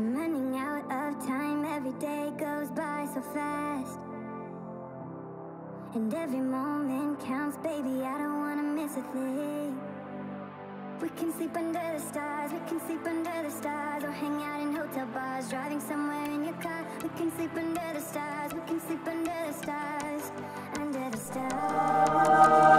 I'm running out of time, every day goes by so fast. And every moment counts, baby, I don't wanna miss a thing. We can sleep under the stars, we can sleep under the stars, or hang out in hotel bars, driving somewhere in your car. We can sleep under the stars, we can sleep under the stars, under the I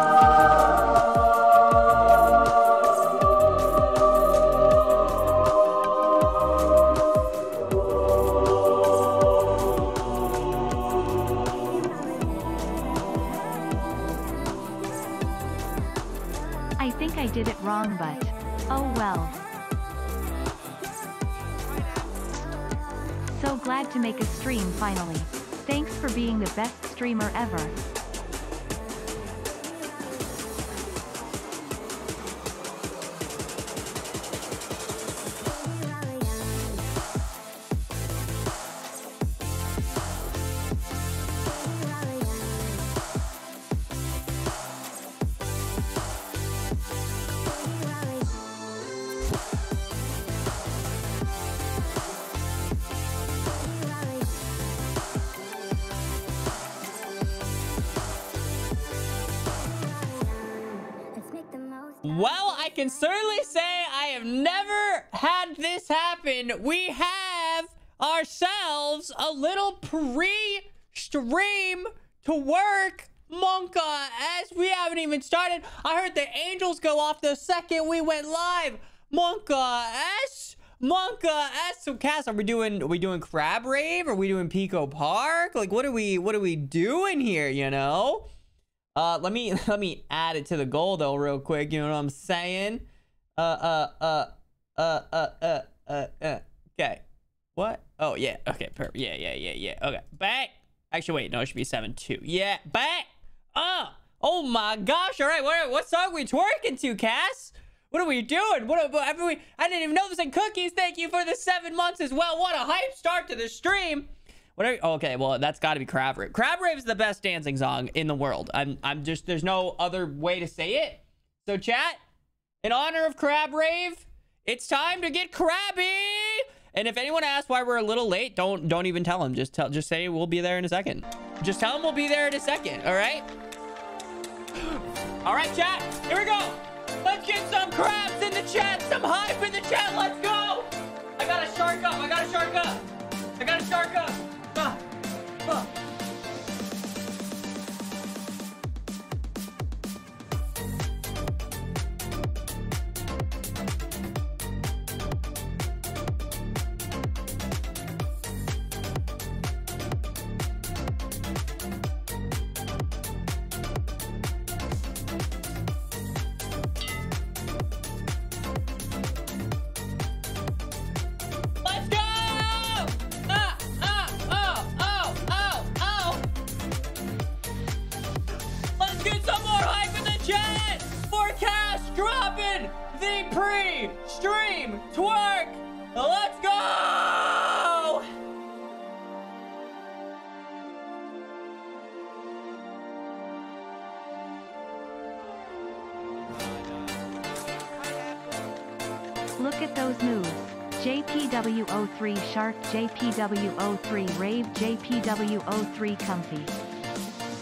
to make a stream finally. Thanks for being the best streamer ever. We have ourselves a little pre-stream to work Monka as we haven't even started. I heard the angels go off the second we went live. Monka S. Monka S. So Cass, are we doing are we doing Crab Rave? Are we doing Pico Park? Like what are we what are we doing here, you know? Uh, let me let me add it to the goal though, real quick. You know what I'm saying? Uh, uh, uh, uh, uh, uh, uh, uh. Okay. What? Oh yeah. Okay. Perfect. Yeah, yeah, yeah, yeah. Okay. Back. Actually, wait. No, it should be seven two. Yeah. Back. Uh. Oh my gosh. All right. What what song are we twerking to, Cass? What are we doing? What, have we? I didn't even know this in cookies. Thank you for the seven months as well. What a hype start to the stream. What are, okay, well, that's got to be Crab Rave. Crab Rave is the best dancing song in the world. I'm, I'm just, there's no other way to say it. So, chat, in honor of Crab Rave, it's time to get crabby. And if anyone asks why we're a little late, don't, don't even tell them. Just tell, just say we'll be there in a second. Just tell them we'll be there in a second. All right. All right, chat. Here we go. Let's get some crabs in the chat, some hype in the chat. Let's go. I got a shark up. I got a shark up. I got a shark up. Ah, ah. JPW03 Shark, JPW03 Rave, JPW03 Comfy.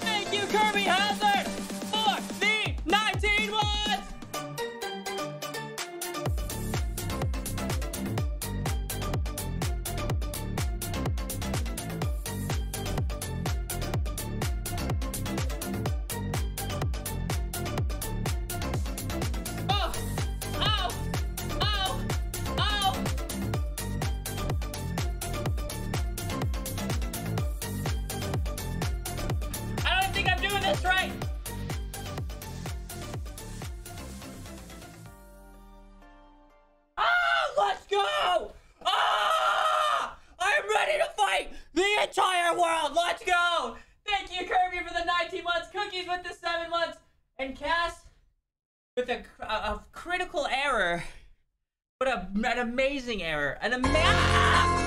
Thank you, Kirby Hazard, an error, an ama- ah!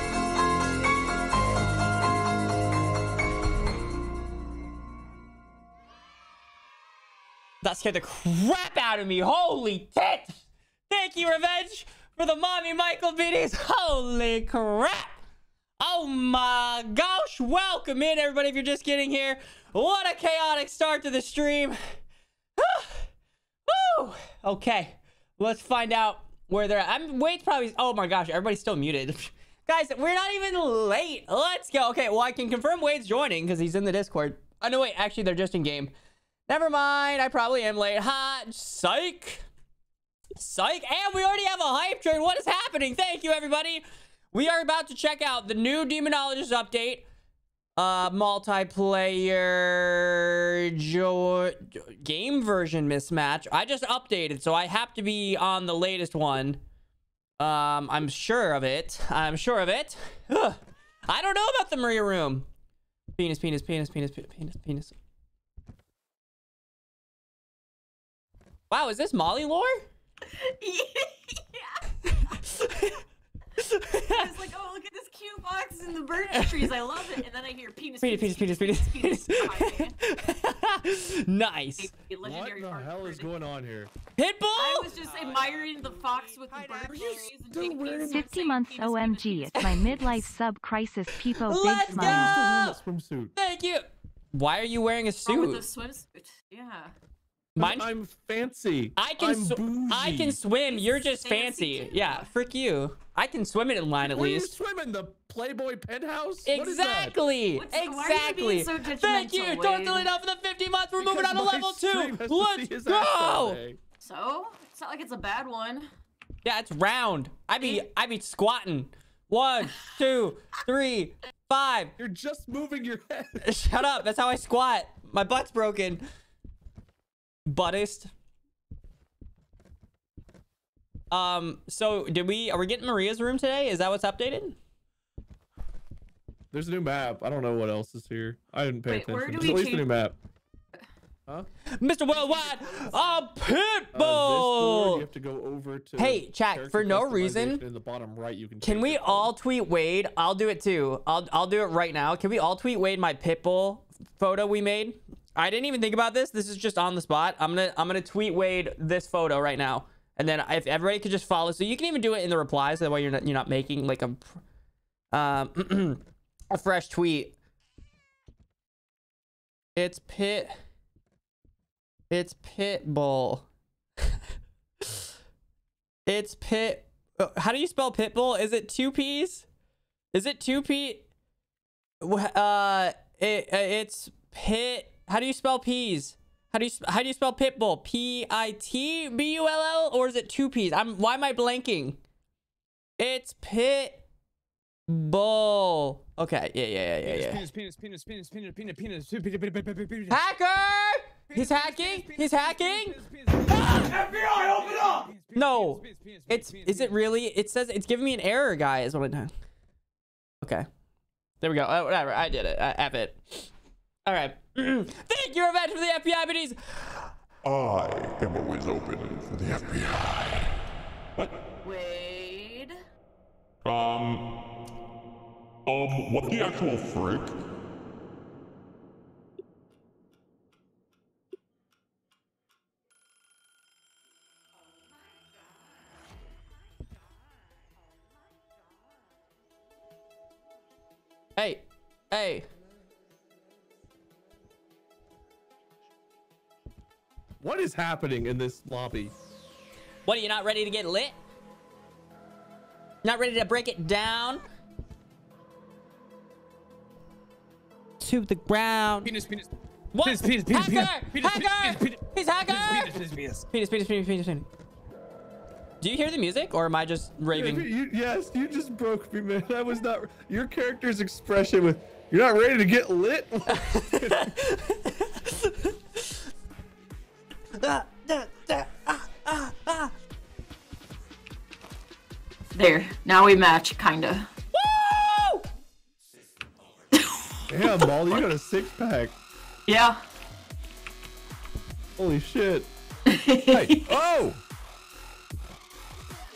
That scared the crap out of me. Holy tits! Thank you, Revenge, for the mommy Michael BDs. Holy crap! Oh my gosh! Welcome in, everybody. If you're just getting here, what a chaotic start to the stream. Okay, let's find out where they're at. I'm Wade's probably. Oh my gosh, everybody's still muted. Guys, we're not even late. Let's go. Okay, well, I can confirm Wade's joining because he's in the Discord. Oh, no, wait. Actually, they're just in game. Never mind. I probably am late. Ha! Psych! Psych! And we already have a hype train. What is happening? Thank you, everybody. We are about to check out the new Demonologist update. Uh, multiplayer jo game version mismatch. I just updated, so I have to be on the latest one. Um, I'm sure of it. I'm sure of it. Ugh. I don't know about the Maria room. Penis, penis, penis, penis, penis, penis. Wow, is this Molly lore? yeah. I was like, oh, look at this cute box in the birch trees. I love it. And then I hear penis, Penis, penis, penis, penis, penis. nice. What legendary the hell is going on here? Pitbull? I was just admiring the fox with the birch trees and still taking wearing pieces 50 months penis, penis, OMG. It's my midlife sub crisis peepo Let's big go! smile. Still wearing a swimsuit. Thank you. Why are you wearing a Oh, with a suit? swimsuit. Yeah. Mine. I'm fancy. I can. I'm I can swim. You're just Fancy fancy. Yeah. Frick you. I can swim it in line at Where are you least. swimming? The Playboy penthouse? What is that? Exactly. What's- why are you exactly. being so Thank you. judgmental, Don't delete off for the 50 months. We're moving on to level two. has Let's see his ass all go. So, it's not like it's a bad one. Yeah, it's round. I be I be squatting. One, two, three, five. You're just moving your head. Shut up. That's how I squat. My butt's broken. Buttist. Um, so did we are we getting Maria's room today? Is that what's updated? There's a new map. I don't know what else is here. I didn't pay Wait, where attention. do There's we at least a new map. Huh? Mr. Worldwide, a Uh, pit this door, bull. you have to go over to Hey, chat, for no reason, In the bottom right, you can. Can we all clothes. tweet Wade? I'll do it too. I'll I'll do it right now. Can we all tweet Wade my pitbull photo we made? I didn't even think about this. This is just on the spot. I'm gonna I'm gonna tweet Wade this photo right now, and then if everybody could just follow, so you can even do it in the replies. That way you're not you're not making like a um a fresh tweet. It's pit. It's pitbull. it's pit. uh, How do you spell pitbull? Is it two p's? Is it two p? Uh, it, uh, it's pit. How do you spell peas? How do you how do you spell pitbull? P I T B U L L or is it two peas? I'm why am I blanking? It's pit bull. Okay, yeah, yeah, yeah, yeah, yeah. Penis, penis, penis, penis, penis, penis, penis. Hacker! He's hacking. He's hacking. FBI, open up! No, it's is it really? It says it's giving me an error, guys. What I Okay, there we go. Whatever. I did it. I have it. All right. Thank you, Revenge, for the FBI buddies. I am always open for the FBI. Wade. Um. Um, what the actual frick? Hey, hey. What is happening in this lobby? What are you not ready to get lit? Not ready to break it down? To the ground. Penis, penis. What? Penis, penis, penis, penis, hacker! penis, hacker! penis, penis, He's hacker! Penis, penis, penis. Penis, penis, penis, penis, penis. Do you hear the music, or am I just raving? You, yes, you just broke me, man. I was not. Your character's expression with "You're not ready to get lit." There. Now we match, kinda. Woo! Damn, Molly, you got a six pack. Yeah. Holy shit! Hey. Oh!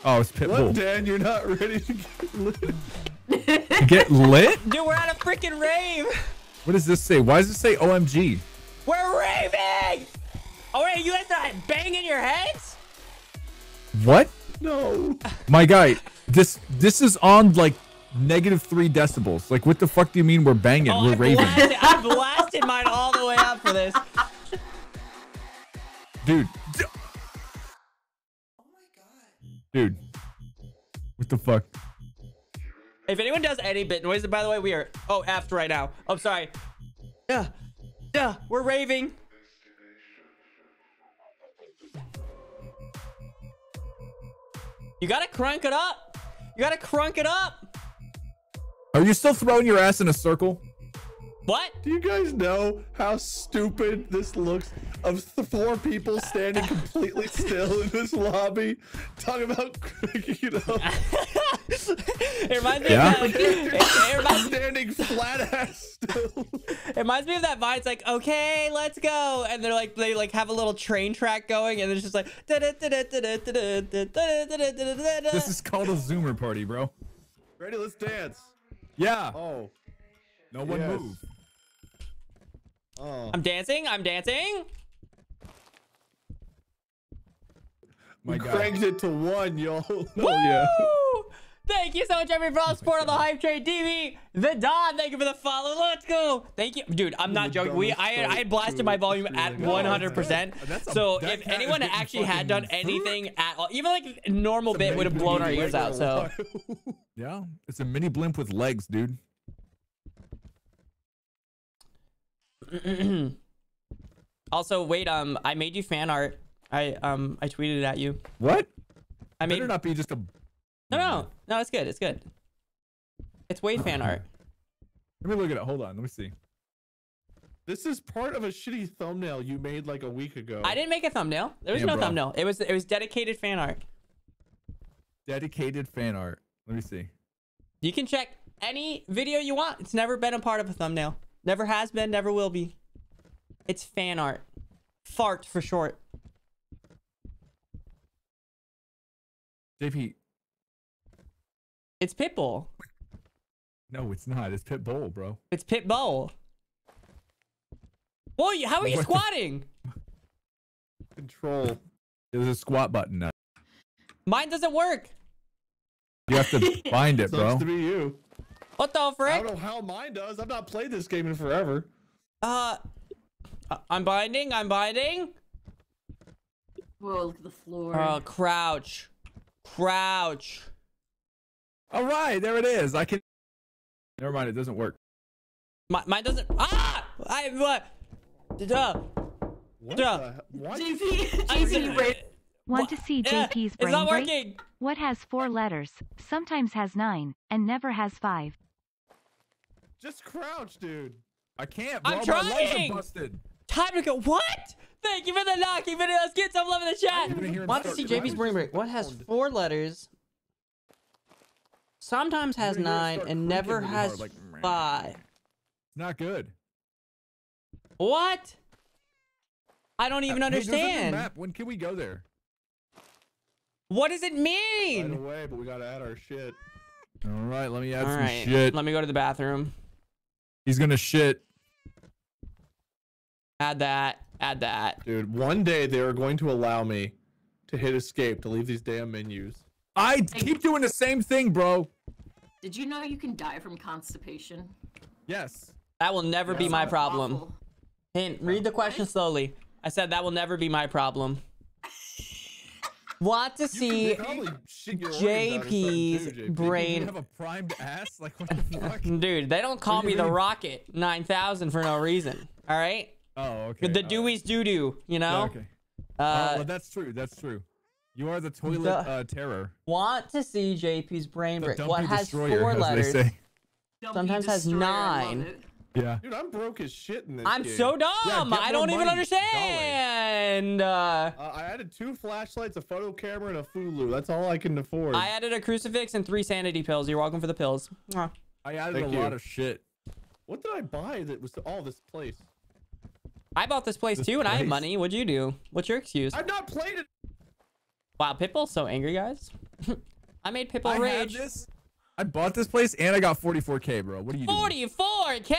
Oh, it's What, Pitbull. Dan? You're not ready to get lit. Get lit? Dude, we're at a freaking rave! What does this say? Why does it say OMG? We're raving! Oh wait, you guys are banging your heads? What? No. My guy, this this is on like negative three decibels. Like, what the fuck do you mean we're banging? Oh, we're I raving, blasted, I blasted mine all the way up for this. dude. d- Dude, what the fuck? If anyone does any bit noise, by the way, we are oh effed right now. I'm sorry. Yeah, yeah, we're raving. You gotta crank it up. You gotta crank it up. Are you still throwing your ass in a circle? What? Do you guys know how stupid this looks? Of the four people standing completely still in this lobby, talking about cranking it up. It reminds me Yeah? of that. It, it reminds, standing flat ass still. it reminds me of that Vine. It's like, okay, let's go, and they're like, they like have a little train track going, and it's just like. This This is called a Zoomer party, bro. Ready? Let's dance. Yeah. Oh. no one yes. move. Oh. I'm dancing. I'm dancing. My We guy. cranked it to one, y'all. Oh yeah. Thank you so much, everybody, for all the support on the Hype Train TV. The Don, thank you for the follow. Let's go. Thank you, dude. I'm not joking. We, I, I had blasted my volume at 100. percent That's So if anyone actually had done anything at all, even like a normal bit would have blown our ears out. So Yeah, it's a mini blimp with legs, dude. also, wait. Um, I made you fan art. I um, I tweeted it at you. What? I made Better not be just a. no, no, mm-hmm. no. It's good. It's good. It's way fan art. Let me look at it. Hold on. Let me see. This is part of a shitty thumbnail you made like a week ago. I didn't make a thumbnail. There was Damn, no bro. thumbnail. It was it was dedicated fan art. Dedicated fan art. Let me see. You can check any video you want. It's never been a part of a thumbnail. Never has been, never will be. It's fan art. Fart for short. JP. It's Pitbull. No, it's not. It's Pitbull, bro. It's Pitbull. Boy, how are you squatting? Control. There's a squat button. Now. Mine doesn't work. You have to find it, bro. Sucks to be you. What the frick? I don't know how mine does. I've not played this game in forever. Uh, uh, I'm binding. I'm binding. Whoa, look at the floor. Oh, crouch. Crouch. All right, there it is. I can. Never mind. It doesn't work. My, mine doesn't. Ah! I what? Duh. What? Duh. the- What? JP, I- JP, right? Want to see Yeah, JP's It's brain not break? working. What has four letters, sometimes has nine, and never has five? Just crouch, dude. I can't. I'm bro. My legs are busted. Time to go. What? Thank you for the knocking video. Let's get some love in the chat. You're gonna hear him Want to see. JP's brain break? What has four letters? Sometimes has You're gonna hear him nine and never really has hard, like, five. Not good. What? I don't even Hey, there's a new understand. map. When can we go there? What does it Right mean? away, but we gotta add our shit. All right, let me add All some right, shit. let me go to the bathroom. He's gonna shit. Add that. Add that. Dude, one day they are going to allow me to hit escape to leave these damn menus. I keep doing the same thing, bro. Did you know you can die from constipation? Yes. That will never be my problem. awful. Hint, read the question slowly. I said that will never be my problem. Want to You see probably shit your organs out or something JP's too, JP. Brain. have a primed ass? Like what the fuck? Dude, they don't call me the? Rocket 9000 for no reason. All right? Oh, okay. The all right. Dewey's doo doo, you Yeah, know? okay. Uh, oh, well, that's true. That's true. You are the toilet The- uh, terror. want to see JP's brain break. What has destroyer, four as letters? they say. Sometimes has destroyer, I love nine. Yeah. Dude, I'm broke as shit in this I'm game. so dumb. get I don't even understand. Uh, Uh, I added two flashlights, a photo camera, and a Fulu. That's all I can afford. I added a crucifix and three sanity pills. You're welcome for the pills. I added Thank a you. lot of shit. What did I buy that was all this place? I bought this place This too, and I have money. What'd you do? What's your excuse? I've not played it. Wow, Pitbull's so angry, guys. I made Pitbull I have rage. this. I bought this place and I got 44k, bro. What are you doing? 44k.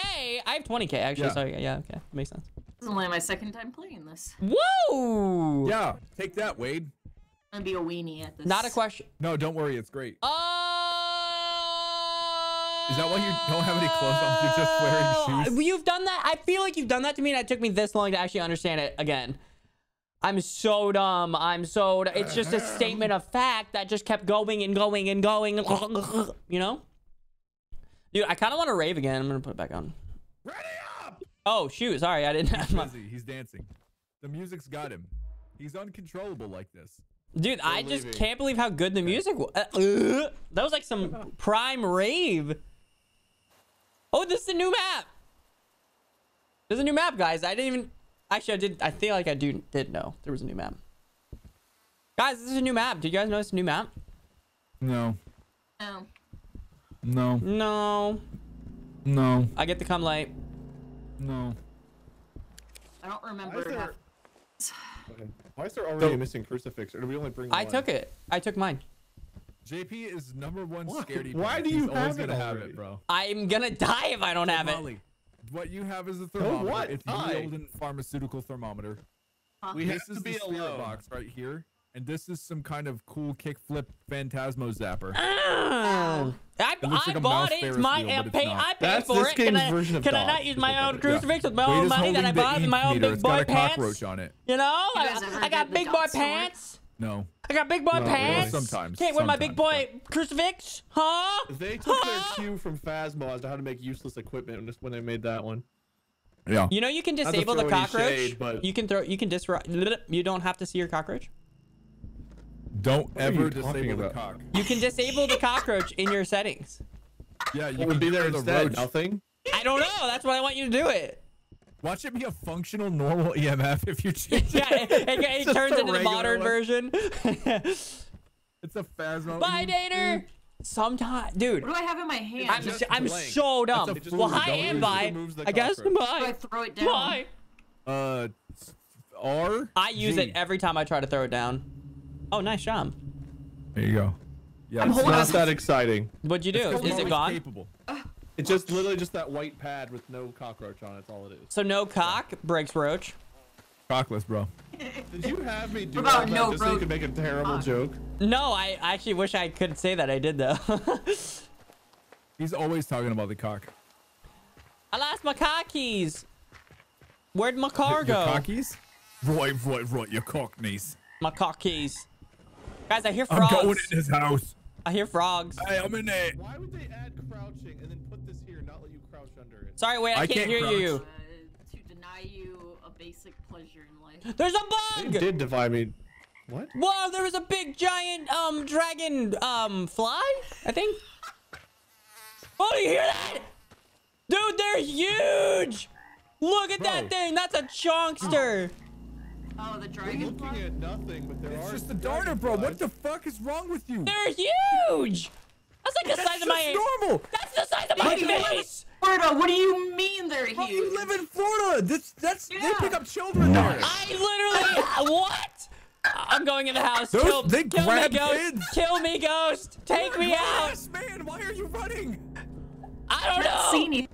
I have 20k actually. Yeah. So yeah, yeah, okay, makes sense. This is only my second time playing this. Woo! Yeah, take that, Wade. gonna be a weenie at this. Not a question. No, don't worry, it's great. Oh. Is that why you don't have any clothes on? You're just wearing shoes? You've done that. I feel like you've done that to me, and it took me this long to actually understand it again. I'm so dumb. I'm so. d- It's just a statement of fact that just kept going and going and going. You know, dude. I kind of want to rave again. I'm gonna put it back on. Ready up! Oh shoot! Sorry, I didn't have my. Busy. He's dancing. The music's got him. He's uncontrollable like this. Dude, I just leaving. can't believe how good the music was. Uh, that was like some prime rave. Oh, this is a new map. There's a new map, guys. I didn't even. Actually, I did. I feel like I do did know there was a new map. Guys, this is a new map. Did you guys notice a new map? No. No. No. No. No. I get to come late. No. I don't Why remember. is there, okay. Why is there already So- a missing crucifix? Or do we only bring I one? took it. I took mine. JP is number one Why? scaredy. Why do you He's always have it gonna have it, bro? I'm gonna die if I don't have it. Molly, what you have is a thermometer. what? It's I- the pharmaceutical thermometer. We this have is to be the spirit alone. box right here, and this is some kind of cool kickflip phantasmo zapper. Oh. I, It looks I like a bought mouse it. It's my wheel, I pay. I paid That's for this it. Can game's I, of can I not use my what own that is. crucifix with my Wade own money that I bought with my own meter. big It's got boy a pants? cockroach on it. You know, I, I got big boy dot sword? Pants. No. I got big boy Not really. pants. Sometimes, Can't wear my big sometimes, boy crucifix, huh? They took their cue from Phasmo as to how to make useless equipment when- when they made that one. Yeah. You know you can disable the cockroach. shade, but- You can throw. You can disrupt. You don't have to see your cockroach. Don't are ever you talking disable the about? cock. You can disable the cockroach in your settings. Yeah, you would can be there rid of the instead? roach. Nothing. I don't know. That's why I want you to do it. Watch it be a functional normal EMF if you change Yeah, it, it, it Just turns into the modern one. version. It's a phasmo. Bye, Dater. Sometime, dude. What do I have in my hand? I'm just s- I'm so dumb. Well, food. hi and bye. I guess cockroach. do I bye. throw it down? Bye. Uh, R. I use G. it every time I try to throw it down. Oh, nice job. There you go. Yeah. I'm it's not- Not that exciting. What'd you do? Is it always gone? Capable. It's just literally just that white pad with no cockroach on it. That's all it is. So no cock breaks roach. Cockless, bro. Did you have me do about that no just so you could make a terrible Cock? joke? No, I actually wish I could say that I did though. He's always talking about the cock. I lost my car keys. Where'd my car Your go? cockies? Right, right, right. Your cockneys. My car keys. Guys, I hear frogs. I'm going in his house. I hear frogs. Hey, I'm in there. Why would they add crouching under it? Sorry, wait, I, I can't, can't hear crouch. you. Uh, to deny you a basic pleasure in life. There's a bug! bug. did divide me. What? Whoa, there was a big giant um dragon um fly, I think. Oh, do you hear that? Dude, they're huge. Look at that thing. That's a chunkster. Oh, the dragon. We're looking at nothing, but there it's are. just a darner, bro. What the fuck is wrong with you? They're huge. That's like the That's size of just my normal. That's the size of my Dude, you live in face. Florida, what do you mean they're Bro, huge? you live in Florida. That's that's Yeah. they pick up children there. I literally what? I'm going in the house. Those- kill, they kill me, grab ghost. kids. Kill me, ghost. Take me out. Yes, man. Why are you running? I don't Not seen know. you.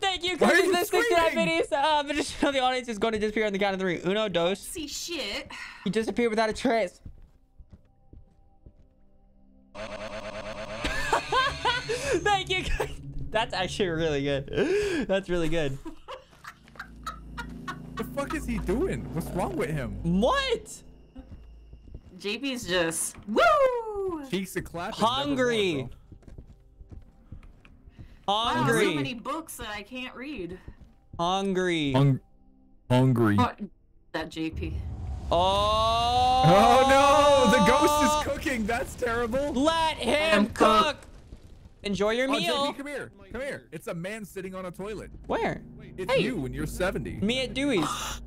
Thank you Why for are you listening screaming? video. Uh, but just know the audience is going to disappear on the count of three. Uno, dos. See shit. He disappeared without a trace. Thank you. guys. That's actually really good. That's really good. What the fuck is he doing? What's wrong with him? What? JP's just woo. Cheeks a clapping. Hungry. Wow, so many books that I can't read. Hungry. Hung- hungry. Oh, that JP. Oh. Oh no! The ghost is cooking. That's terrible. Let him Let him cook. Cook. Enjoy your Oh, meal. JP, come here. Come here. It's a man sitting on a toilet. Where? It's Hey. you when you're 70. Me at Dewey's.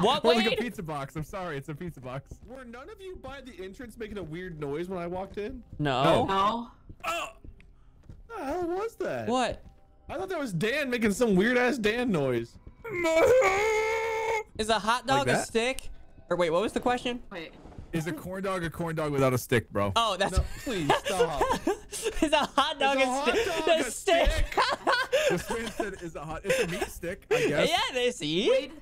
what, Or like a pizza box. I'm sorry, it's a pizza box. Were none of you by the entrance making a weird noise when I walked in? No. No. Oh. What the hell was that? What? I thought that was Dan making some weird ass Dan noise. Is a hot dog a stick? Or wait, what was the question? Wait. Is a corn dog a corn dog without a stick, bro? Oh, that's No, please stop. is a hot dog Is a, a hot stick? dog The a stick. This man said is a hot. It's a meat stick, I guess. yeah, they see. Wait.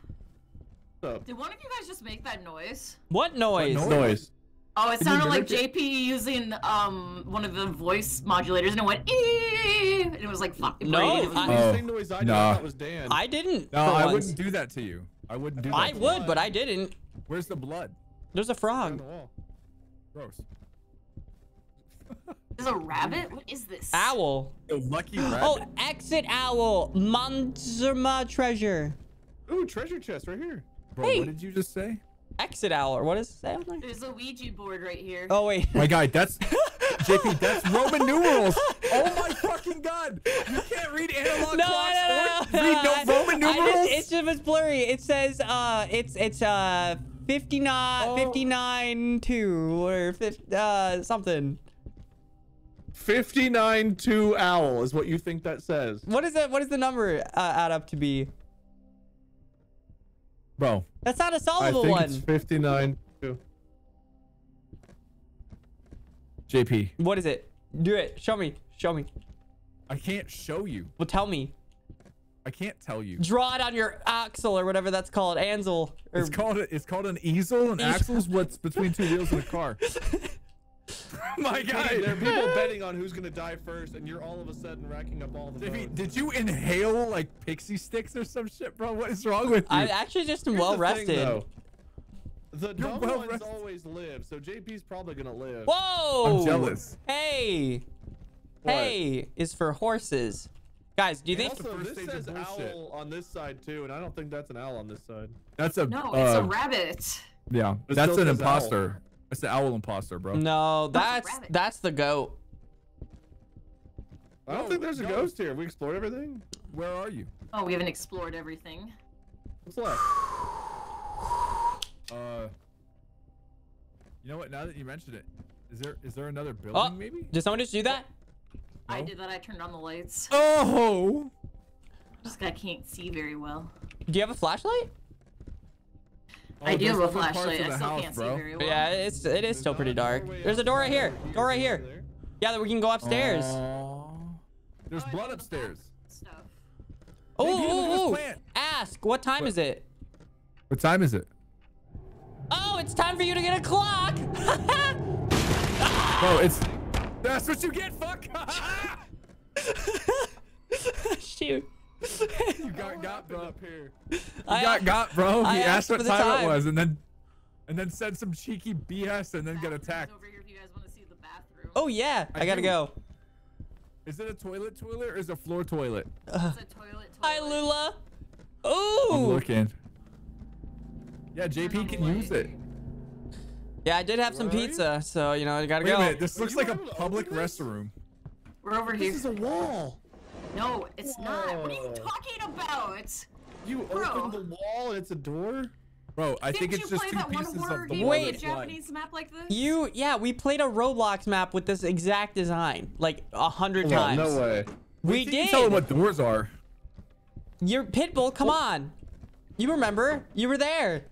up? Did one of you guys just make that noise? What noise? noise? Noise. Oh, it sounded like JP using um one of the voice modulators, and it went ee, and it was like fucking No, brain. It was I- weird. Oh, Same noise I did. nah. I thought was Dan. I didn't. No, for I once. wouldn't do that to you. I wouldn't do that. I to you. would, but I didn't. Where's the blood? There's a frog. the. Gross. Is a rabbit? What is this? Owl. A lucky rabbit. Oh, exit owl. Manzerma treasure. Ooh, treasure chest right here. Bro, hey. what did you just say? Exit owl. Or what does it say on there? There's a Ouija board right here. Oh wait. My guy, that's JP. That's Roman numerals. Oh my fucking god! You can't read analog No, clocks no, no, or no, read no I- Roman I numerals. just, it's just it's blurry. It says uh, it's it's uh, 59, Oh. 59 two or 50, uh, something. 59 2 owl is what you think that says. What is it? What does the number uh, add up to be? Bro, That's not a solvable think one. it's 59 2. JP, What is it? Do it. Show me. Show me. I can't show you. Well, tell me. I can't tell you. Draw it on your axle or whatever that's called. Ansel. Or, It's called a, it's called an easel. An Easel. axle's what's between two wheels in a car. My Hey, there are people betting on who's gonna die first, and you're all of a sudden racking up all the JP, votes. did you inhale like pixie sticks or some shit, bro? What is wrong with you? I'm actually just Here's well the thing, rested. The You're dumb well ones rested. always live, so JP's probably gonna live. Whoa! I'm jealous. Hey, What? hey is for horses. Guys, do you think? Also, first this stage says owl on this side too, and I don't think that's an owl on this side. That's a No, it's a uh, rabbit. yeah. It That's an says owl. imposter. That's the owl imposter, bro. No, That's that's that's the goat. I don't No, think there's a no. ghost here. Have we explored everything? Where are you? Oh, we haven't explored everything. What's left? Uh, you know what? Now that you mention it, is there is there another building Oh, maybe? did someone just do that? I did that. I turned on the lights. Oh, Just I can't see very well. Do you have a flashlight? I Oh, do have a flashlight. I still house, can't bro. see very well. Yeah, it's it is still pretty dark. There's a door right here. outside Door right here. There. Yeah, that we can go upstairs. Aw. There's Oh, blood upstairs. Stuff. Oh, Maybe even this oh, oh, ask. What time What? is it? What time is it? Oh, it's time for you to get a clock. Bro, it's that's what you get. Fuck. Shoot. you got got, bro. Up here. You I- got got, bro. I He asked asked what time, time. it was, and then and then said some cheeky BS, and then get attacked. Over here if you guys want to see the bathroom. Oh yeah, I, I gotta do. go. Is it a toilet toilet or is it a floor toilet? It's a toilet. toilet. Hi, Lula. Oh! I'm looking. Yeah, JP can use light. it. Yeah, I did have some Where pizza, so you know, I gotta Wait a go. minute, this Are looks like a public restroom. We're over here. This is a wall. No, it's not. What are you talking about? You Bro. open the wall and it's a door. Bro, I think Didn't it's you just play two that one pieces of the game wall Wait. a. Japanese map like this? You, yeah, we played a Roblox map with this exact design, like a hundred Yeah, times. no way. We You can did. tell them what doors are. Your Pitbull, come oh. on. You remember? You were there.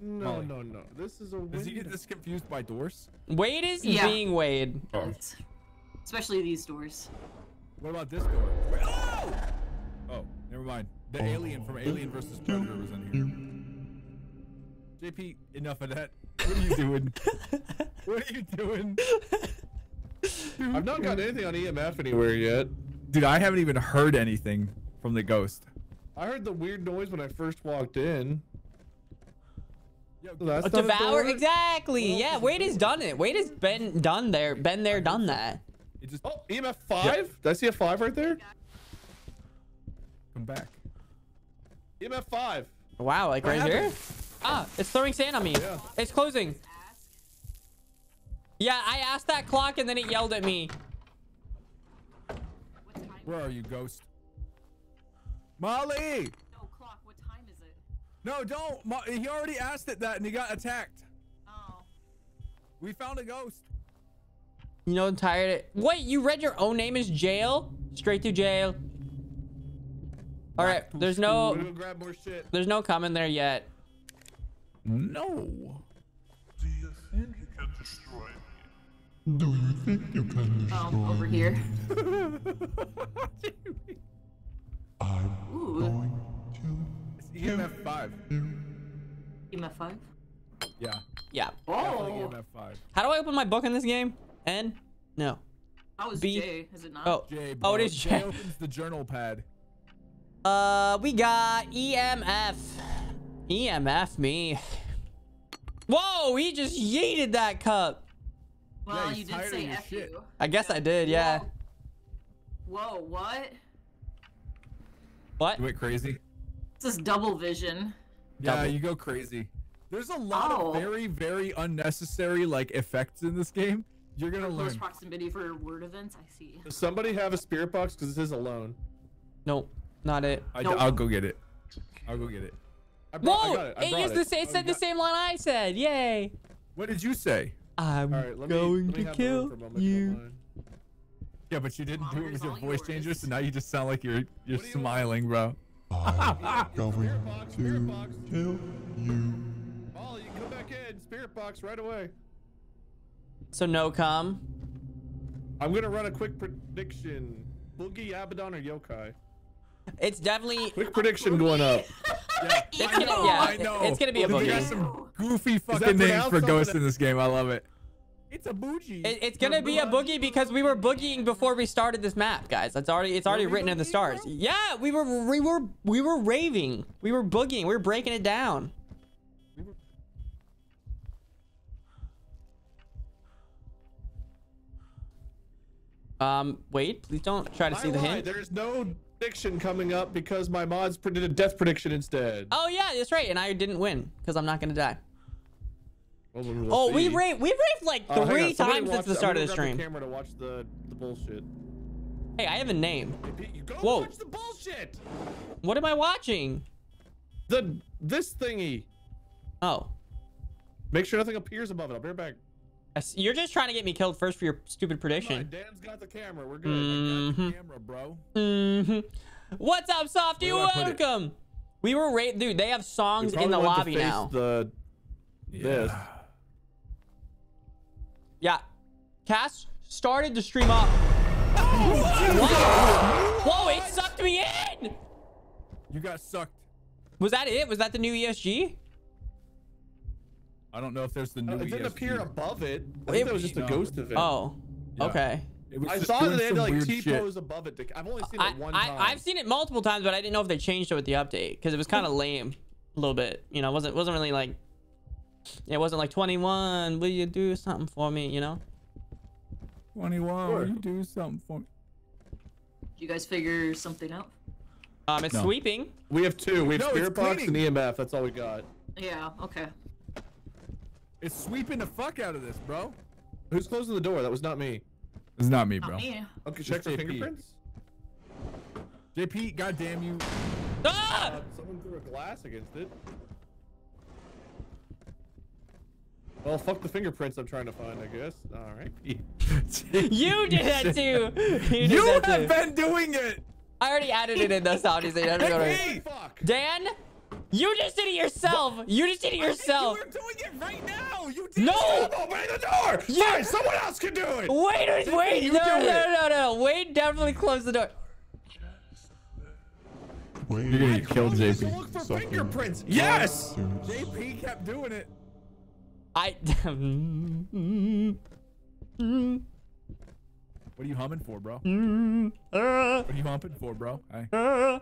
No, Molly. no, no. This is a Does he get this confused by doors? Wade is Yeah. being Wade. Yes. Especially these doors. What about this door? Wait, oh! Oh, never mind. The alien from Alien versus Predator was in here. JP, enough of that. What are you doing? what are you doing? I've not got anything on EMF anywhere yet. Dude, I haven't even heard anything from the ghost. I heard the weird noise when I first walked in. Yo, that's A not a devour, door? exactly. What else Yeah, Wade has done it. Wade has been done there, been there, done that. It just Oh, EMF five. Did I see a five right there? come back. EMF five. Wow, like right here. Ah, it's throwing sand on me. Yeah. It's closing. Yeah, I asked that clock and then it yelled at me. Where are you, ghost? Molly! No clock. What time is it? No, don't. Mo- he already asked it that and he got attacked. Oh. We found a ghost. You know, I'm tired. Of... Wait, you read your own name as jail? Straight to jail. All right, there's I'm no, gonna grab more shit. there's no coming there yet. No. Do you think you can destroy me? Do you think you can um, destroy Oh, over here. I'm Ooh. going to. It's EMF five. EMF five. Yeah. Yeah. Oh, EMF five. How do I open my book in this game? N? No. that was B- J. Is it not? Oh. J. Oh, it is bro. J J. opens the journal pad. Uh, we got EMF. EMF me. Whoa, he just yeeted that cup. Well, Yeah, you did say your F shit. you. I guess I did, yeah. Whoa. Whoa, what? What? You went crazy. This is double vision. Yeah, Double. you go crazy. There's a lot Oh. of very, very unnecessary like effects in this game. You're gonna Close learn. proximity for word events. I see. Does somebody have a spirit box? Because this is alone. Nope, not it. I, Nope. will go get it. I'll go get it. I brought, I Whoa! got it. I It used it. the same. It Oh, said the same line I said. Yay! What did you say? I'm All right, let me, going me to have the kill for a moment, if you you. don't mind. Yeah, but you didn't do it with your all voice changer, so now you just sound like you're you're What do you smiling, bro. I'm going box, to kill you. Oh, you come back in. Spirit box right away. So no com. I'm gonna run a quick prediction. Boogie, Abaddon, or Yokai? It's definitely. Quick prediction going up. Yeah, It's I gonna- know, yeah, I know. it's gonna be a They got some goofy fucking names for ghosts in this game. I love it. It's a bougie. It, it's gonna be a boogie because we were boogieing before we started this map, guys. That's already. It's already written in the stars. bro? Yeah, we were. We were. We were raving. We were boogieing. We were breaking it down. Um, wait, please don't try to I see the lied. hint. There's no prediction coming up because my mods predicted a death prediction instead. Oh yeah, that's right. And I didn't win because I'm not gonna die. Well, Oh, we see. raved. We raved like Uh, three times since the start of the grab stream. camera to watch the the bullshit. Hey, I have a name. You go Whoa. watch the bullshit. What am I watching? The this thingy. Oh, Make sure nothing appears above it. I'll be right back. You're just trying to get me killed first for your stupid Come on, prediction. Dan's got the camera. We're good. Mhm. camera, bro. Mm -hmm. What's up, Softy? Where do I put it? Welcome. We were ra- dude. They have songs in probably the want to lobby face now. The this. Yeah. Cass started the stream up. What? Whoa! It sucked me in. You got sucked. Was that it? Was that the new ESG? I don't know if there's the new. Uh, it didn't ESG. appear above it. I It- think that was just a no. ghost it. Oh. Yeah. Okay. I saw that they had to like T shit. pose above it. to- I've only seen I, it one I time. I've seen it multiple times, but I didn't know if they changed it with the update because it was kind of lame, a little bit. You know, it wasn't wasn't really like. It wasn't like 21. Will you do something for me? You know. 21. Sure. Will you do something for me? Did you guys figure something out? Um, it's No. sweeping. We have two. We have No, it's Spirit Box and. EMF. That's all we got. Yeah. Okay. It's sweeping the fuck out of this, bro. Who's closing the door? That was not me. It's not me, Not bro. me. Okay, check for fingerprints. JP, goddamn you. Ah! Uh, someone threw a glass against it. Well, fuck the fingerprints I'm trying to find, I guess. All right. You did that too. You, You that have too. been doing it. I already added it in the sound. So you don't have to go to it. Hey, Fuck. Dan, you just did it yourself. You just did it yourself. You were doing it right now. You did No. it. I'm the door. You- Fine, someone else can do it. Wait, wait, wait. you No, do no, no, no. Wait, definitely close the door. Wait You're gonna get killed, I told you JP. look for Something fingerprints. Yes. JP kept doing it. I. What are you humming for, bro? Uh, What are you humping for, bro? Hey. uh.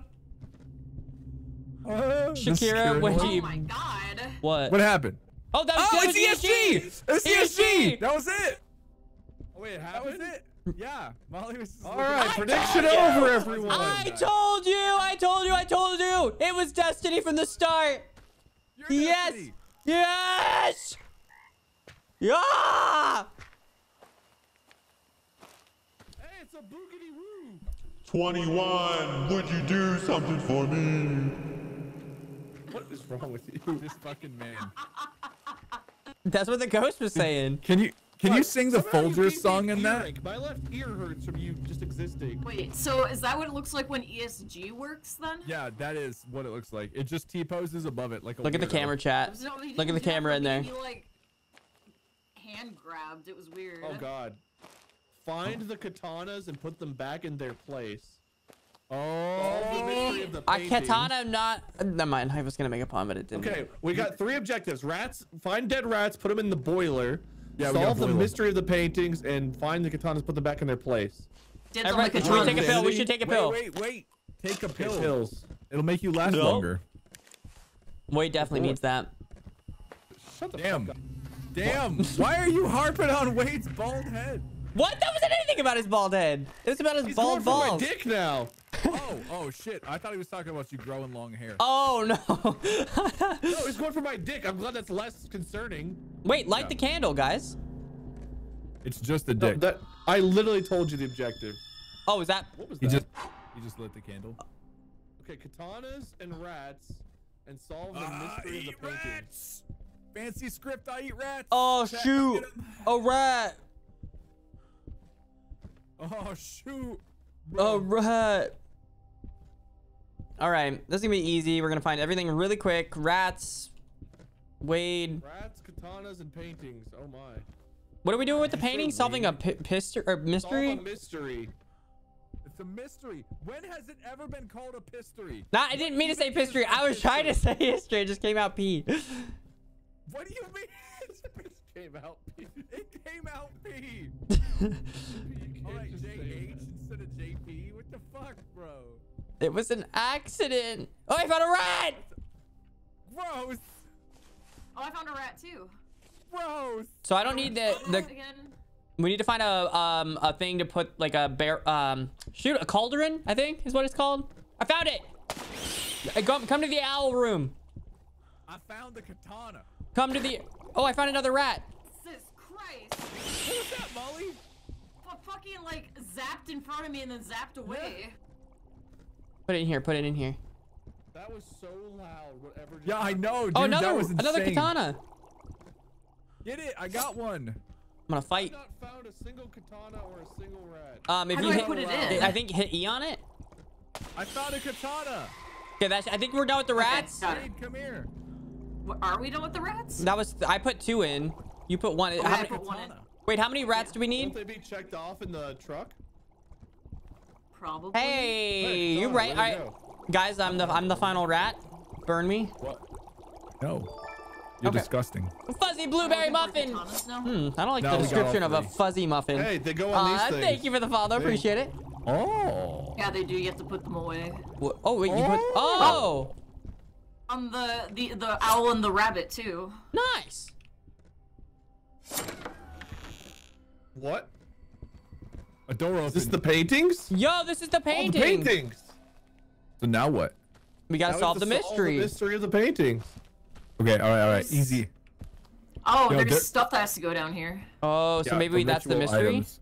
Shakira, when noise. she- Oh my god. What? What happened? Oh, that was Oh, that was it's ESG. It's ESG. That was it. Oh, wait, it That was it. Yeah, Molly was. All right, prediction told you! over, everyone. I told you. I told you. I told you. It was destiny from the start. You're Yes. Destiny. Yes. Yeah. Hey, it's a boogity woo. 21, would you do something for me? What is wrong with you? This fucking man. That's what the ghost was saying. Can you can you sing the somehow Folgers song in that? earache. My left ear hurts from you just existing. Wait. So is that what it looks like when ESG works then? Yeah, that is what it looks like. It just T poses above it like a Look at the camera chat. Look at the didn't do that camera in there. Like hand grabbed. It was weird. Oh God. Find the katanas and put them back in their place. Oh. of the I paintings. katana not. Never mind. I was gonna make a pun, but it didn't. Okay, we got three objectives. Rats, find dead rats, put them in the boiler. Yeah, we got solve the mystery of the paintings, and find the katanas, put them back in their place. Dibs the Everyone, should we take a pill? We should take a pill. Wait, wait, wait. Take a pill. Pills. It'll make you last No. longer. Wade definitely needs that. Shut the Damn. fuck up. Damn. Why are you harping on Wade's bald head? What? That wasn't anything about his bald head. It was about his He's bald going for my dick now. Oh, oh shit. I thought he was talking about you growing long hair. Oh no. No, he's going for my dick. I'm glad that's less concerning. Wait, light the candle, guys. It's just a No, dick. that I literally told you the objective. Oh, is that? What was he that? just he just lit the candle. Okay, katanas and rats, and solve the I mystery of the paintings. rats. Fancy script. I eat rats. Oh shoot! come get 'em. A rat! Oh shoot. A rat! All right, this is gonna be easy. We're gonna find everything really quick. Rats. Wade. Rats, katanas, and paintings. Oh my. What are we doing with the painting? Solving a pi- pister or Solve mystery? a mystery. It's a mystery. When has it ever been called a pistery? Nah, I didn't mean to say history. I was trying to say history. It just came out P. What do you mean? It came out. P. it came out P. You All can't right, just say JH instead of JP. What the fuck, bro? It was an accident. Oh, I found a rat! Gross. Oh, I found a rat too. Gross. So I don't need the the. Again. We need to find a um a thing to put like a bear um shoot a cauldron I think is what it's called. I found it. Come come to the owl room. I found the katana. Come to the. Oh, I found another rat. Jesus Christ. What was that, Molly? F- fucking like zapped in front of me and then zapped away. Put it in here. Put it in here. That was so loud. Whatever. Just Yeah, I know, dude. Oh, that another was another katana. Get it? I got one. I'm gonna I've fight. not found a single katana or a single rat. Um, if How you I hit, put it in? I think hit E on it. I found a katana. Okay, that's. I think we're done with the rats. got it. Wade, come here. What, are we done with the rats? That was. I put two in. You put one. Okay, how I many, put one in. wait, how many rats do we Won't need? they be checked off in the truck? Probably. Hey, Hey, you Katana, right? All where'd right, it guys. I'm the I'm the final rat. Burn me. What? No. You're Okay. disgusting. Fuzzy blueberry muffin. Hmm, I don't like No, the we got all description of a fuzzy muffin. Hey, they go on uh, these things. thank you for the follow. Appreciate it. Oh. Yeah, they do. You have to put them away. Wha- Oh wait, you put. Oh, On the the the owl and the rabbit too. nice. What? A door Is this the paintings? Yo, this is the paintings. Oh, the paintings. So now what? We gotta we solve have the to solve mystery. the mystery of the paintings. Okay, all right, all right. Easy. Oh, Yo, there's there- stuff that has to go down here. Oh, so Yeah, maybe that's the mystery. items.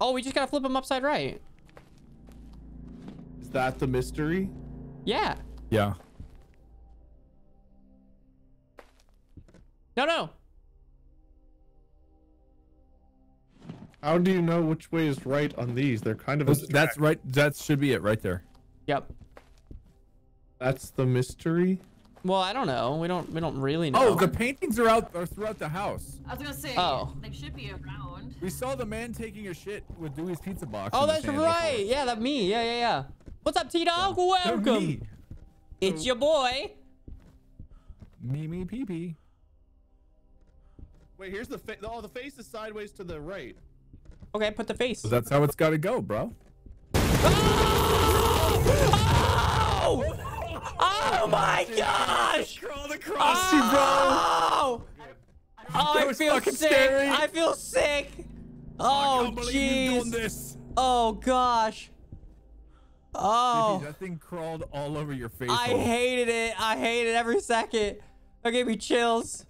Oh, we just gotta flip them upside right. Is that the mystery? Yeah. Yeah. No, no. How do you know which way is right on these? They're kind of That's, that's right. That should be it right there. Yep. That's the mystery. Well, I don't know. We don't. We don't really oh, know. Oh, the paintings are out are throughout the house. I was gonna say. Oh. They should be around. We saw the man taking a shit with Dewey's pizza box. Oh, that's right. before. Yeah, that me. Yeah, yeah, yeah. What's up, T Dog? They're Welcome. Me, It's oh. your boy. me, me pee pee. Wait, here's the face. Oh, the face is sideways to the right. Okay, put the face. So that's how it's got to go, bro. Oh! Oh my gosh! Crawled Oh! across you, bro. Oh, I feel sick. scary. I feel sick. Oh can't believe you've done jeez. this. Oh gosh. Oh, That thing crawled all over your face. I hole. hated it. I hated every second. That gave me chills.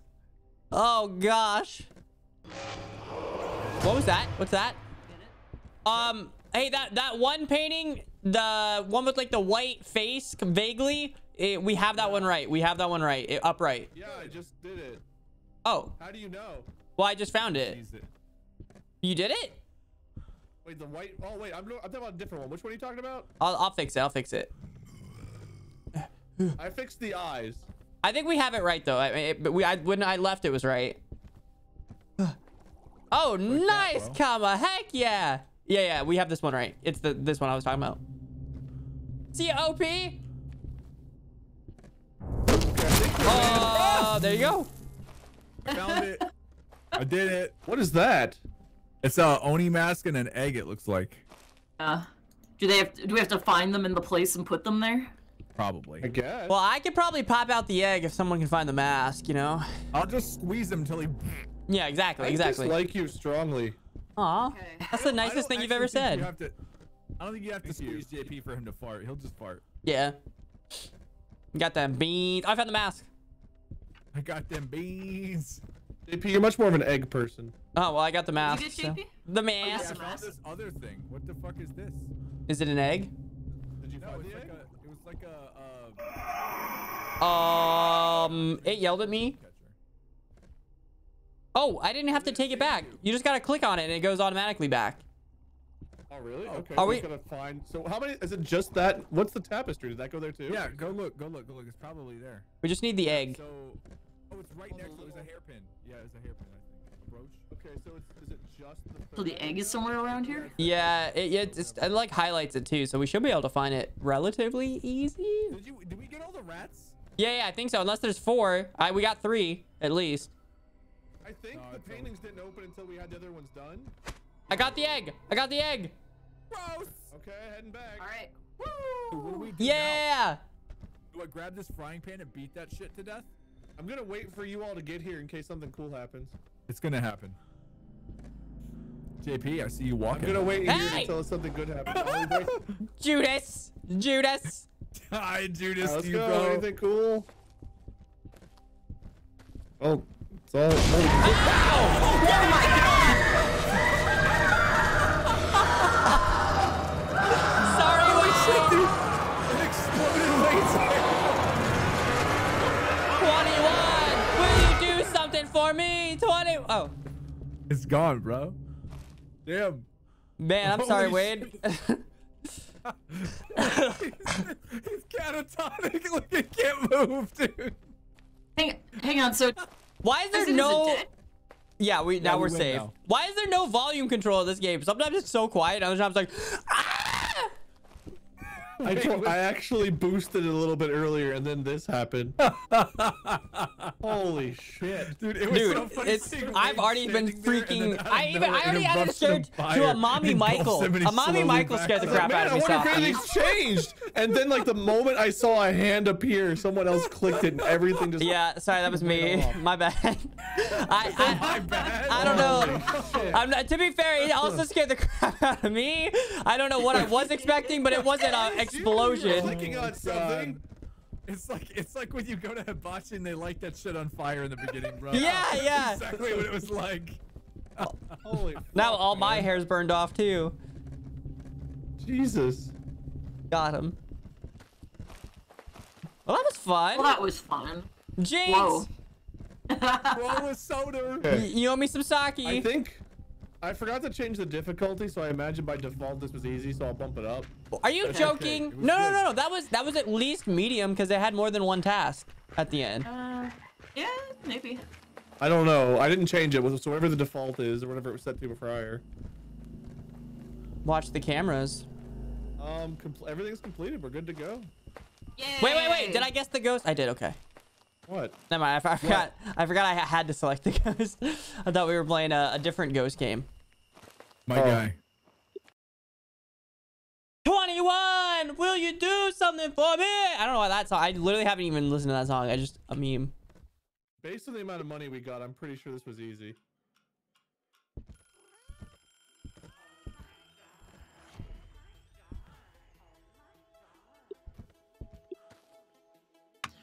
Oh gosh. What was that? What's that? Um, hey, that that one painting, the one with like the white face, vaguely. It, we have that one right. We have that one right. It, upright. Yeah, I just did it. Oh, How do you know? well, I just found. It. You did it? Wait, the white. Oh wait, I'm, I'm talking about a different one. Which one are you talking about? I'll, I'll fix it. I'll fix it. I fixed the eyes. I think we have it right though. I, it, but we, I, when I left, it was right. Oh, nice, bro. comma. Heck yeah. Yeah, yeah, we have this one right. It's the this one I was talking about. See you, OP? Oh, there you go. I found it. I did it. What is that? It's a oni mask and an egg. It looks like Uh, do they have? do we have to find them in the place and put them there? probably. I guess. Well, I could probably pop out the egg if someone can find the mask, you know? I'll just squeeze him until he. Yeah, exactly, I exactly. dislike you strongly. Aw, Okay. that's the nicest thing you've ever said. You have to, I don't think you have to squeeze JP for him to fart. He'll just fart. Yeah. Got them beans. I found the mask. I got them beans. JP, you're much more of an egg person. Oh, well, I got the mask. get so- JP? The Yeah, mask. I found mask? this other thing. What the fuck is this? Is it an egg? Did you No, find it's the like a. It was like a. Uh, Um, it yelled at me. Oh, I didn't have to take it back. You just gotta click on it and it goes automatically back. Oh, really? Okay. Are we- we gonna find. So how many? Is it just that? What's the tapestry? Did that go there too? Yeah, go look, go look, go look. It's probably there. We just need the egg. So, oh, it's right next to it. It was a hairpin. Yeah, it's a hairpin, I think. Brooch. Okay, so it's, is it just the? So the egg is somewhere around here. Yeah, it, it, it's, it like highlights it too, so we should be able to find it relatively easy. Did you? Did we get all the rats? Yeah, yeah, I think so. Unless there's four. I we got three at least. I think No, the it's paintings didn't open until we had the other ones done. I got the egg. I got the egg. Gross. Okay, heading back. All right. So what do we do now? Yeah. Do I grab this frying pan and beat that shit to death? I'm gonna wait for you all to get here in case something cool happens. It's gonna happen. JP, I see you walking. I'm gonna wait here until something good happens. Judas. Judas. Hi, Judas. Alright, let's you go. bro. Anything cool? Oh, it's all. Oh, do for me? 20. Oh, It's gone, bro. Damn. man, I'm sorry, Holy Wade. He's catatonic. Look, he can't move, dude. Hang, hang on. So Why is there is no? dead? Yeah, we now we we're win safe. now. Why is there no volume control of this game? Sometimes it's so quiet, other times like, ah! I, told, I actually boosted it a little bit earlier, and then this happened. Holy shit! Dude, it was Dude, so funny it's I've already been standing there, and freaking. out I even I already it added a erupts in search to a mommy and Michael. him, and he A mommy Michael backs scared the crap Man, out of I me. wonder if Softy. anything's changed. And then, like the moment I saw a hand appear, someone else clicked it, and everything just. Yeah, sorry, that was me. My bad. I I, My bad. I don't know. I'm not, to be fair, it also scared the crap out of me. I don't know what I was expecting, but it wasn't an explosion. Clicking on oh something. It's like it's like when you go to hibachi and they light that shit on fire in the beginning, bro. Yeah, yeah. Exactly what it was like. Holy. Now fuck, all my hair's burned off too. Jesus. Got him. Well, that was fun. well, that was fun. Jinx, Whoa. Roll with soda. Okay. you owe me some sake. I sake. think I forgot to change the difficulty, so I imagine by default this was easy, so I'll bump it up. Are you joking? okay. No, no, no, no. That was that was at least medium because it had more than one task at the end. Uh, yeah, maybe. I don't know. I didn't change it. So whatever the default is, or whatever it was set to prior. Watch the cameras. Um, compl- everything's completed. We're good to go. Yay. Wait, wait, wait. Did I guess the ghost? I did. Okay. What? Never mind. I forgot. I forgot I had to select the ghost. I thought we were playing a, a different ghost game. My Oh. guy. 21. Will you do something for me? I don't know why that song. I literally haven't even listened to that song. I just a meme. Based on the amount of money we got, I'm pretty sure this was easy.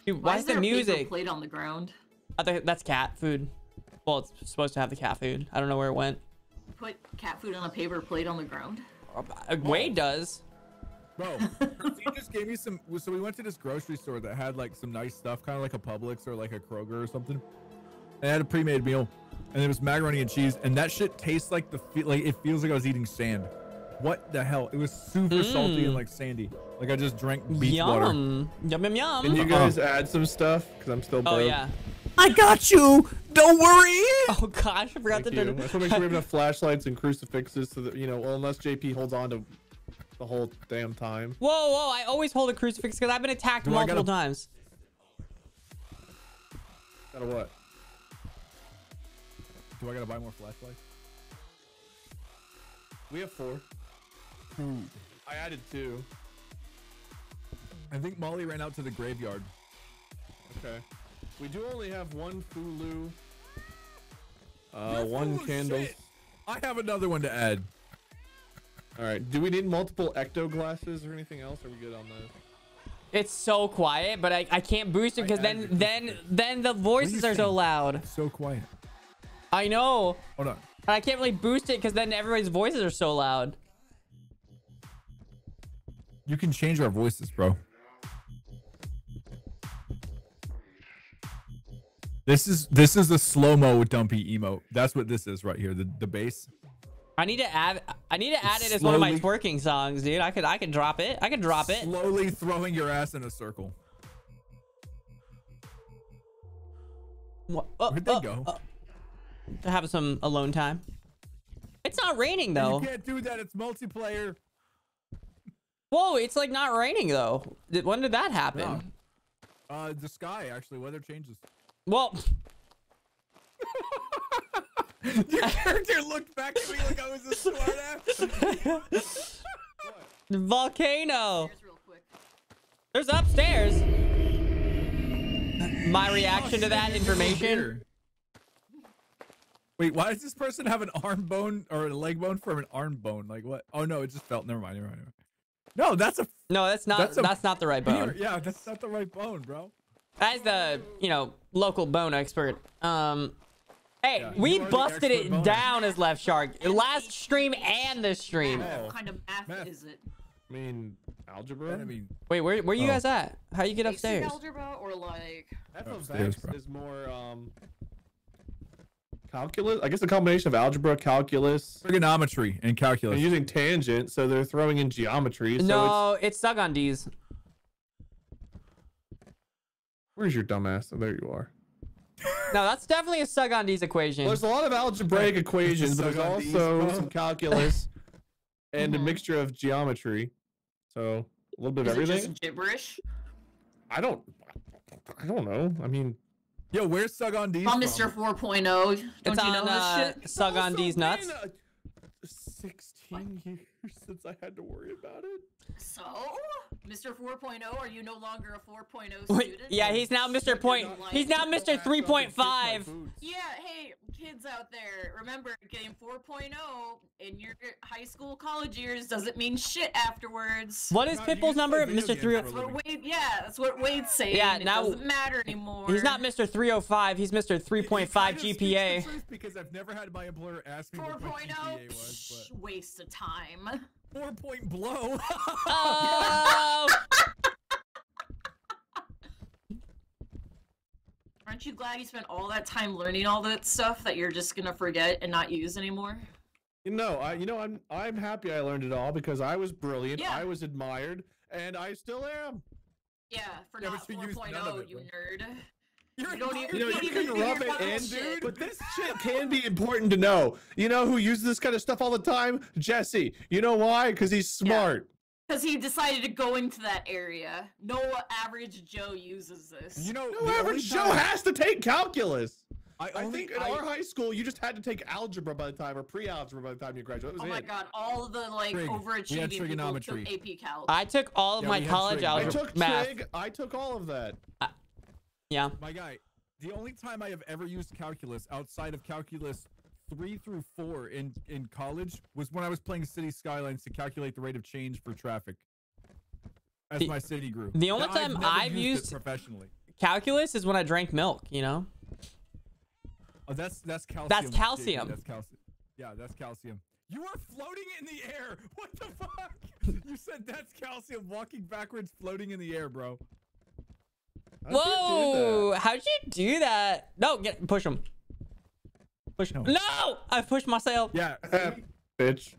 Dude, why, is the there paper music? plate on the ground? I think that's cat food. Well, it's supposed to have the cat food. I don't know where it went. Put cat food on a paper plate on the ground. Uh, Wade does. Bro, he just gave me some. So we went to this grocery store that had like some nice stuff, kind of like a Publix or like a Kroger or something. And it had a pre-made meal, and it was macaroni and cheese, and that shit tastes like the like it feels like I was eating sand. What the hell? It was super salty and hmm. like sandy. Like I just drank beach water. Yum. Yum, yum, yum. Can you Uh-uh. guys add some stuff? Because I'm still oh, broke. Oh, yeah. I got you. Don't worry. Oh gosh, I forgot Thank to you. do I just want to make sure we have enough flashlights and crucifixes so that you know, well, unless JP holds on to the whole damn time. Whoa, whoa! I always hold a crucifix because I've been attacked Do multiple gotta- times. Gotta what? Do I gotta buy more flashlights? We have four. I added two. I think Molly ran out to the graveyard. Okay. We do only have one Fulu. Uh, You're one full candle. shit. I have another one to add. All right. Do we need multiple ecto glasses or anything else? Are we good on this? It's so quiet, but I, I can't boost it because then then crucifix. then the voices are so saying? loud. So quiet. I know. Hold on. And I can't really boost it because then everybody's voices are so loud. You can change our voices, bro. This is this is the slow mo dumpy emote. That's what this is right here. The the bass. I need to add I need to add it as one of my twerking songs, dude. I could I could drop it. I could drop it. Slowly throwing your ass in a circle. Wha- uh, Where'd they uh, go? uh, to have some alone time. It's not raining though. You can't do that. It's multiplayer. Whoa, it's like not raining though. When did that happen? No. Uh, the sky actually weather changes. Well, Your character looked back at me like I was a smart ass. volcano. Here's real quick. There's upstairs. My reaction to that information. Wait, why does this person have an arm bone or a leg bone from an arm bone? Like what? Oh no, it just felt. Never mind. Never mind. Never mind. No, that's a. No, that's not. That's That's, not the right bone. Yeah, that's not the right bone, bro. As the you know local bone expert. Um, hey, Yeah, we you are the busted it boner. down as Left Shark last stream and this stream. What kind of math, Math. is it? I mean, algebra. I mean, Wait, where where you Oh. guys at? How you get Basic upstairs? algebra or like Upstairs, is more um calculus. I guess a combination of algebra, calculus, trigonometry and calculus. and using tangent. So they're throwing in geometry. So it's, no, it's Sugandis. where's your dumbass? Oh, there you are. No, that's definitely a Sugandis equation. Well, there's a lot of algebraic equations, but there's Suck these, also some calculus and a Mhm. mixture of geometry. So a little bit of is it everything. just gibberish? I don't. I don't know. I mean, Yo, where's Sug on D's I'm? Mr. 4.0. Don't it's you know on this uh, shit? Sugandis nuts. been, uh, Sixteen years since I had to worry about it. So, Mr. 4.0, are you no longer a 4.0 student? yeah, he's now Mr. Point. He's now Mr. 3.5. Yeah, hey, kids out there, remember getting 4.0 in your high school, college years doesn't mean shit afterwards. What is God, Pitbull's number? Mr. games 3. for That's what living. Wade, yeah, that's what Wade's saying. Yeah, it doesn't matter anymore. He's not Mr. 305. He's Mr. 3.5 Kinda speaks the GPA. Because I've never had my employer ask me what my 4.0, GPA was, psh, waste of time. But four point blow. Oh! Aren't you glad you spent all that time learning all that stuff that you're just gonna forget and not use anymore? You know, I you know I'm I'm happy I learned it all because I was brilliant, Yeah. I was admired, and I still am. Yeah, for Yeah, not you used none 4.0, of it, oh, you nerd. You're You don't even- You know, can't you even can do rub it in, shit. but this shit can be important to know. You know who uses this kind of stuff all the time? Jesse. You know why? Because he's smart. Because he decided to go into that area. No average Joe uses this. You know, No the only average Joe time- has to take calculus. I, I only, think in I- our high school, you just had to take algebra by the time, or pre-algebra by the time you graduated. That oh was my god, all the like Trig. Overachieving people trigonometry. took AP Calc. I took all of Yeah, my college trig. I took math. trig. I took all of that. Yeah. My guy, the only time I have ever used calculus outside of calculus three through four in in college was when I was playing City Skylines to calculate the rate of change for traffic as The- my city grew. the only Now, time never I've it used- professionally. Calculus is when I drank milk, you know? Oh, that's that's calcium. That's calcium. That's calcium. Yeah, that's calcium. You are floating in the air. What the fuck? you said that's calcium walking backwards, floating in the air, bro. Whoa! How'd you do that? No, get push him. Push him. No. No! I pushed myself. Yeah. see? Bitch.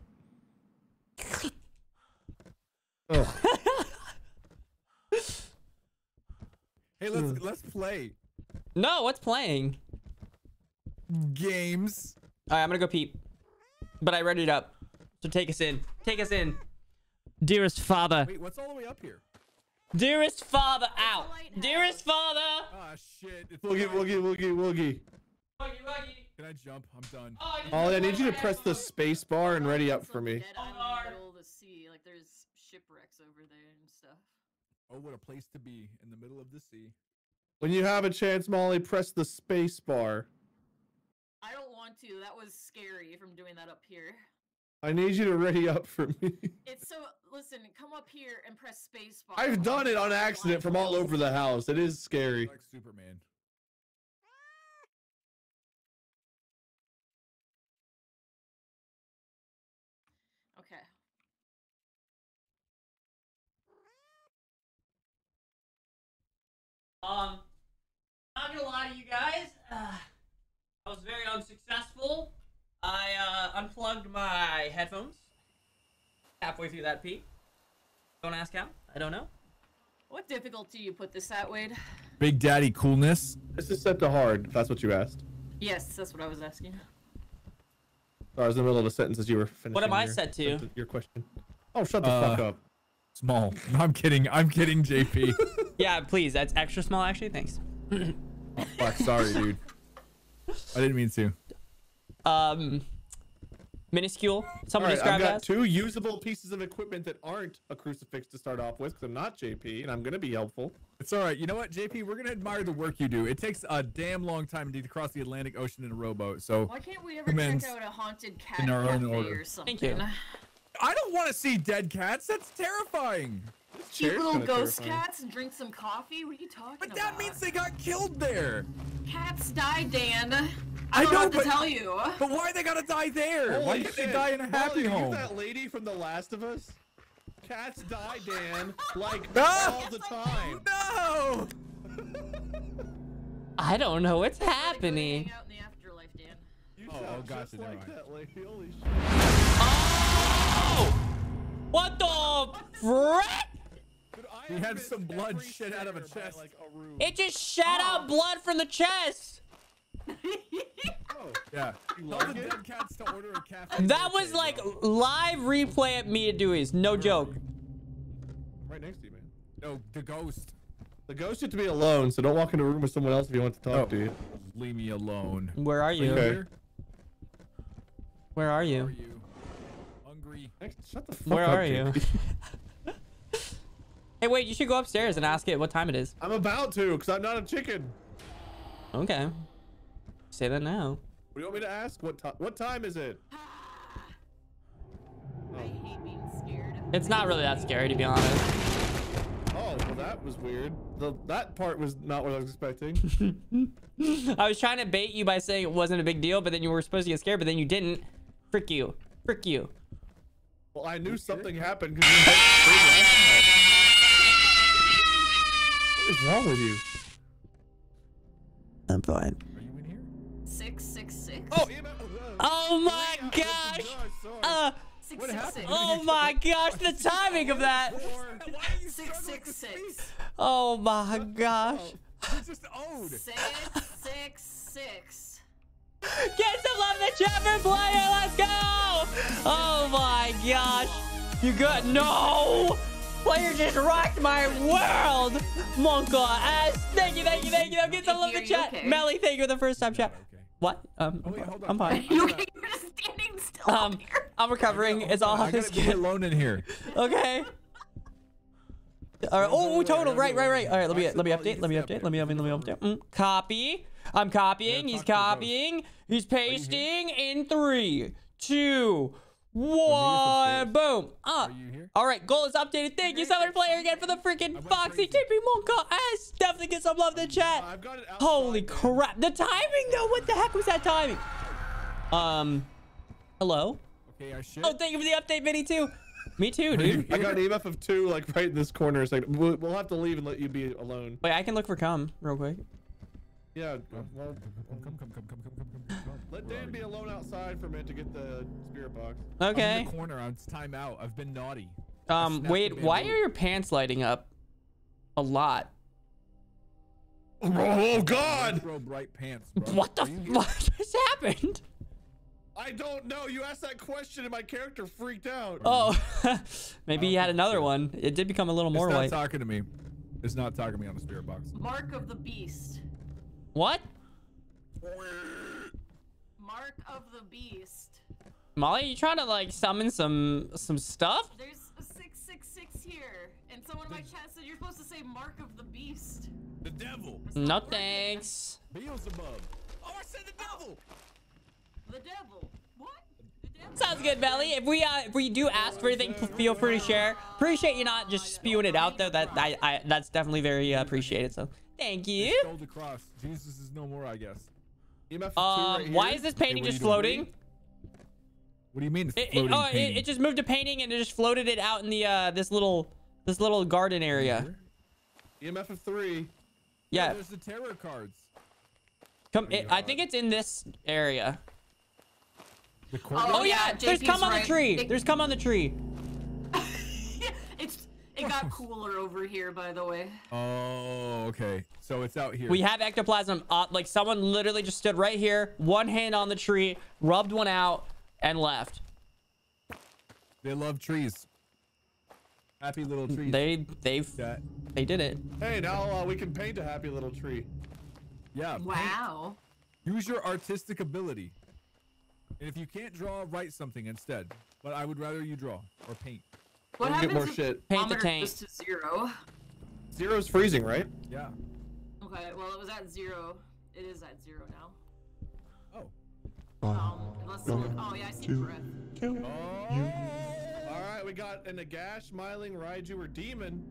Hey, let's hmm. let's play. No, what's playing? Games. All right, I'm gonna go peep. But I read it up. So take us in. Take us in. Dearest father. Wait, what's all the way up here? Dearest father out. Dearest father. Ah, shit. It's Woogie, not- woogie, woogie, woogie. Wuggy, wuggy. Can I jump? I'm done. Oh, you Ollie, I need you to press the down. space bar and ready up for me. Dead island in the middle of the sea. Like there's shipwrecks over there and stuff. Oh, what a place to be in the middle of the sea. When you have a chance, Molly, press the space bar. I don't want to. That was scary from doing that up here. I need you to ready up for me. It's so. Listen, come up here and press space bar. I've done it on accident from all over the house. It is scary. Like Superman. Okay. Um, not gonna lie to you guys. Uh, I was very unsuccessful. I uh, unplugged my headphones halfway through that peep. Don't ask how. I don't know. What difficulty you put this at, Wade? Big Daddy coolness. This is set to hard, if that's what you asked. Yes, that's what I was asking. Sorry, I was in the middle of a sentence as you were finishing. What am I set to? Your question. Oh, shut the fuck Uh, up. Small. I'm kidding. I'm kidding, JP. Yeah, please. That's extra small, actually. Thanks. Fuck, sorry, dude. I didn't mean to. Um, minuscule. Someone Alright, I've got as. two usable pieces of equipment that aren't a crucifix to start off with, because I'm not JP, and I'm gonna be helpful. It's all right. You know what, JP? We're gonna admire the work you do. It takes a damn long time to cross the Atlantic Ocean in a rowboat. So Why can't we ever Commence check out a haunted cat in our own order. or something? Thank you. I don't want to see dead cats. That's terrifying. Cute little ghost terrifying. cats and drink some coffee. What are you talking But about? But that means they got killed there. cats die, Dan. I I don't know know, what to tell you. But why they gotta die there? why Holy can't they die in a happy Molly, you home? that lady from The Last of Us? Cats die, Dan, like Ah! all the time. No. I don't know what's happening. hang out in the afterlife, Dan. You Oh, sound oh, gotcha, like mind. that lady. Holy shit. Oh! What the frick? Dude, I He had some blood shit out of a chest. Like a. It just shat out oh. blood from the chest. Oh, Yeah. You Tell like the dead cats to order a cafe. That latte, was like bro. live replay at me Mia Dewey's. No joke. right next to you, man. No, the ghost. The ghost you have to be alone, so don't walk into a room with someone else if you want to talk Oh. to you. Leave me alone. Where are you? Okay. Where are Where you? are you? Hungry. Next, shut the fuck Where up, are you? JP. hey, wait, you should go upstairs and ask it what time it is. I'm about to, because I'm not a chicken. Okay. Say that now. What do you want me to ask? What time? What time is it? I hate being scared. It's not really that scary, to be honest. Oh, well, that was weird. The, that part was not what I was expecting. I was trying to bait you by saying it wasn't a big deal, but then you were supposed to get scared, but then you didn't. Frick you. Frick you. well, I knew something happened because you had What is wrong with you? I'm fine. Are you in here? Six six six. Oh. Oh my gosh! Uh, Six, What six, happened? six. oh my gosh, the timing of that! Why are you Six six to six. Oh my gosh. You just owed. Six six six. Get some love in the chat for player, let's go! Oh my gosh. You got no! Player just rocked my world! monkaS! Thank you, thank you, thank you. Get some love in the Are you chat. okay? Melly, thank you for the first time chat. Okay. What? Um, Oh, wait, hold on. I'm fine. You okay? You're just standing still. Um, here. I'm recovering. It's all I his gotta be alone in here. Okay. All right. Oh, total. Right, right, right. All right. Let me Watch let me the ball, update. Let me update. Let me let me let me update. Mm, copy. I'm copying. He's talk to the ghost. copying. He's pasting in three, two, upstairs. One. Boom. Are you here? All right. Goal is updated. Thank you, Summer Player, again for the freaking Foxy. TP Monka S. Definitely get some love in the chat. I've got it Holy crap. The timing though. What the heck was that timing? Um. Hello. Okay, I should. Oh, thank you for the update, Vinny too. Me too, dude. I got an EMF of two, like right in this corner. It's like we'll, we'll have to leave and let you be alone. Wait, I can look for cum real quick. Yeah. Well, Come, come, come, come, come, come, come, come, come. let Dan be alone outside for a minute to get the spirit box. I'm Okay. in the corner. It's time out. I've been naughty. Um, wait, the why bamboo. are your pants lighting up? A lot. Oh God! Throw bright pants, bro. What the Are you- what just happened? I don't know. You asked that question and my character freaked out. Oh, maybe he had another one. It did become a little more it's not white. talking to me. It's not talking to me on the spirit box. Mark of the Beast. What? Mark of the Beast. Molly, you trying to like summon some some stuff? There's a 666 here, and someone in my chat said you're supposed to say Mark of the Beast. The devil. No working. thanks. Beelzebub. Oh, I said the devil. The devil. What? The devil? Sounds good, Belly. If we uh, if we do ask for anything, feel free to share. Appreciate you not just spewing it out though. That I, I that's definitely very uh, appreciated. So thank They you. stole the cross. Jesus is no more, I guess. EMF two Um, right why here. is this painting what are just you doing? floating? What do you mean? It's It, it, floating oh, it, it just moved to painting and it just floated it out in the uh this little this little garden area. EMF of three. Yeah, There's the tarot cards. come. It, I think it's in this area. The corner. Oh yeah, yeah, there's JP's come on the tree. There's come on the tree. It's it got cooler over here, by the way. Oh, okay. So it's out here. We have ectoplasm. Uh, like someone literally just stood right here, one hand on the tree, rubbed one out, and left. They love trees. Happy little trees. They they That. they did it. Hey, now uh, we can paint a happy little tree. Yeah. paint- Wow. Use your artistic ability. And if you can't draw, write something instead. But I would rather you draw or paint. What We'll get happens more if shit. Paint the tank. goes to zero? Zero's freezing, right? Yeah. Okay, well it was at zero. It is at zero now. Oh. Um, unless someone, oh yeah, I see breath. Oh. All right, we got an Agash, Myling, Raiju, or Demon.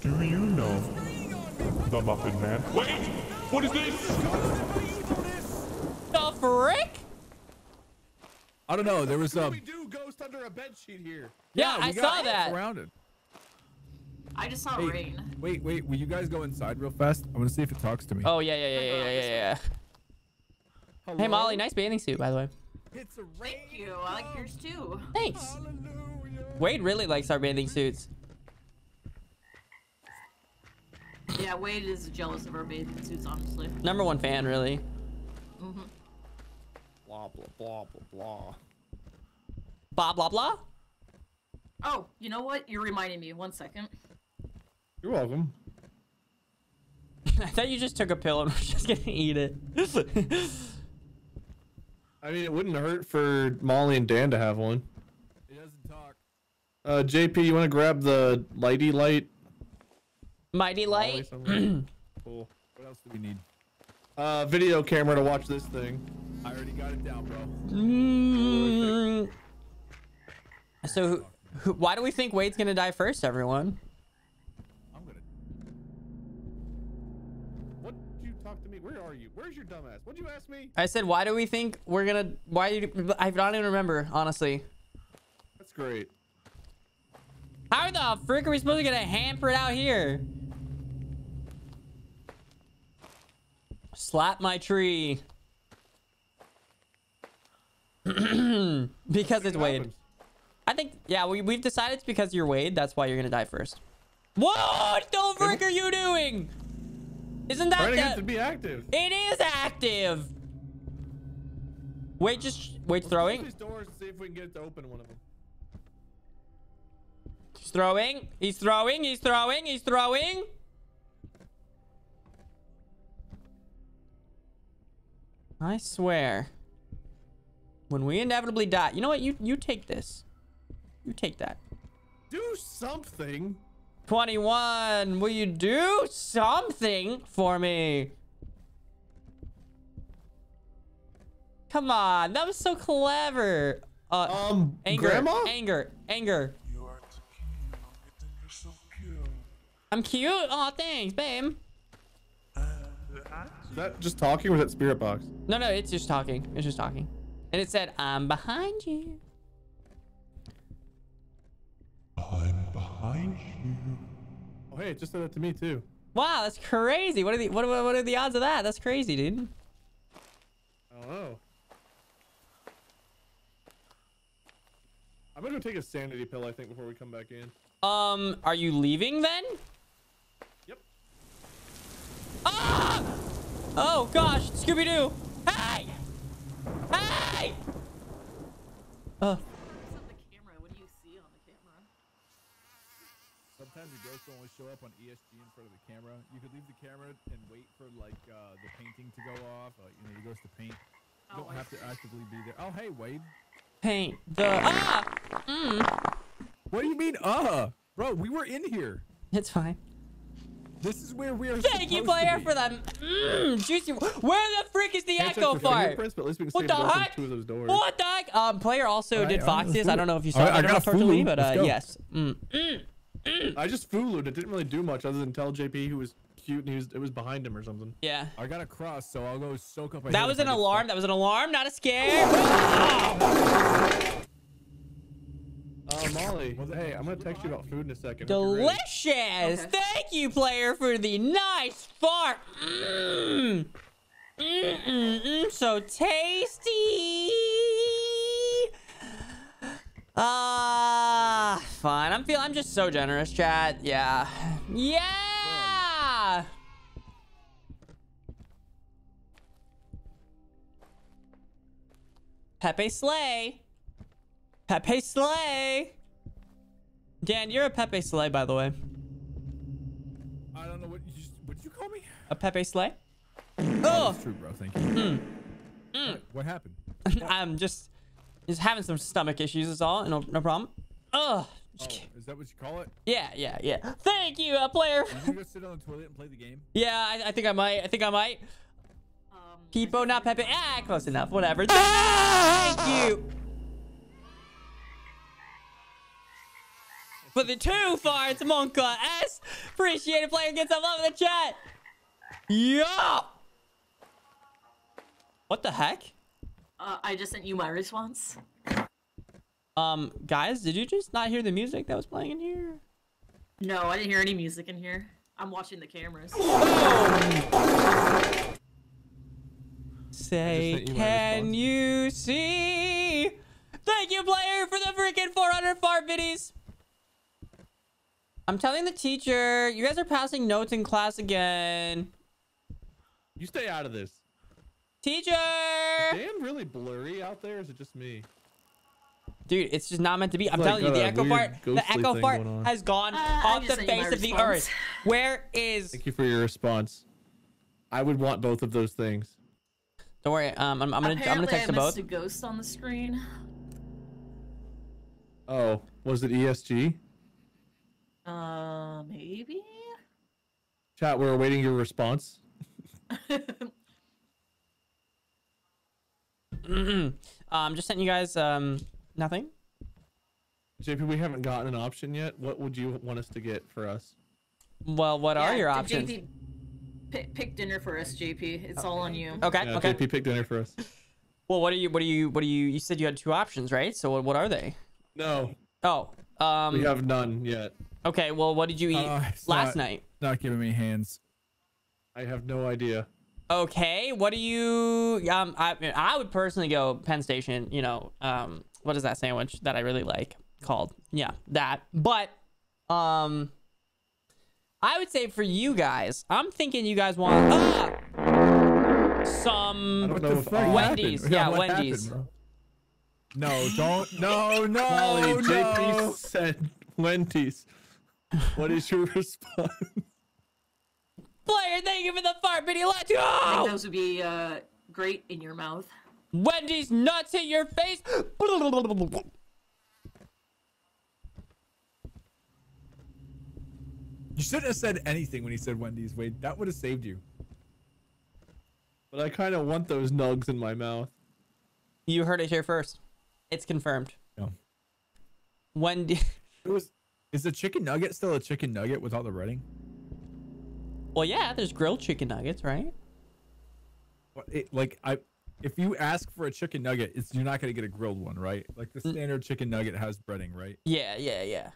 Do you know the Muffin Man? Wait! What is this? The frick? I don't know. There was um. we do ghost under a bed sheet here. Yeah, we I got saw that. Surrounded. I just saw Hey, rain. wait, wait. Will you guys go inside real fast? I want to see if it talks to me. Oh yeah yeah yeah yeah yeah yeah. yeah. Hey Molly, nice bathing suit by the way. It's a rain. Thank you. I like yours too. Thanks. Hallelujah. Wade really likes our bathing suits. Yeah, Wade is jealous of our bathing suits, honestly. Number one fan, really. hmm Blah blah blah blah blah. Blah blah blah. Oh, you know what? You're reminding me. One second. You're welcome. I thought you just took a pill and were just gonna eat it. I mean, it wouldn't hurt for Molly and Dan to have one. It doesn't talk. Uh, JP, you want to grab the lighty light? Mighty light. cool. What else do we need? Uh, video camera to watch this thing. I already got it down, bro. Mm. So, who, who, why do we think Wade's gonna die first, everyone? I'm gonna. What did you talk to me? Where are you? Where's your dumbass? What'd you ask me? I said, why do we think we're gonna? Why? Do, I don't even remember, honestly. That's great. How the frick are we supposed to get a hamper out here? Slap my tree. because it's Wade. happens. I think, yeah, we, we've decided it's because you're Wade. That's why you're gonna die first. What the frick are you doing? Isn't that to get to be active. It is active. Wait, just wait. Let's Throwing. these doors and see if we can get to open one of them. He's throwing. He's throwing. He's throwing. He's throwing. I swear. When we inevitably die, you know what? You you take this. You take that. Do something. 21. Will you do something for me? Come on. That was so clever. Uh, Um, anger. Grandma? Anger. Anger. You are too keen on getting yourself killed. I'm cute. Oh, thanks, babe. Is that just talking or is that spirit box? No, no, it's just talking. It's just talking. And it said, I'm behind you. I'm behind you. Oh, hey, it just said that to me too. Wow, that's crazy. What are the what, what, what are the odds of that? That's crazy, dude. I don't know. I'm gonna go take a sanity pill, I think, before we come back in. Um, are you leaving then? Yep. Ah! Oh gosh, Scooby Doo! The camera? Sometimes the ghosts only show up on ESG in front of the camera. You could leave the camera and wait for like uh, the painting to go off. Uh, you know, the ghost to paint. You Oh, don't I have to actively be there. Oh, hey, Wade. paint the ah! What do you mean, uh? Bro, we were in here. It's fine. This is where we are. Thank you, player, for that mm, juicy. Where the frick is the Can't echo for fart? fingerprints, but at least we can What the heck? two of those doors. What the heck? Um, player also Alright, did foxes. I don't know if you saw. Alright, I I don't know got Fulu. but uh, go. yes. Mm. I just fooled. It didn't really do much other than tell JP who was cute and he was, it was behind him or something. Yeah. I got a cross, so I'll go soak up. a That was an alarm. That was an alarm, not a scare. Uh, Molly, hey, I'm gonna text you about food in a second. Hope you're ready. Delicious. Okay. Thank you, player, for the nice fart. Mmm. Mm, mm, mm, so tasty. Ah, fine. I'm feel. I'm just so generous, chat. Yeah. Yeah. Pepe Slay. Pepe Slay. Dan, you're a Pepe Slay, by the way. I don't know what you. What you call me? A Pepe Slay? Oh, Oh, that's true, bro. Thank you. Hmm. What, what happened? I'm just just having some stomach issues. Is all. No, no problem. Ugh. Oh, is that what you call it? Yeah, yeah, yeah. Thank you, uh, player. You gonna go sit on the toilet and play the game? yeah, I, I think I might. I think I might. Um, Peepo, not Pepe. Ah, close enough. Whatever. Thank you. For the two farts, Monka S. Appreciate it, player. Get some love in the chat. Yo. What the heck? uh, I just sent you my response. Um, guys, did you just not hear the music that was playing in here? No, I didn't hear any music in here. I'm watching the cameras. Say, you can you see? Thank you, player, for the freaking 400 fart biddies. I'm telling the teacher, you guys are passing notes in class again. You stay out of this. Teacher! Dan really blurry out there? Is it just me? Dude, it's just not meant to be. I'm like telling you, the got echo weird fart, the echo thing fart on. has gone Uh, off the sent you my face of the earth. Where is? Thank you for your response. I would want both of those things. Don't worry. Um, I'm, I'm gonna, I'm gonna Apparently, text I them missed both. a ghost on the screen. Oh, was it ESG? Uh, maybe. Chat, we're awaiting your response. Um, just sent you guys um nothing. JP, we haven't gotten an option yet. What would you want us to get for us? Well, what are your options? JP, pick, pick dinner for us, JP. It's all on you. Okay, Yeah, okay. JP picked dinner for us. Well, what are you? What are you? What are you? You said you had two options, right? So what? What are they? No, Oh, um. we have none yet. Okay. Well, what did you eat Uh, last not- night? Not giving me hands. I have no idea. Okay. What do you? Um. I I would personally go Penn Station. You know. Um. What is that sandwich that I really like called? Yeah, that. But, um. I would say for you guys, I'm thinking you guys want ah, some don't What know the if fuck? I- Wendy's. happened? Yeah, what Wendy's. happened, no, don't. No, no, Molly, no. JP said Wendy's. What is your response? Player, thank you for the fart video. Let's I think those would be uh, great in your mouth. Wendy's nuts hit your face. You shouldn't have said anything when he said Wendy's. Wade, that would have saved you. But I kind of want those nugs in my mouth. You heard it here first. It's confirmed. No. Wendy. It was. Is the chicken nugget still a chicken nugget with all the breading? Well, yeah, there's grilled chicken nuggets, right? It, like I, if you ask for a chicken nugget, it's you're not gonna get a grilled one, right? Like Mm. the standard chicken nugget has breading, right? Yeah, yeah, yeah.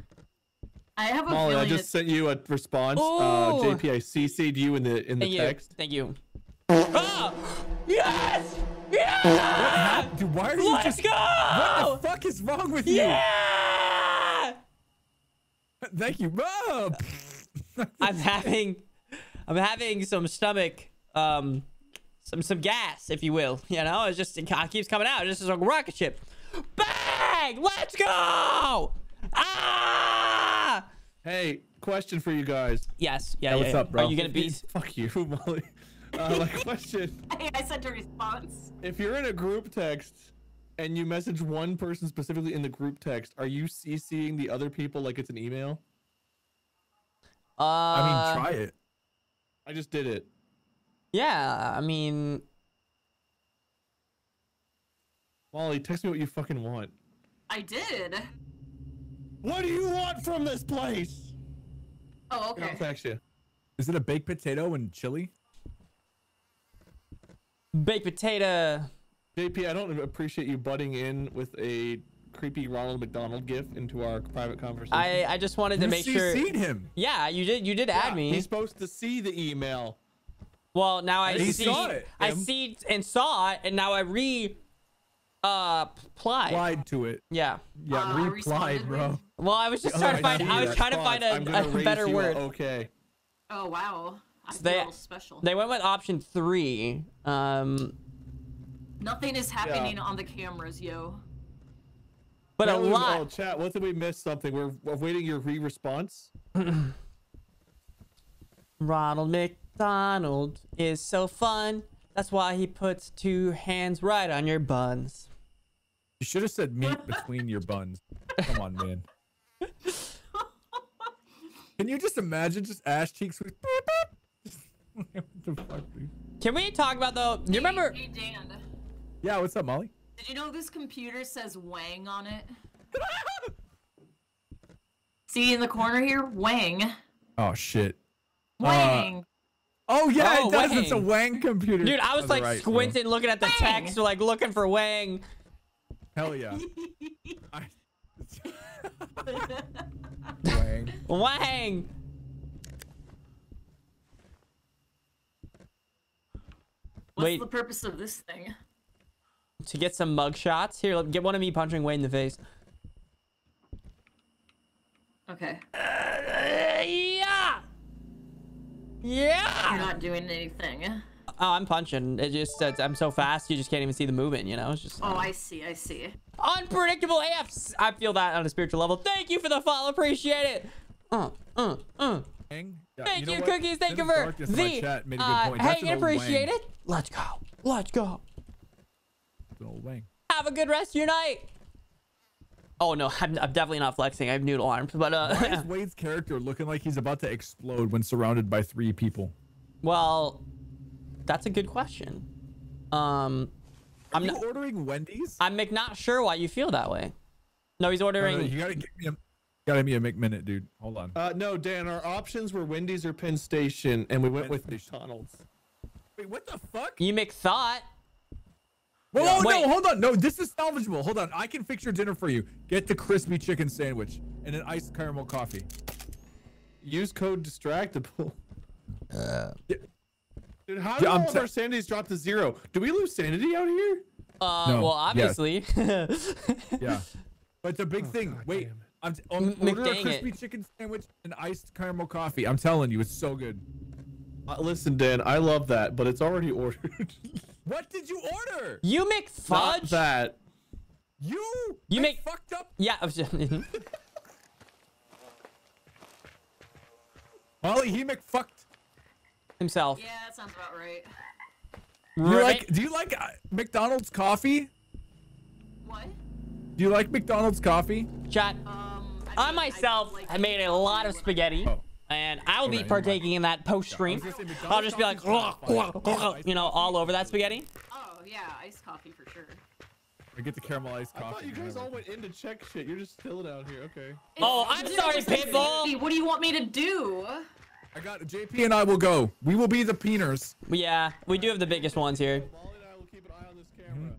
I have a Molly, I just it's sent you a response. Uh, JP, I CC'd you in the in the Thank you. text. Thank you. Ah! Yes! Yeah! Dude, why are you Let's just? go! What the fuck is wrong with you? Yeah! Thank you. Ah, I'm having, I'm having some stomach, um, some some gas, if you will. You know, it's just it keeps coming out. This is a rocket ship. Bang! Let's go! Ah! Hey, question for you guys. Yes. Yeah. Yeah, yeah, what's yeah. up, bro? Are you gonna be? Fuck you, Molly. Uh, my question: Hey, I sent a response. If you're in a group text and you message one person specifically in the group text, are you CCing the other people like it's an email? Uh, I mean, try it. I just did it. Yeah. I mean, Molly, text me what you fucking want. I did. What do you want from this place? Oh, okay. I'll text you. Is it a baked potato and chili? baked potato. JP, I don't appreciate you butting in with a creepy Ronald McDonald gif into our private conversation. I I just wanted to You make sure. CC'd him. Yeah, you did. You did add me. He's supposed to see the email. Well, now I He see. saw it, I Tim. see and saw it, and now I re. Uh, applied. Lied to it. Yeah. Yeah, Uh, replied, bro. Well, I was just Oh, trying I to find. see I was that trying to find a, a better word. okay. Oh wow. I So they- special. They went with option three. Um, Nothing is happening on the cameras, yo. but a Apparently- Oh, lot. chat. What did we miss? Something. We're, we're waiting your re-response. Ronald McDonald is so fun. That's why he puts two hands right on your buns. You should have said meat between your buns. Come on, man. Can you just imagine just ass cheeks with what the fuck, dude? Can we talk about though? Do you remember? Hey, Dan. Yeah, what's up, Molly? Did you know this computer says Wang on it? See in the corner here? Wang. Oh shit. Uh, Wang. Oh yeah, Oh, it does. It's a Wang. Wang computer. Dude, I was like right, bro. squinting, looking at the Wang. text, like looking for Wang. Hell yeah. I... Wang. Wang. What's Wait. the purpose of this thing? To get some mug shots. Here, get one of me punching Wayne in the face. Okay. Uh, yeah. Yeah. You're not doing anything. Oh, I'm punching. It just it's, I'm so fast, you just can't even see the movement. You know, it's just Oh, I see, I see. unpredictable AFs. I feel that on a spiritual level. Thank you for the follow. Appreciate it. Uh, uh, uh. Wang? Yeah, Thank know you, what? Cookies. Thank you Sin of for Darkness in my the chat made a good uh, point. That's hang an appreciate Wang. it. Let's go. Let's go. It's an old Wang. Have a good rest of your night. Oh no, I'm, I'm definitely not flexing. I have noodle arms, but uh. Why is Wade's character looking like he's about to explode when surrounded by three people? well, that's a good question. Um, I'm Are you not, ordering Wendy's? I'm not sure why you feel that way. No, he's No, no, ordering. you gotta give me a, gotta give me a McMinute, dude. Hold on. Uh, no, Dan. Our options were Wendy's or Penn Station, and we went Penn with Station. McDonald's. Wait, what the fuck? You McThought. Whoa, whoa, Wait. no, hold on. No, this is salvageable. Hold on. I can fix your dinner for you. Get the crispy chicken sandwich and an iced caramel coffee. Use code distractible. Yeah. Dude, how Yeah, did I'm all of te- our sanities drop to zero? Do we lose sanity out here? Uh, No, well, yes. obviously. Yeah. But the big thing, Oh, God wait. damn it. I'm t- um, order a crispy it. chicken sandwich and iced caramel coffee. I'm telling you, it's so good. Uh, listen, Dan. I love that, but it's already ordered. What did you order? you Not McFudge. that. You? You make- fucked up. Yeah. I was just- Molly, he McFucked. himself. Yeah, that sounds about right. You Right. like? Do you like uh, McDonald's coffee? What? Do you like McDonald's coffee? Chat. Um, I mean, myself like I made a lot of spaghetti, Oh. And I will be partaking in that post stream. I was gonna say, I'll just be like, you know, all over that spaghetti. Oh yeah, iced coffee for sure. I get the caramelized I coffee. thought you guys all went in to check shit. You're just chilling out here. Okay. Oh, I'm sorry, it's Pitbull. What do you want me to do? I got JP and I will go. We will be the peeners. Yeah, we do have the biggest ones here. Molly and I will keep an eye on this camera.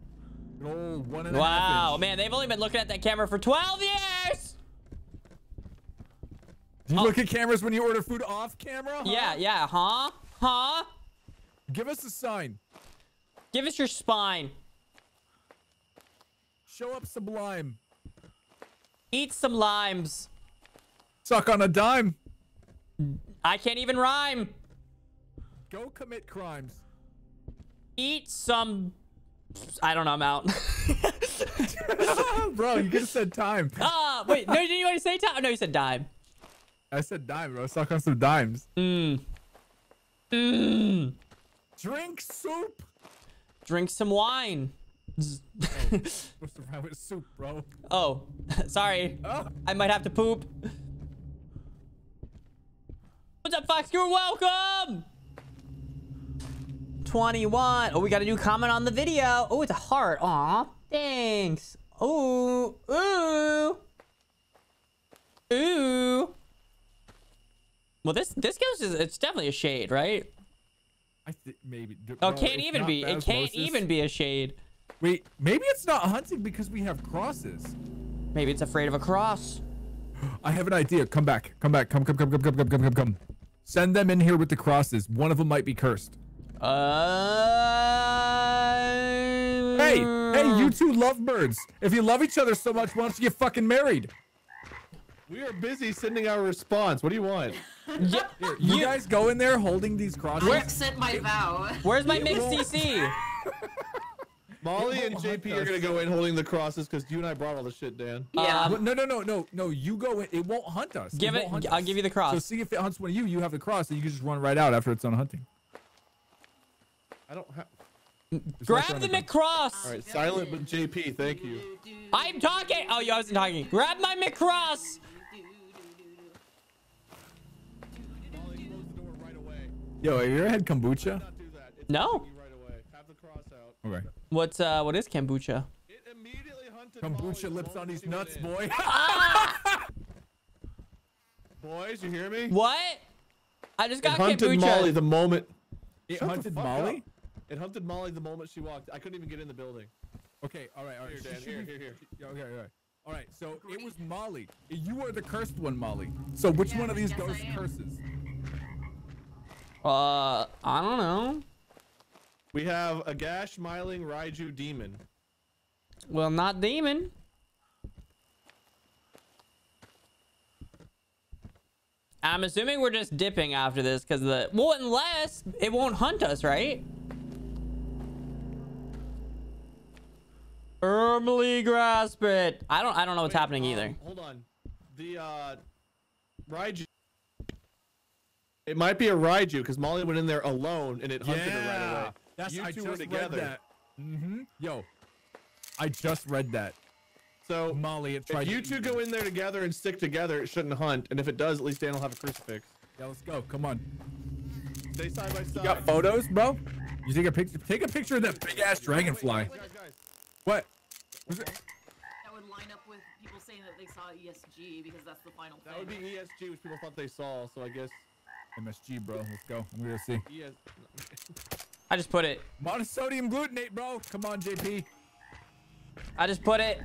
Oh, one and a half Wow, man, they've only been looking at that camera for 12 years. Do you look at cameras when you order food off camera? huh? Yeah, yeah, huh? Huh? Give us a sign. Give us your spine. Show up sublime. Eat some limes. Suck on a dime. I can't even rhyme. Go commit crimes. Eat some. I don't know. I'm out. bro, you could have said time. ah, wait. No, didn't you already say time? No, you said dime. I said dime, bro. Suck on some dimes. Mmm. Mmm. Drink soup. Drink some wine. Oh, what's the with soup, bro? oh, sorry. Oh. I might have to poop. What's up, Fox? You're welcome. 21. Oh, we got a new comment on the video. Oh, it's a heart. Aw, thanks. Ooh, ooh, ooh. Well, this this goes is it's definitely a shade, right? I think maybe. Oh, bro, can't even be. It can't even be a shade. Wait, maybe it's not hunting because we have crosses. Maybe it's afraid of a cross. I have an idea. Come back. Come back. Come, come, come, come, come, come, come, come, come. Send them in here with the crosses. One of them might be cursed. Uh. Hey, hey, you two lovebirds. If you love each other so much, why don't you get fucking married? We are busy sending our response. What do you want? Yeah, You, you- guys go in there holding these crosses. I accept my vow. Where's my mixed CC? Molly and JP are gonna go in holding the crosses because you and I brought all the shit, Dan. Yeah. Um, no, no, no, no, no. You go in. It won't hunt us. Give won't it- I'll us. give you the cross. So see if it hunts one of you. You have the cross, and you can just run right out after it's done hunting. I don't have. Just Grab the on McCross. All right, silent but JP. Thank you. I'm talking. Oh, you wasn't talking. Grab my McCross. Yo, have you ever had kombucha? Not do that. It's No. hunting you Right away. Have the cross out. Okay. What's uh? What is kombucha? It immediately hunted. Molly the Kombucha lips moment on these nuts, in. boy. Boys, you hear me? What? I just got It hunted kombucha. Molly the moment. it Shut hunted Molly. up. It hunted Molly the moment she walked. I couldn't even get in the building. Okay, all right, all right. Here, Dan, here, here, here. Yeah, okay, all right. All right, so it was Molly. You are the cursed one, Molly. So which Yeah, one of these guess ghosts curses? Uh, I don't know. We have a gash smiling Raiju demon. Well, not demon. I'm assuming we're just dipping after this because the well, unless it won't hunt us, right? Firmly grasp it. I don't. I don't know what's Wait, happening um, either. Hold on. The uh, Raiju. It might be a Raiju because Molly went in there alone and it hunted her right away. That's you I two just were together. read that. Mm-hmm. Yo, I just read that. So Molly, it tried. if you two go in there together and stick together, it shouldn't hunt. And if it does, at least Dan will have a crucifix. Yeah, let's go. Come on. Stay side by side. You got photos, bro? You take a picture. Take a picture of that big ass dragonfly. Guys, guys, guys. What? Was it? That would line up with people saying that they saw ESG because that's the final That would be. ESG, which people thought they saw. So I guess MSG, bro. Let's go. I'm gonna see. ES. I just put it. Monosodium glutamate, bro. Come on, JP. I just put it.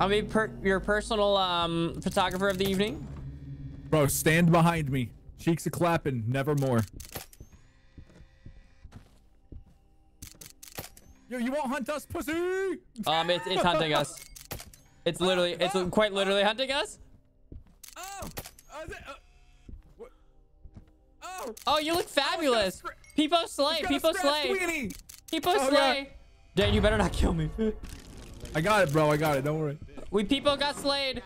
I'll be per your personal um photographer of the evening. Bro, stand behind me. Cheeks a clapping, nevermore. Yo, you won't hunt us, pussy? Um, it's it's hunting us. It's literally, it's quite literally hunting us. Oh! Uh, th- uh, what? Oh! Oh, you look fabulous. scra- People slay, Got a people scratch slay, weenie. people Oh, slay. Dan, you better not kill me. I got it, bro. I got it. Don't worry. We people got slayed. Guys,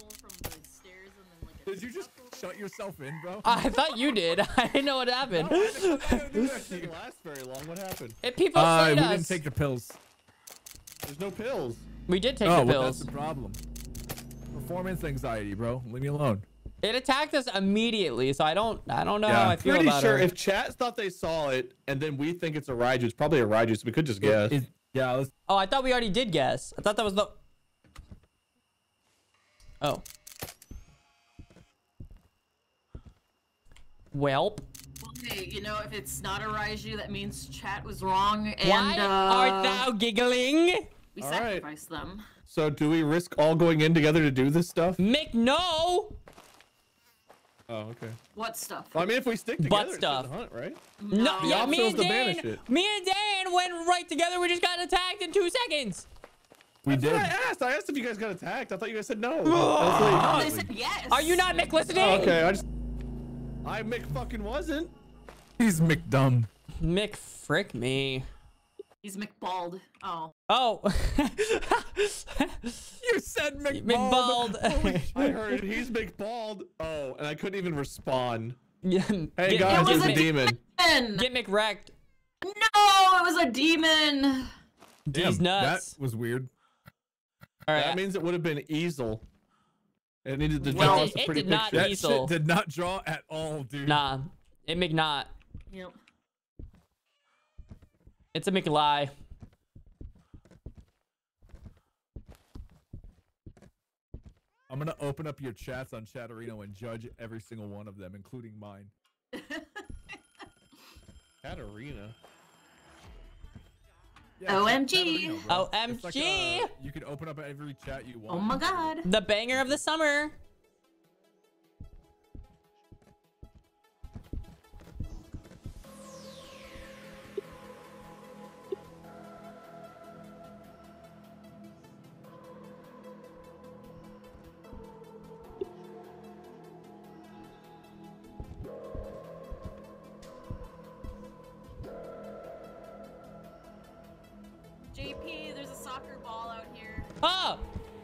roll from the stairs and then like a Did you just shut yourself in, bro? I thought you did. I didn't know what happened. That didn't last very long. What happened? It people Uh, we slayed us. We didn't take the pills. There's no pills. we did take oh, the well, pills. that's the problem. Performance anxiety, bro. Leave me alone. It attacked us immediately, so I don't, I don't know Yeah. how I feel Pretty about sure her. if chat thought they saw it and then we think it's a Raiju, it's probably a Raiju, so we could just guess. It- yeah, let's. Oh, I thought we already did guess. I thought that was the. Oh. Welp. Okay, you know, if it's not a Raiju, that means chat was wrong, and Why uh, art thou giggling? we All right. sacrificed them. So do we risk all going in together to do this stuff? Mick, no! Oh, okay. What stuff? Well, I mean, if we stick Butt together, it stuff. shouldn't hunt, right? No, The yeah, me and Dan, me and Dan went right together. We just got attacked in two seconds. We That's what did. I asked. I asked if you guys got attacked. I thought you guys said no. Oh, like, they said yes. Are you not Mick listening? oh, okay, I just. I Mick fucking wasn't. He's McDumb. Mick frick me. He's McBald. Oh. Oh. You said McBald. I heard he's McBald. Oh, and I couldn't even respond. Yeah, Hey get, guys, It it's a a demon. And Get McWrecked. no, it was a demon. These nuts. That was weird. All right. That means it would have been easel. It needed to Well, draw it- us a it pretty did not picture. That Easel. shit did not draw at all, dude. Nah, it McNot. Yep. It's a McLie. I'm gonna open up your chats on Chatterino and judge every single one of them, including mine. Katarina. Yeah, OMG. Chatterino, bro. It's like, OMG. uh, you can open up every chat you want. Oh my god. The banger of the summer.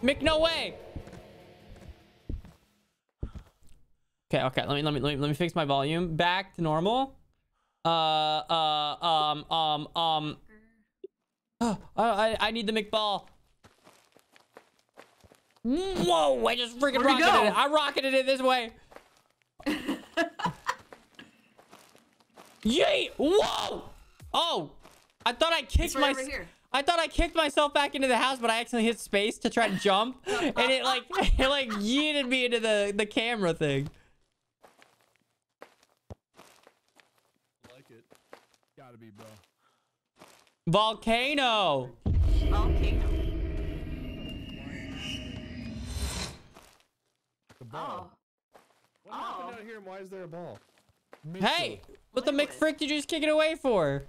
Mick, no way. Okay, okay. Let me let me let me, let me fix my volume back to normal. Uh, uh, um, um, um. Oh, I I need the McBall. Whoa! I just freaking Where'd rocketed it. I rocketed it this way. Yay! Whoa! Oh, I thought I kicked right my. Over here. I thought I kicked myself back into the house, but I accidentally hit space to try to jump, and it like it like yeeted me into the the camera thing. Like it. Gotta be, bro. Volcano. Okay. The ball. Oh. What happened Oh. out here and why is there a ball? Hey, what the Liquid. McFrick did you just kick it away for?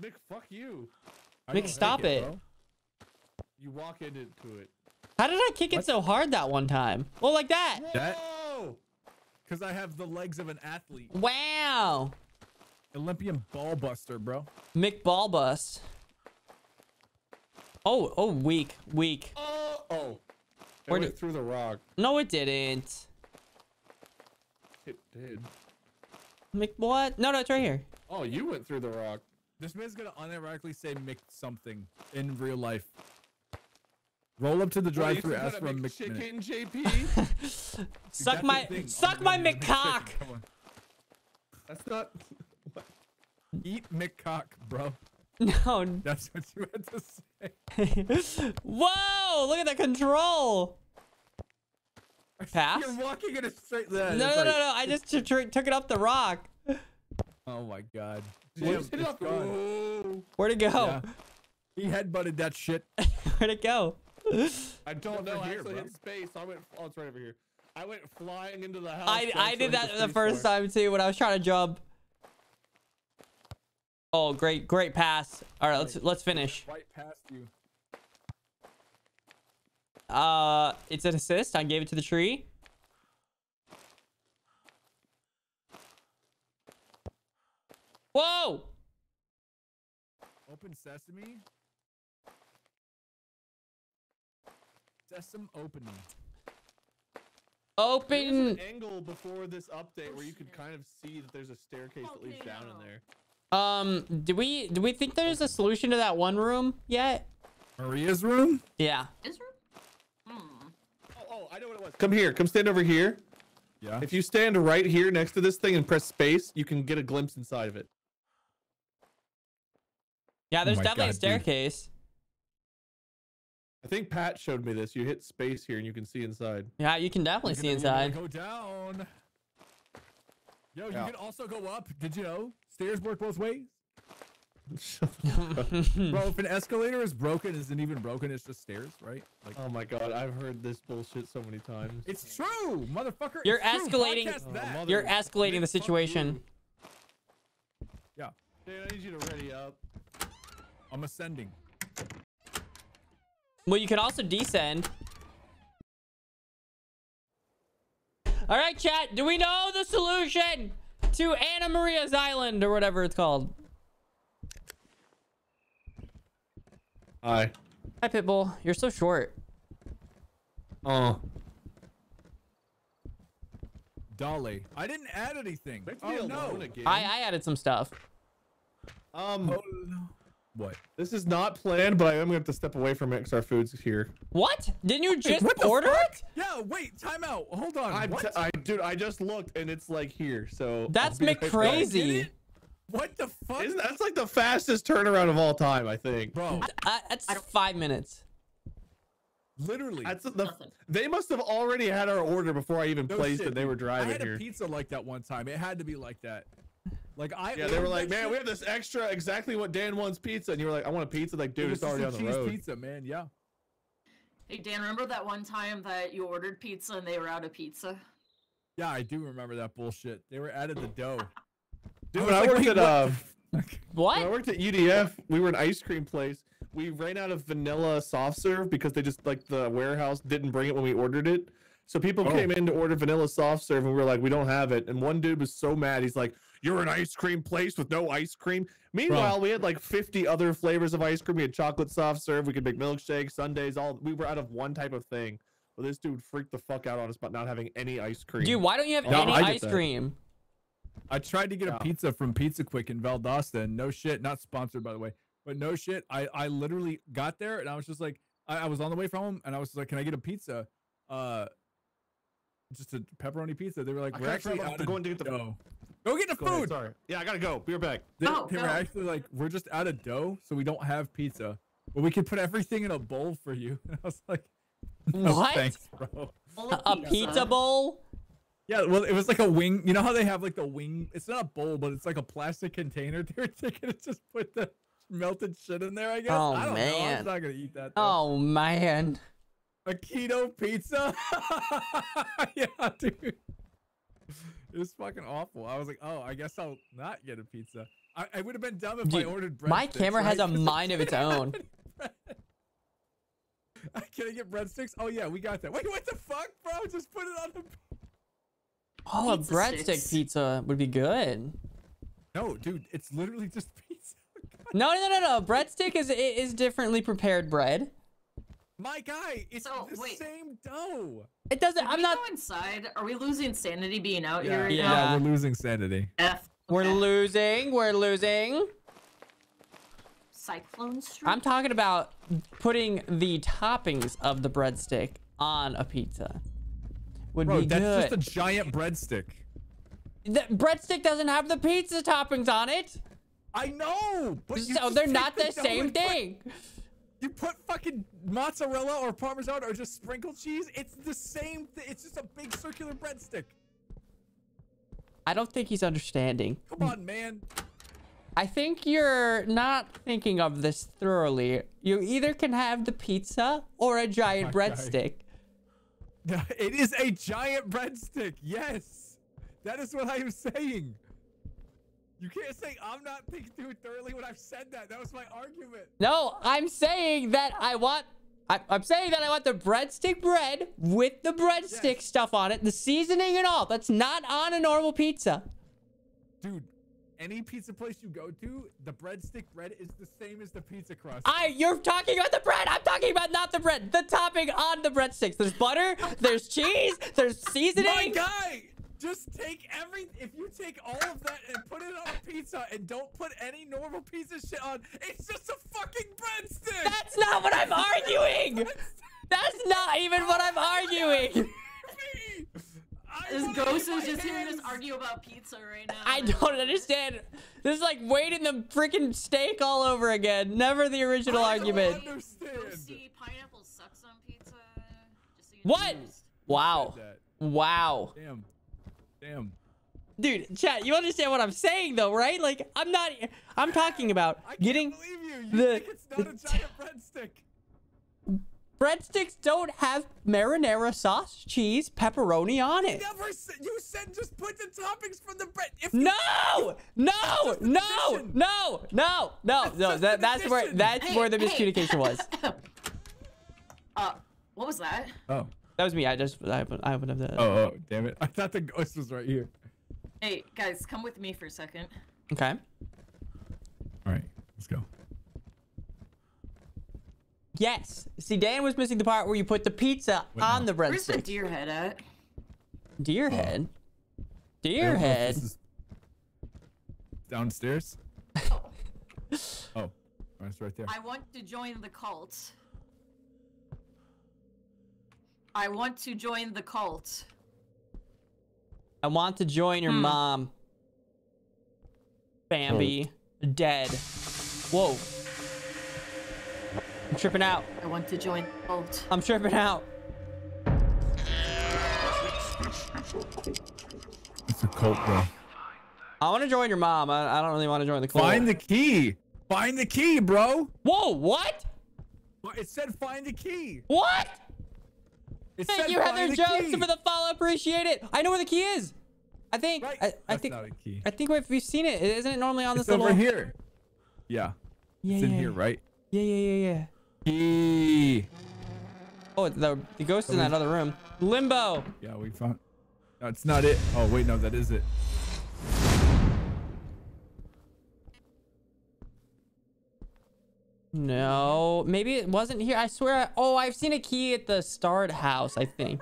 Mick, fuck you. I Mick, stop take it. bro. You walk into it. How did I kick it so hard that one time? Well, like that. That- Cause I have the legs of an athlete. Wow. Olympian ball buster, bro. Mick ball bust. Oh, oh, weak, weak. Oh! Oh! It Where went did- through the rock. No, it didn't. It did. Mick, what? No, no, it's right here. Oh, you went through the rock. This man's gonna unironically say Mick something in real life. Roll up to the drive-through, took ask out for a a McMinute. McChicken, JP? Suck my, suck my gonna get a McCock. McChicken. Come on. That's not. Eat McCock, bro. No. That's what you had to say. Whoa! Look at the control. Pass? You're walking in a straight line. no, It's no, like- no! I just took it up the rock. Oh my god. Did you Damn, just hit it it's off? gone. Whoa. Where'd it go? Yeah. He headbutted that shit. Where'd it go? I don't know. over I here, actually bro. hit space. I went. Oh, it's right over here. I went flying into the house. I to I did that the first bar. time too when I was trying to jump. Oh, great, great pass. All right, let's let's finish. Right past you. Uh, it's an assist. I gave it to the tree. Whoa! Open sesame. Sesame opening. There was Open. an angle before this update where you could kind of see that there's a staircase that leads down in there. Um, do we do we think there's a solution to that one room yet? Maria's room? Yeah. Is there? Hmm. Oh, oh, I know what it was. Come here. Come stand over here. Yeah. If you stand right here next to this thing and press space, you can get a glimpse inside of it. Yeah, oh there's my definitely a God, dude. staircase. I think Pat showed me this. You hit space here and you can see inside. Yeah, you can definitely see You're gonna- inside. Go down. Yo, you can also go up. Did you know? Stairs work both ways. Bro, if an escalator is broken, isn't even broken. It's just stairs, right? Like, oh my god, I've heard this bullshit so many times. it's true, motherfucker. You're it's escalating- Oh, You're escalating the situation. you. Yeah, Dude, I need you to ready up. I'm ascending. Well, you can also descend. All right, chat. Do we know the solution to Anna Maria's Island or whatever it's called? Hi. Hi, Pitbull. You're so short. Oh. Dolly. I didn't add anything. Oh no. I, I added some stuff. Um, Oh, no. What? this is not planned, but I am gonna have to step away from it because our food's here. What? Didn't you just what order it? Yeah, wait, time out. Hold on. I, what? I, dude, I just looked and it's like here. So That's I'll right back. McCrazy. Did it? What the fuck? Isn't that's like the fastest turnaround of all time? I think. Bro, Uh, that's five minutes. literally. That's the. Nothing. They must have already had our order before I even No placed shit, it. They were dude. driving I had here. a pizza like that one time. It had to be like that. Like I. Yeah, they were like, man, shit. we have this extra, exactly what Dan wants pizza, and you were like, I want a pizza. Like, dude, was it's already on the cheese road. pizza, man. Yeah. Hey Dan, remember that one time that you ordered pizza and they were out of pizza? Yeah, I do remember that bullshit. They were out of the dough. Dude, I when I like, worked wait, at what uh. What? when I worked at UDF, we were an ice cream place. We ran out of vanilla soft serve because they just like the warehouse didn't bring it when we ordered it. So people Oh. came in to order vanilla soft serve, and we were like, we don't have it. And one dude was so mad, he's like, "You're an ice cream place with no ice cream." Meanwhile, we had like 50 other flavors of ice cream. We had chocolate soft serve. We could make milkshakes, sundaes. All we were out of one type of thing. Well, this dude freaked the fuck out on us about not having any ice cream. Dude, why don't you have No, any I ice that. cream? I tried to get Yeah. a pizza from Pizza Quick in Valdosta. and No shit, not sponsored by the way, but no shit. I I literally got there and I was just like, I, I was on the way from home and I was like, can I get a pizza? Uh, just a pepperoni pizza. They were like, I we're kinda actually forgot out to of go and get the- dough. Go get the Go ahead, food. sorry. Yeah, I gotta go. Be right back. They, Oh, they were go. actually like, we're just out of dough, so we don't have pizza, but we could put everything in a bowl for you. And I was like, no, oh, What? Thanks, bro. A, a pizza bowl? Yeah, well, it was like a wing. You know how they have like the wing? It's not a bowl, but it's like a plastic container. They were thinking to just put the melted shit in there. I guess. Oh, I don't know. man. I'm not gonna eat that. Though. Oh man. A keto pizza? yeah, dude. It was fucking awful. I was like, oh, I guess I'll not get a pizza. I, I would have been dumb if I Dude, ordered breadsticks. my camera has right? a 'Cause I mind of its own. any. Can I get breadsticks? Oh yeah, we got that. Wait, what the fuck, bro? Just put it on the. Oh, a breadstick sticks. pizza would be good. No, dude, it's literally just pizza. No, no, no, no. Breadstick is is differently prepared bread. My guy, it's So, the wait. same dough. It doesn't. Did I'm we not. go inside? Are we losing sanity being out Yeah, here right Yeah. now? we're losing sanity. F. We're okay. losing. We're losing. Cyclone Street. I'm talking about putting the toppings of the breadstick on a pizza. Would Bro, be that's good. just a giant breadstick. The breadstick doesn't have the pizza toppings on it, I know, but so they're not the dough same and put- thing. You put fucking mozzarella or parmesan or just sprinkled cheese. It's the same. thing. it's just a big circular breadstick. I don't think he's understanding. Come on, man. I think you're not thinking of this thoroughly. You either can have the pizza or a giant guy. breadstick. It is a giant breadstick. Yes, that is what I am saying. You can't say I'm not thinking through it thoroughly when I've said that. That was my argument. No, I'm saying that I want. I, I'm saying that I want the breadstick bread with the breadstick Yes. stuff on it, the seasoning and all. That's not on a normal pizza. Dude, any pizza place you go to, the breadstick bread is the same as the pizza crust. I, you're talking about the bread. I'm talking about not the bread. The topping on the breadsticks. There's butter. There's cheese. There's seasoning. My guy, just take every. If you take all of that and put it on a pizza and don't put any normal piece of shit on, it's just a fucking breadstick. That's not what I'm arguing. That's not even what I'm arguing. This ghost is just here to hands. just argue about pizza right now. I don't understand. This is like waiting the freaking steak all over again. Never the original I don't argument. Go understand. see pineapple sucks on pizza. Just so you What? know. Wow. Wow. Damn. Damn. Dude, chat, you understand what I'm saying though, right? Like, I'm not. I'm talking about I can't getting. believe you. You the- think it's not a the- giant breadstick. Breadsticks don't have marinara sauce, cheese, pepperoni on it. Never said. You said just put the toppings from the bread. If you- No! No! No! No! No! No! No! That, an that's where that's Hey, where the hey. miscommunication was. Uh, what was that? Oh. That was me. I just I opened, I opened up the. Oh, oh, damn it. I thought the ghost was right here. Hey, guys, come with me for a second. Okay. All right, let's go. Yes. See, Dan was missing the part where you put the pizza Wait, on no. the Where's the breadstick. deer head at? Deer head. Deer oh. don't know if head. this is Downstairs? oh, it's right there. I want to join the cult. I want to join the cult. I want to join your Hmm. mom. Bambi. Dead. Whoa. I'm tripping out. I want to join the cult. I'm tripping out. It's a cult, bro. I want to join your mom. I, I don't really want to join the cult. Find the key. Find the key, bro. Whoa, what? It said find the key. What? It Thank you, Heather find Jones, key. for the follow. Appreciate it. I know where the key is. I think. Right. I, I That's think. not a key. I think we've, we've seen it. Isn't it normally on It's this little? over here. Yeah. Yeah, It's in yeah, here, yeah. right? Yeah, yeah, yeah, yeah. Key. Oh, the, the ghost is in that other room. Limbo. Yeah, we found. No, it's not it. Oh wait, no, that is it. No, maybe it wasn't here. I swear. Oh, I've seen a key at the start house. I think.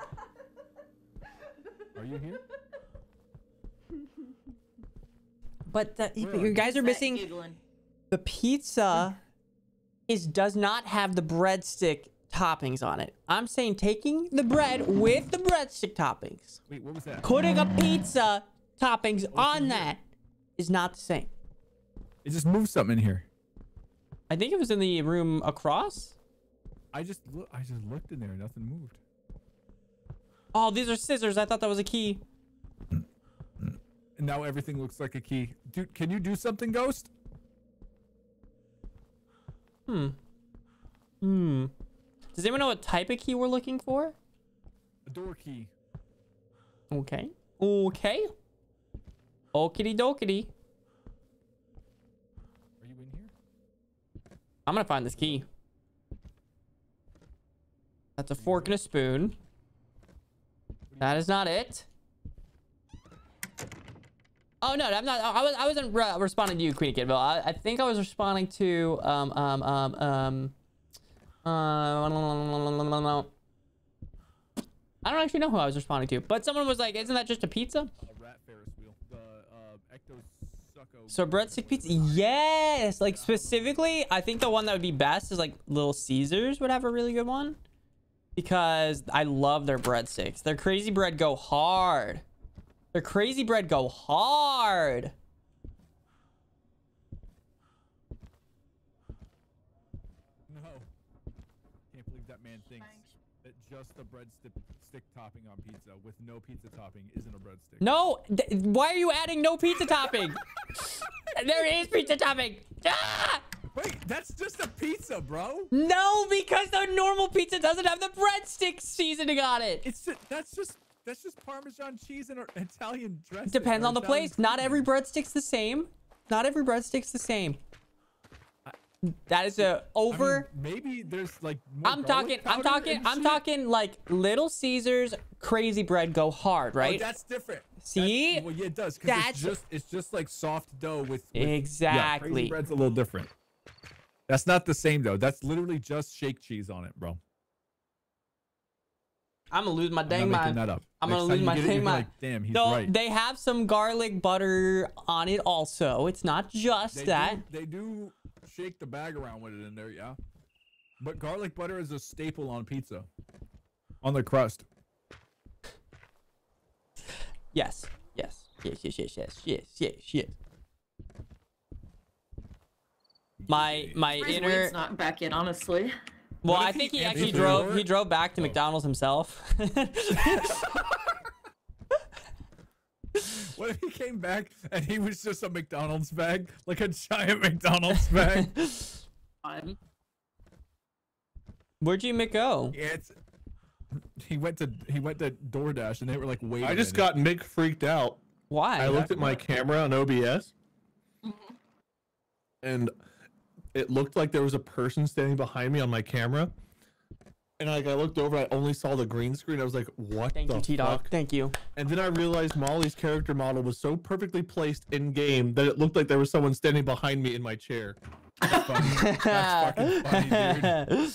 Are you here? But the, Where you guys are missing the pizza. Is does not have the breadstick toppings on it. I'm saying taking the bread with the breadstick toppings, Wait, what was that? putting a pizza toppings on here? that is not the same. It just moved something in here. I think it was in the room across. I just look. I just looked in there. Nothing moved. Oh, these are scissors. I thought that was a key. And now everything looks like a key. Dude, can you do something, Ghost? Hmm. Hmm. Does anyone know what type of key we're looking for? A door key. Okay. Okay. Okity dokity. Are you in here? I'm gonna find this key. That's a fork and a spoon. That is not it. Oh no, I'm not. I was. I wasn't re- responding to you, Queen Kidville. I, I think I was responding to um um um um. Uh, I don't actually know who I was responding to, but someone was like, "Isn't that just a pizza?" A rat Ferris wheel. The uh, Ecto Succo. So breadstick pizza, yes. Like specifically, I think the one that would be best is like Little Caesars would have a really good one because I love their breadsticks. Their crazy bread go hard. Their crazy bread go hard. No. Can't believe that man thinks that just a breadstick topping on pizza with no pizza topping isn't a breadstick. No, why are you adding no pizza topping? there is pizza topping. Ah! Wait, that's just a pizza, bro. No, because the normal pizza doesn't have the breadstick seasoning on it. It's ju- that's just that's just Parmesan cheese and Italian dressing. Depends on the Italian place. Not every breadstick's the same. Not every breadstick's the same. That is a I mean, over. maybe there's like. more I'm talking. I'm talking. I'm shit. talking like Little Caesars crazy bread go hard, Oh, right? that's different. See? That's, well, yeah, it does. That's- it's just it's just like soft dough with, with Yeah, Exactly. crazy bread's a little different. That's not the same though. That's literally just shake cheese on it, bro. I'm gonna lose my I'm dang not making mind. that up. I'm Next gonna lose my it, dang mind. Like, Damn, he's Though right. they have some garlic butter on it also. It's not just They that. do, they do shake the bag around with it in there, yeah. But garlic butter is a staple on pizza. On the crust. Yes. Yes. Yes. Yes. Yes. Yes. Yes. Yes. Yes. My my Surprised inner. Wade's not back yet, honestly. Well, I think he he actually drove. He drove back to Oh. McDonald's himself. What if he came back and he was just a McDonald's bag? Like a giant McDonald's bag? Um, Where'd you go? yeah, it's he went to he went to DoorDash and they were like, wait. I just got Mick freaked out. Why? I looked at my camera on OBS, Mm-hmm. and it looked like there was a person standing behind me on my camera. And like I looked over, I only saw the green screen. I was like, "What Thank the you, T Dog. fuck?" Thank you. And then I realized Molly's character model was so perfectly placed in game that it looked like there was someone standing behind me in my chair. That's funny. That's fucking funny, dude.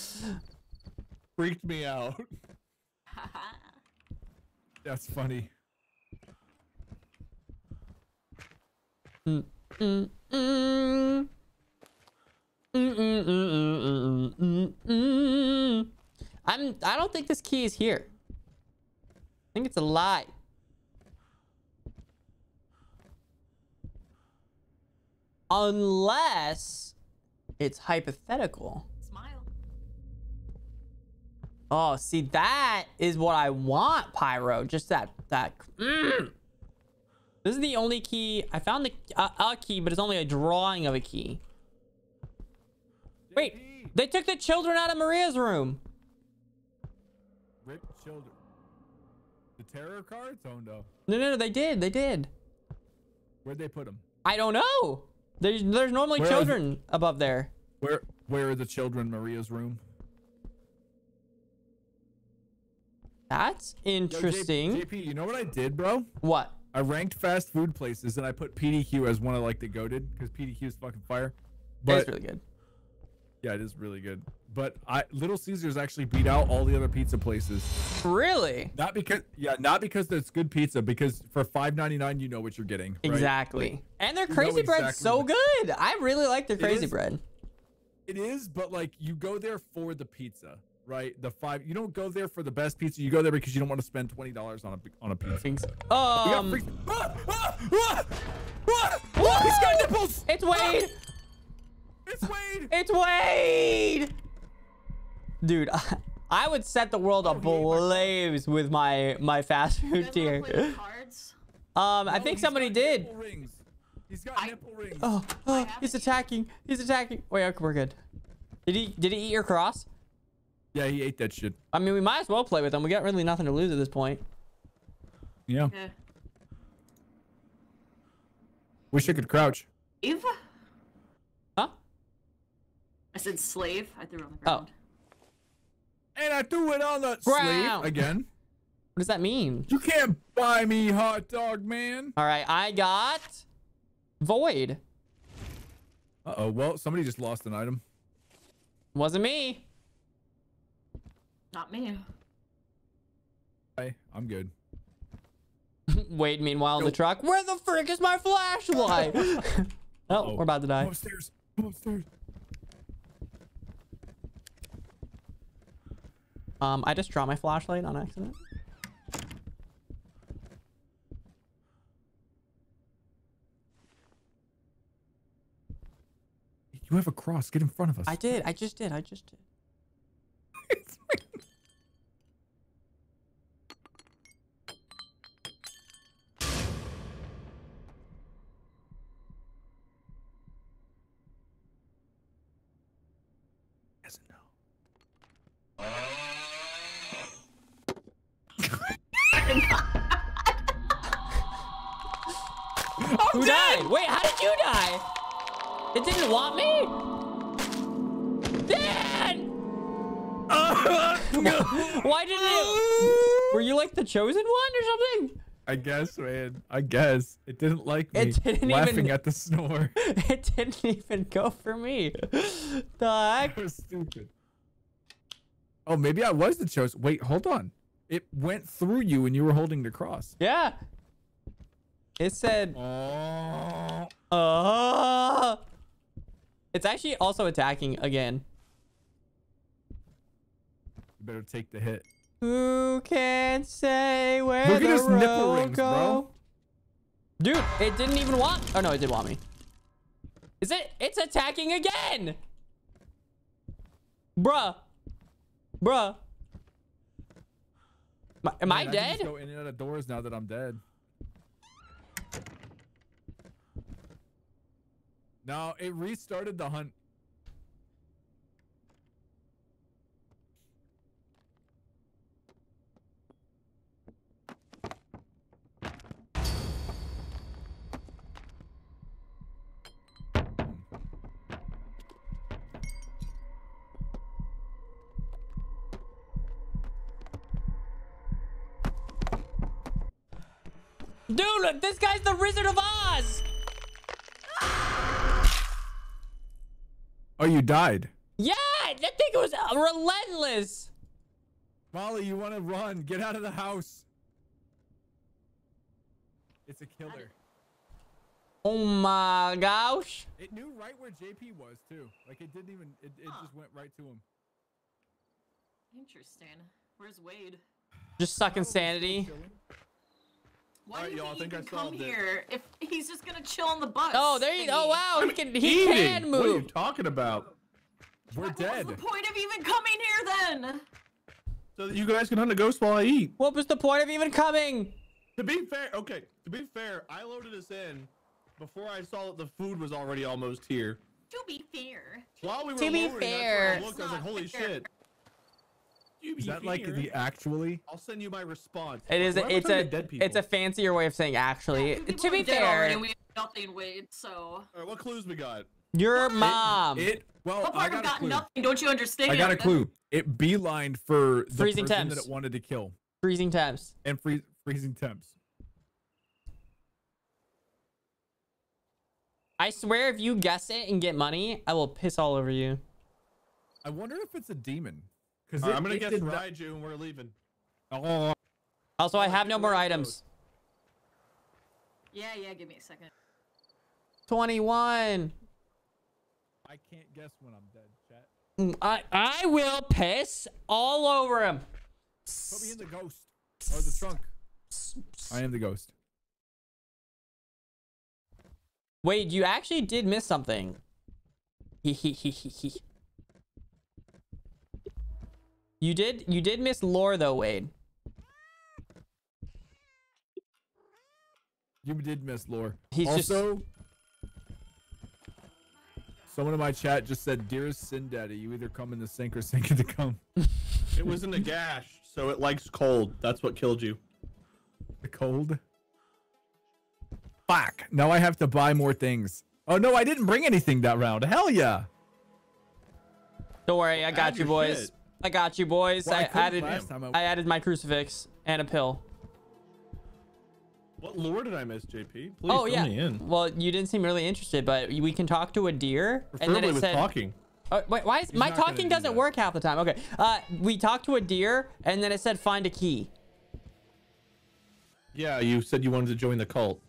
Freaked me out. That's funny. Mm, mm. Mm, mm, I'm. I don't think this key is here. I think it's a lie. Unless it's hypothetical. Smile. Oh, see, that is what I want, Pyro. Just that, that. Mm. This is the only key. I found the uh, a key, but it's only a drawing of a key. Wait, they took the children out of Maria's room. Children. The tarot cards? Oh no. No, no, no, they did. They did. Where'd they put them? I don't know. There's, there's normally Where children above there. Where Where are the children? Maria's room. That's Yo, J- interesting. JP, you know what I did, bro? What? I ranked fast food places and I put PDQ as one of like the goaded because PDQ is fucking fire. That's But really good. Yeah, it is really good. But I Little Caesars actually beat out all the other pizza places. Really? Not because yeah, not because it's good pizza, because for five ninety nine you know what you're getting. right? Exactly. And their crazy bread's exactly so good. I really like their crazy is. bread. It is, but like you go there for the pizza, right? The five. You don't go there for the best pizza. You go there because you don't want to spend twenty dollars on a on a pizza. Things. We got Um, freak- Ah! Ah! Ah! Ah! Ah! He's got nipples. it's Wade. It's Wade. It's Wade. Dude, I would set the world Oh, he ate my ablaze with my my fast food guys tier. wanna play with cards? Um, I No, think somebody did. Rings. He's got I- nipple rings. Oh, oh, he's it. attacking. He's attacking. Wait, okay, we're good. Did he did he eat your cross? Yeah, he ate that shit. I mean, we might as well play with him. We got really nothing to lose at this point. Yeah. Yeah. Wish I could crouch. Eve? Huh? I said slave. I threw it on the Oh. ground. And I threw it on the Ground. slave again. What does that mean? You can't buy me hot dog, man. All right, I got void. Uh oh. Well, somebody just lost an item. Wasn't me. Not me. Hey, I'm good. Wade, meanwhile, in the truck. Where the frick is my flashlight? oh, Uh-oh. we're about to die. Come upstairs. Come upstairs. Um, I just dropped my flashlight on accident. You have a cross. Get in front of us. I did. I just did. I just did. Why didn't it? Were you like the chosen one or something? I guess, man. I guess it didn't like me It didn't laughing even- at the snore. It didn't even go for me. The heck? That was stupid. Oh, maybe I was the chosen. Wait, hold on. It went through you and you were holding the cross. Yeah. It said, Oh. uh It's actually also attacking again. Better take the hit. Who can say where Look the at his nipple rings, go? bro. Dude, it didn't even want. Oh no, it did want me. Is it? It's attacking again. Bruh. Bruh. Am I- Am Man, can dead? just go in and out of doors now that I'm dead. No, it restarted the hunt. Dude, look, this guy's the Wizard of Oz. Oh, you died. Yeah, that thing was uh, relentless. Molly, you want to run? Get out of the house. It's a killer. Oh my gosh. It knew right where JP was too. Like it didn't even. It, it Huh. just went right to him. Interesting. Where's Wade? Just sucking Probably still sanity. Chilling. Why Alright, do you y'all, I think he think I come solved it. here if he's just gonna chill on the bus? Oh, there you. Oh thingy? wow, he can. He Eating. can What are you talking about? We're What dead. was the point of even coming here then? So that you guys can hunt a ghost while I eat. What was the point of even coming? To be fair, okay. To be fair, I loaded this in before I saw that the food was already almost here. To be fair, While we were To be lowering, that's when fair. I looked. I was like, "Holy fair. shit!" You Is that like fair. the actually? I'll send you my response. It is. Why A, am I it's a. dead people? It's a fancier way of saying actually. Two To be are dead already, fair, and we have nothing, Wade. So All right, what clues we got? your It- mom. It. Well, what I part got of got nothing? Don't you understand? I got a clue. It beelined for the Freezing person temps. that it wanted to kill freezing temps. and free, freezing temps. I swear, if you guess it and get money, I will piss all over you. I wonder if it's a demon. Because All right, I'm gonna guess Raiju and we're leaving. Oh, Also, I have no more items. Yeah, yeah. Give me a second. Twenty-one. I can't guess when I'm dead, chat. Mm, I I will piss all over him. Put me in the ghost or the trunk. I am the ghost. Wait, you actually did miss something. He he he he he. You did you did miss lore though, Wade. You did miss lore. He's just- also, someone in my chat just said, "Dearest Sin Daddy, you either come in the sink or sink in the cum." It was in a gash, so it likes cold. That's what killed you. The cold. Fuck. Now I have to buy more things. Oh no, I didn't bring anything that round. Hell yeah. Don't worry, I got Add you, boys. shit. I got you, boys. Well, I I, added last time I- I added my crucifix and a pill. What lore did I miss, JP? Please oh fill yeah. me in. Well, you didn't seem really interested, but we can talk to a deer, and Preferably then it with said. talking. Oh, wait, why is my talking do doesn't that. work half the time? Okay. Uh, we talked to a deer, and then it said find a key. Yeah, you said you wanted to join the cult.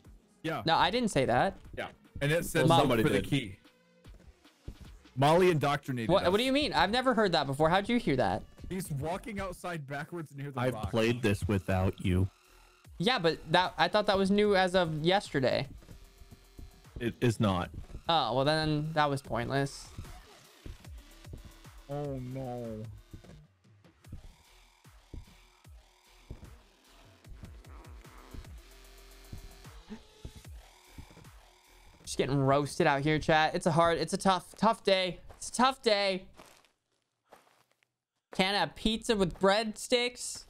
Yeah. No, I didn't say that. Yeah. And it said Well, somebody for the did. key. Molly indoctrinated What, us. what do you mean? I've never heard that before. How'd you hear that? He's walking outside backwards near the I've rock. played this without you. Yeah, but that I thought that was new as of yesterday. It is not. Oh, well then that was pointless. Oh no. Just getting roasted out here, chat. It's a hard, it's a tough, tough day. It's a tough day. Can't have pizza with breadsticks.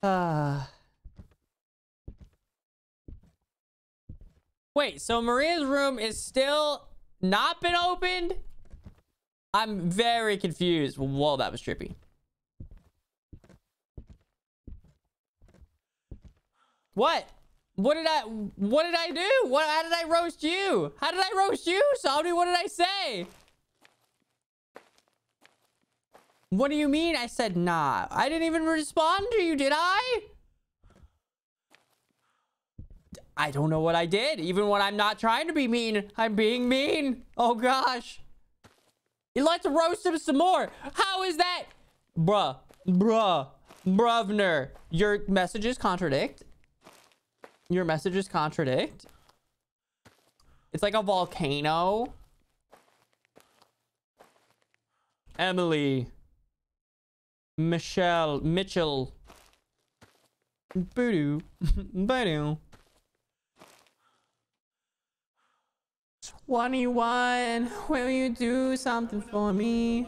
Uh. Wait, so Maria's room is still not been opened? I'm very confused. Whoa, that was trippy. What? What did I what did I do? What how did I roast you? How did I roast you, Salty? What did I say? What do you mean I said nah? I didn't even respond to you, did I? I don't know what I did. Even when I'm not trying to be mean, I'm being mean. Oh gosh. Let's roast him some more. How is that? Bruh. Bruh. Bruvner. Your messages contradict. Your messages contradict. It's like a volcano. Emily. Michelle. Mitchell. Boo-doo. Boo-doo. 21. Will you do something for me?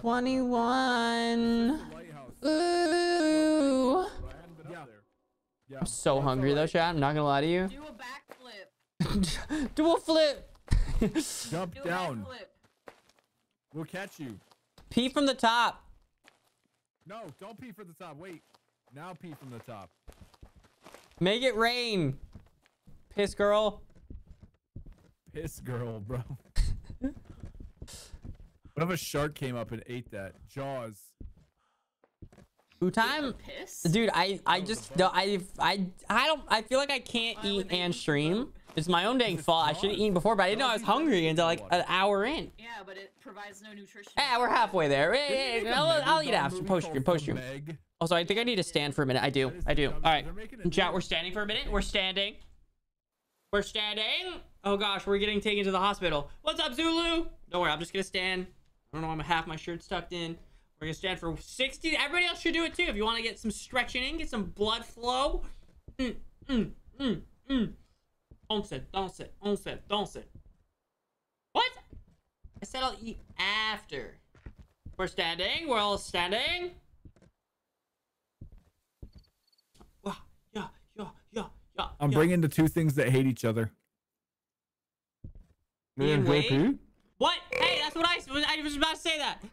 21. Ooh. Yeah. Yeah. I'm so hungry though, chat. I'm not gonna lie to you. Do a backflip. Do a flip. Jump Do down. backflip. We'll catch you. Pee from the top. No, don't pee from the top. Wait. Now pee from the top. Make it rain. Piss girl. Piss girl, bro. what if a shark came up and ate that? Jaws. Who time? Piss? Dude, I I just no, I I I don't I feel like I can't Why eat and eat stream. It's my own dang fault. I should have eaten before, but I didn't know I was hungry until like an hour in. Yeah, but it provides no nutrition. Yeah, we're halfway there. Hey, Didn't hey, they make a I'll, I'll eat after post stream, post stream. Oh, also, I think I need to stand for a minute. I do. I do. the All dumbest- right. they're making a Chat, we're standing for a minute. We're standing. We're standing. Oh gosh, we're getting taken to the hospital. What's up, Zulu? Don't worry, I'm just gonna stand. I don't know, I'm half my shirt's tucked in. We're gonna stand for 60. Everybody else should do it too. If you want to get some stretching in, get some blood flow. Mm, mm, mm, mm. Don't sit, don't sit, don't sit, don't sit. What? I said I'll eat after. We're standing. We're all standing. Wah, Yeah, yeah, yeah, yeah. I'm yeah. bringing the two things that hate each other. Me and Wade? What? Hey, that's what I was. I was about to say that.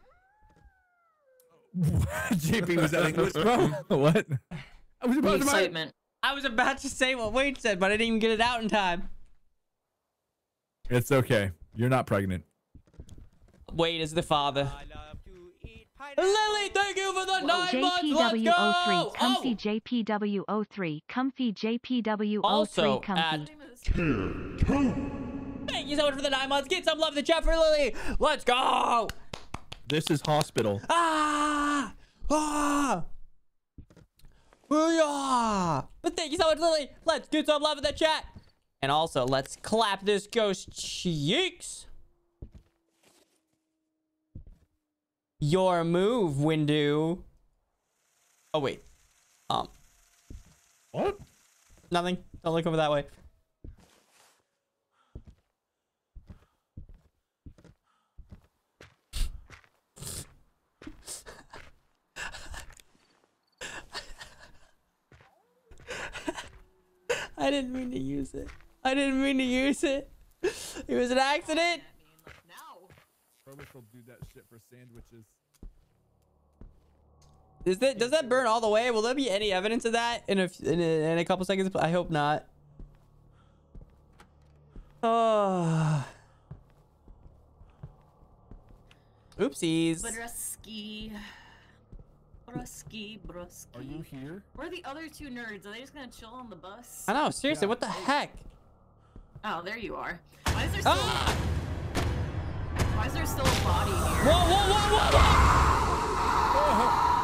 JP was that English, bro? what? I was The about to excitement. I was about to say what Wade said, but I didn't even get it out in time. It's okay. You're not pregnant. Wade is the father. Lily, thank you for the nine months. Let's JPW03, go. comfy Oh, JPW03, comfy JPW03, Also comfy. thank you so much for the nine months. Get some love in the chat for Lily. Let's go. This is hospital. Ah! Ah! Booyah! But thank you so much, Lily. Let's get some love in the chat. And also, let's clap this ghost cheeks. Your move, Windu. Oh, wait. Um, What? nothing. Don't look over that way. I didn't mean to use it. I didn't mean to use it. It was an accident. Will do that shit for sandwiches. Is that does that burn all the way? Will there be any evidence of that in a in a, in a couple seconds? I hope not. Oh. Oopsies. Brusky, brusky. Are you here? Where are the other two nerds? Are they just gonna chill on the bus? I know. Seriously, Yeah. what the heck? Oh, there you are. Why is there still? Ah! Why is there still a body here? Whoa, whoa, whoa, whoa, whoa!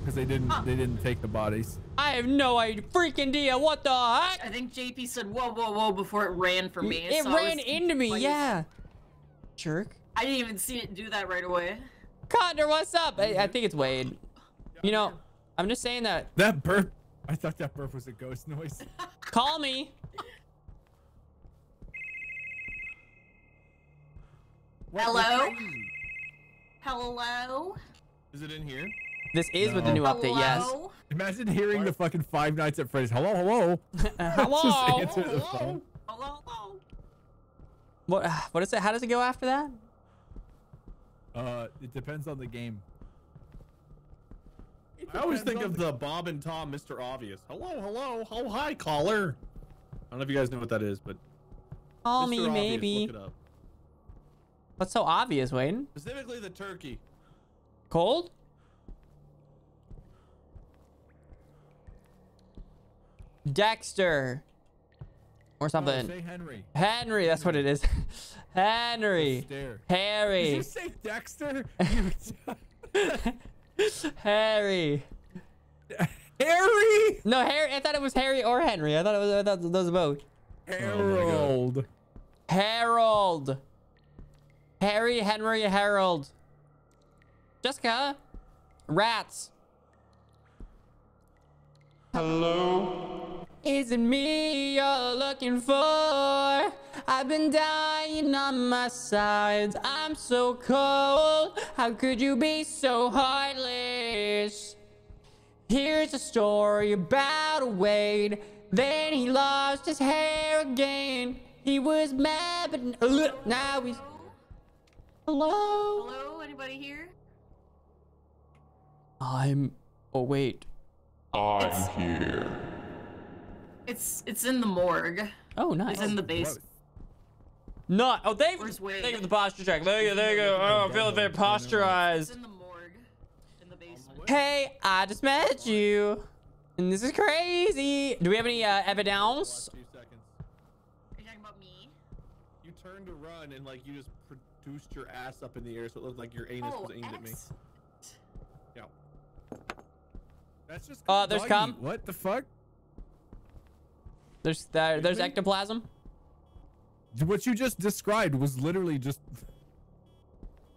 Because they didn't. They didn't take the bodies. I have no idea. Freaking idea. What the heck? I think JP said whoa, whoa, whoa before it ran for me. It so ran into me. like- Yeah. Jerk. I didn't even see it do that right away. Connor, what's up? I, I think it's Wade. You know, I'm just saying that. That burp. I thought that burp was a ghost noise. Call me. Hello? Hello? Is it in here? This is with the new No. update. Yes. Imagine hearing the fucking Five Nights at Freddy's. Hello, hello. Just hello. the phone. Hello? Hello? What? What is it? How does it go after that? Uh, it depends on the game. I always think of the Bob and Tom, Mr. Obvious. Hello, hello, oh hi, caller. I don't know if you guys know what that is, but Call Mr. me, Obvious, maybe. Look it up. What's so obvious, Wayne? Specifically the turkey. Cold? Dexter. Or Oh, something. say Henry. Henry, that's what it is. Henry. Harry. Did you say Dexter? Harry. Harry. No, Harry. I thought it was Harry or Henry. I thought it was. I thought those were both. Harold. Harold. Harry, Henry, Harold. Jessica. Rats. Hello? Is it me you're looking for? I've been dying on my sides. I'm so cold. How could you be so heartless? Here's a story about a Wade. Then he lost his hair again. He was mad, but now he's. Hello? Hello? Anybody here? I'm. Oh, wait. I'm here. It's it's in the morgue. Oh, nice. It's in the base. Not. Oh, thank, Where's Wade? thank you for the posture check. There you go. There you go. Oh, I'm feeling very It's posturized. in the morgue. In the basement. Hey, I just met you, and this is crazy. Do we have any uh, evidence? Two seconds. Are you talking about me? You turned to run and like you just produced your ass up in the air, so it looked like your anus Oh, was aimed at me. X. Yeah. That's just. Uh, called there's doggy. cum. What the fuck? There's there, there's me? ectoplasm. What you just described was literally just.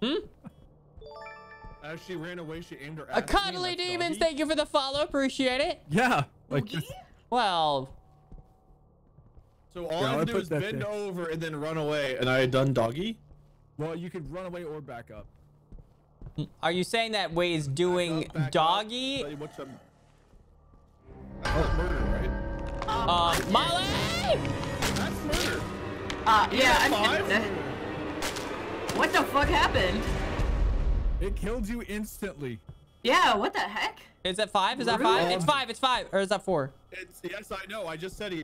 Hmm. As she ran away, she aimed her A ass. at me cuddly demons. doggy. Thank you for the follow. Appreciate it. Yeah. Like. Just- Well, So all Yeah, I I had to do is bend there. over and then run away, and I had done doggy. Well, you could run away or back up. are you saying that Wade's doing Back up, back up. doggy? Tell you what's up. That's murder, right? Uh, Molly. That's murder. Uh, yeah, I'm five? What the fuck happened? It killed you instantly. Yeah, what the heck? Is that five? Is that Really? five? It's five. It's five. Or is that four? It's yes, I know. I just said he.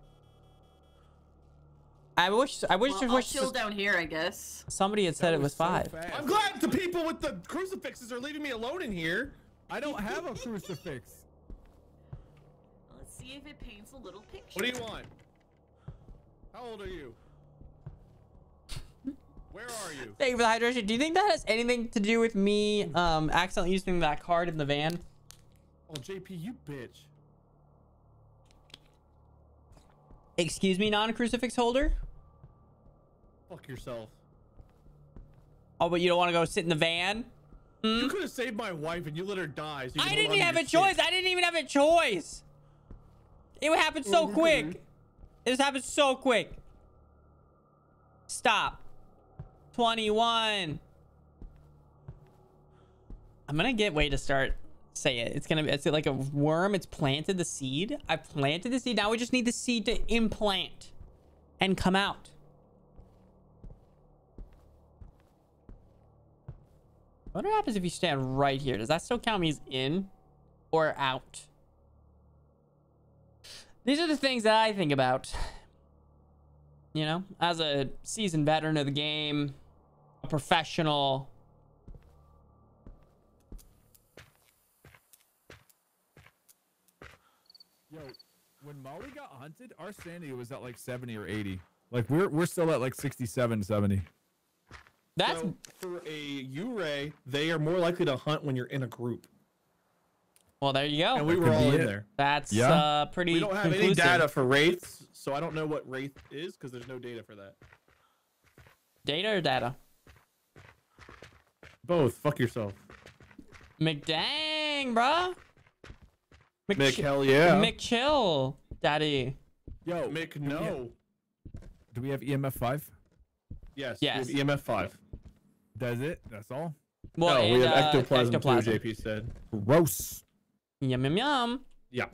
I wish. I wish. Well, I I'll wish chill down here, I guess. somebody had said That it was so five. fast. I'm glad the people with the crucifixes are leaving me alone in here. I don't have a crucifix. Let's see if it paints a little picture. What do you want? How old are you? Where are you? Thank you for the hydration. Do you think that has anything to do with me um accidentally using that card in the van? Oh, JP, you bitch. Excuse me, non-crucifix holder. Fuck yourself. Oh, but you don't want to go sit in the van? You could have saved my wife and you let her die. So you I didn't on to have your a choice. I didn't even have a choice. It happened so mm-hmm. quick. It just happened so quick. Stop. 21. I'm gonna get way to start. Say it. It's gonna be. It's like a worm. It's planted the seed. I planted the seed. Now we just need the seed to implant and come out. What happens if you stand right here? Does that still count me as in or out? These are the things that I think about. You know, as a seasoned veteran of the game, a professional. Yo, when Molly got hunted, our sanity was at like 70 or 80. Like we're we're still at like 67, 70. That's So, for a Yurei, they are more likely to hunt when you're in a group. Well. There you go. And we That were all in it. there. That's Yeah. uh, pretty. We don't have any data for wraiths, so I don't know what wraith is because there's no data for that. Data or data? Both. Fuck yourself. McDang, bruh. Mick, McChi- hell yeah. McChill, daddy. Yo, Mick, do we have- no. Do we have EMF 5? Yes. Yes. We have EMF five. Does it? That's all? Well, no, and, we have uh, ectoplasm, ectoplasm. too. JP said. Gross. Yum yum yum. Yeah.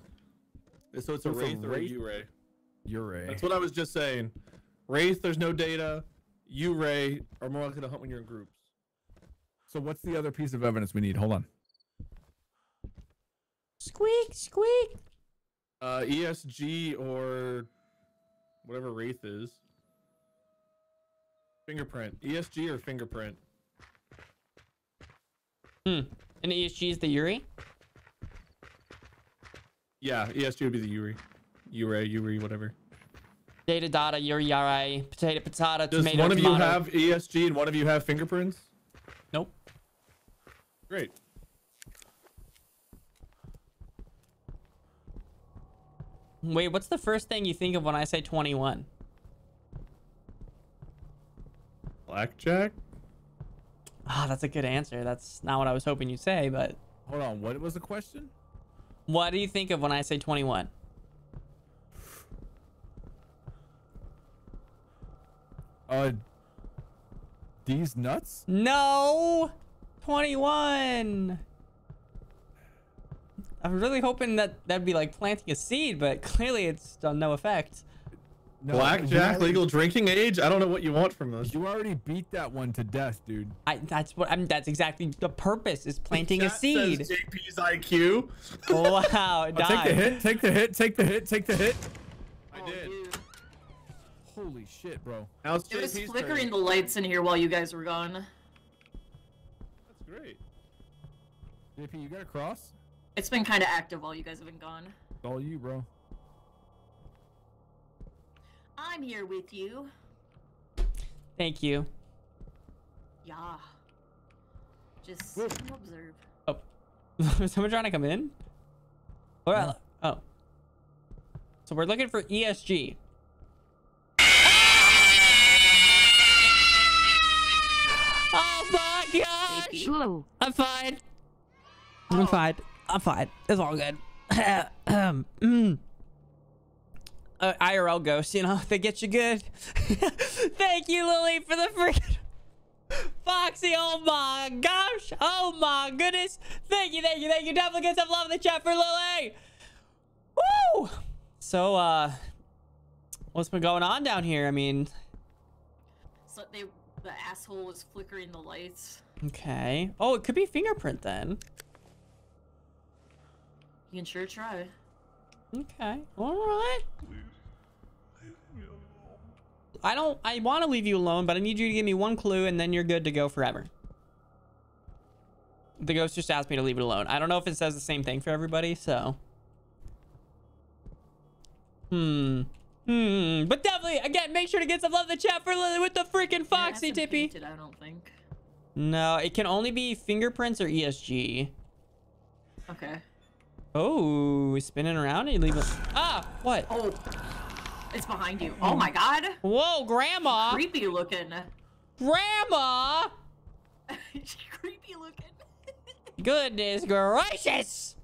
So it's a What's a wraith or a wraith? Yurei. That's what I was just saying. Wraith, there's no data. Yurei are more likely to hunt when you're in groups. So what's the other piece of evidence we need? Hold on. Squeak, squeak. Uh, ESG or whatever Wraith is. Fingerprint. ESG or fingerprint. Hmm. And ESG is the Yuri. Yeah, ESG would be the Yuri. Yuri, Yuri, whatever. Data, data, Yuri, yuri. Potato, potato, Does tomato, one of you have ESG and one of you have fingerprints? Nope. Great. Wait, what's the first thing you think of when I say 21? Blackjack? Ah, that's a good answer. That's not what I was hoping you'd say, but Hold on. What was the question? What do you think of when I say 21? Uh, these nuts? No! 21! I'm really hoping that that'd be like planting a seed, but clearly it's done no effect. No, Blackjack, you already- legal drinking age? I don't know what you want from us. You already beat that one to death, dude. I that's what I'm that's exactly the purpose is planting a seed. JP's IQ. wow, it Oh, take the hit. Take the hit. Take the hit. Take the hit. Oh, did. dude. Holy shit, bro. Now it's It was JP's flickering turn. the lights in here while you guys were gone. That's great. JP, you got a cross? It's been kind of active while you guys have been gone. It's all you, bro. I'm here with you. Thank you. Yeah. Just Whoa. observe. Oh, is someone trying to come in? Well, oh. So we're looking for E ESG. Oh my gosh! Ooh. I'm fine. I'm fine. I'm fine. It's all good. um, mm. Uh, IRL ghosts, you know, they get you good. Thank you, Lily, for the freaking Foxy. Oh my gosh. Oh my goodness. Thank you, thank you, thank you. Definitely get some love in the chat for Lily. Woo! So, uh, what's been going on down here? I mean, So they, the asshole was flickering the lights. okay. Oh, it could be fingerprint then. You can sure try. Okay. All right. Please, leave me alone. I don't. I want to leave you alone, but I need you to give me one clue, and then you're good to go forever. The ghost just asked me to leave it alone. I don't know if it says the same thing for everybody, so. Hmm. Hmm. But definitely, again, make sure to get some love in the chat for Lily with the freaking Foxy hasn't Tippy. painted, I don't think. No, it can only be fingerprints or ESG. Okay. Oh, spinning around and you leave it. Ah, what? Oh, it's behind you. Oh my god. Whoa, Grandma! Creepy looking. Grandma! She's Creepy looking. Goodness gracious!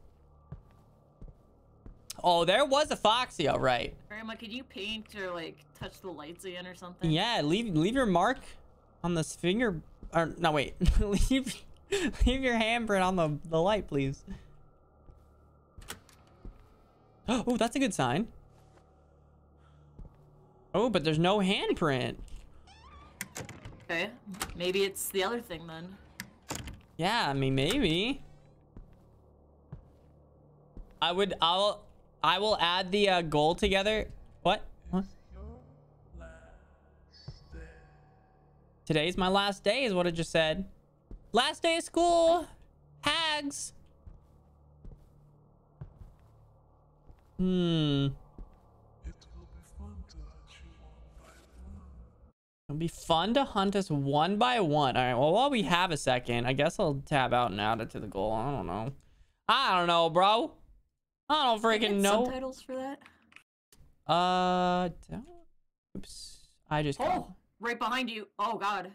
Oh, there was a Foxy, all right. Grandma, could you paint or like touch the lights again or something? Yeah, leave leave your mark on this finger. Or no, wait. leave leave your handprint on the the light, please. Oh, that's a good sign. Oh, but there's no handprint. Okay. Maybe it's the other thing then. Yeah, I mean maybe. I would. I'll. I will add the uh, goal together. What? What? Today's my last day, is what it just said. Last day of school. Hags. Hmm. It'll be fun to hunt us one by one. All right. Well, while we have a second, I guess I'll tab out and add it to the goal. I don't know. I don't know, bro. I don't I freaking know. Subtitles for that? Uh, don't. Oops. I just. Oh, right behind you. Oh god.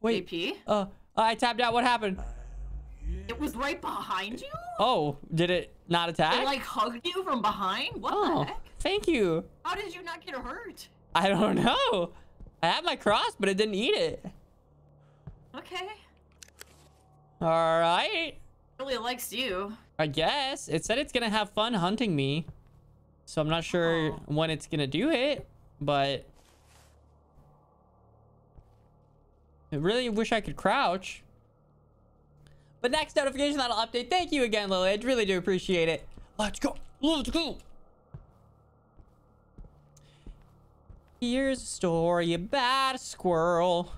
Wait. AP? Uh, I tapped out. What happened? It was right behind you? Oh, did it not attack? It like hugged you from behind? What oh, the heck? thank you. How did you not get hurt? I don't know. I had my cross, but it didn't eat it. Okay. All right. Really likes you. I guess it said it's gonna have fun hunting me, so I'm not sure Oh. when it's gonna do it, but I really wish I could crouch. But next notification that'll update. Thank you again, Lily. I really do appreciate it. Let's go. Let's go. Here's a story about a squirrel.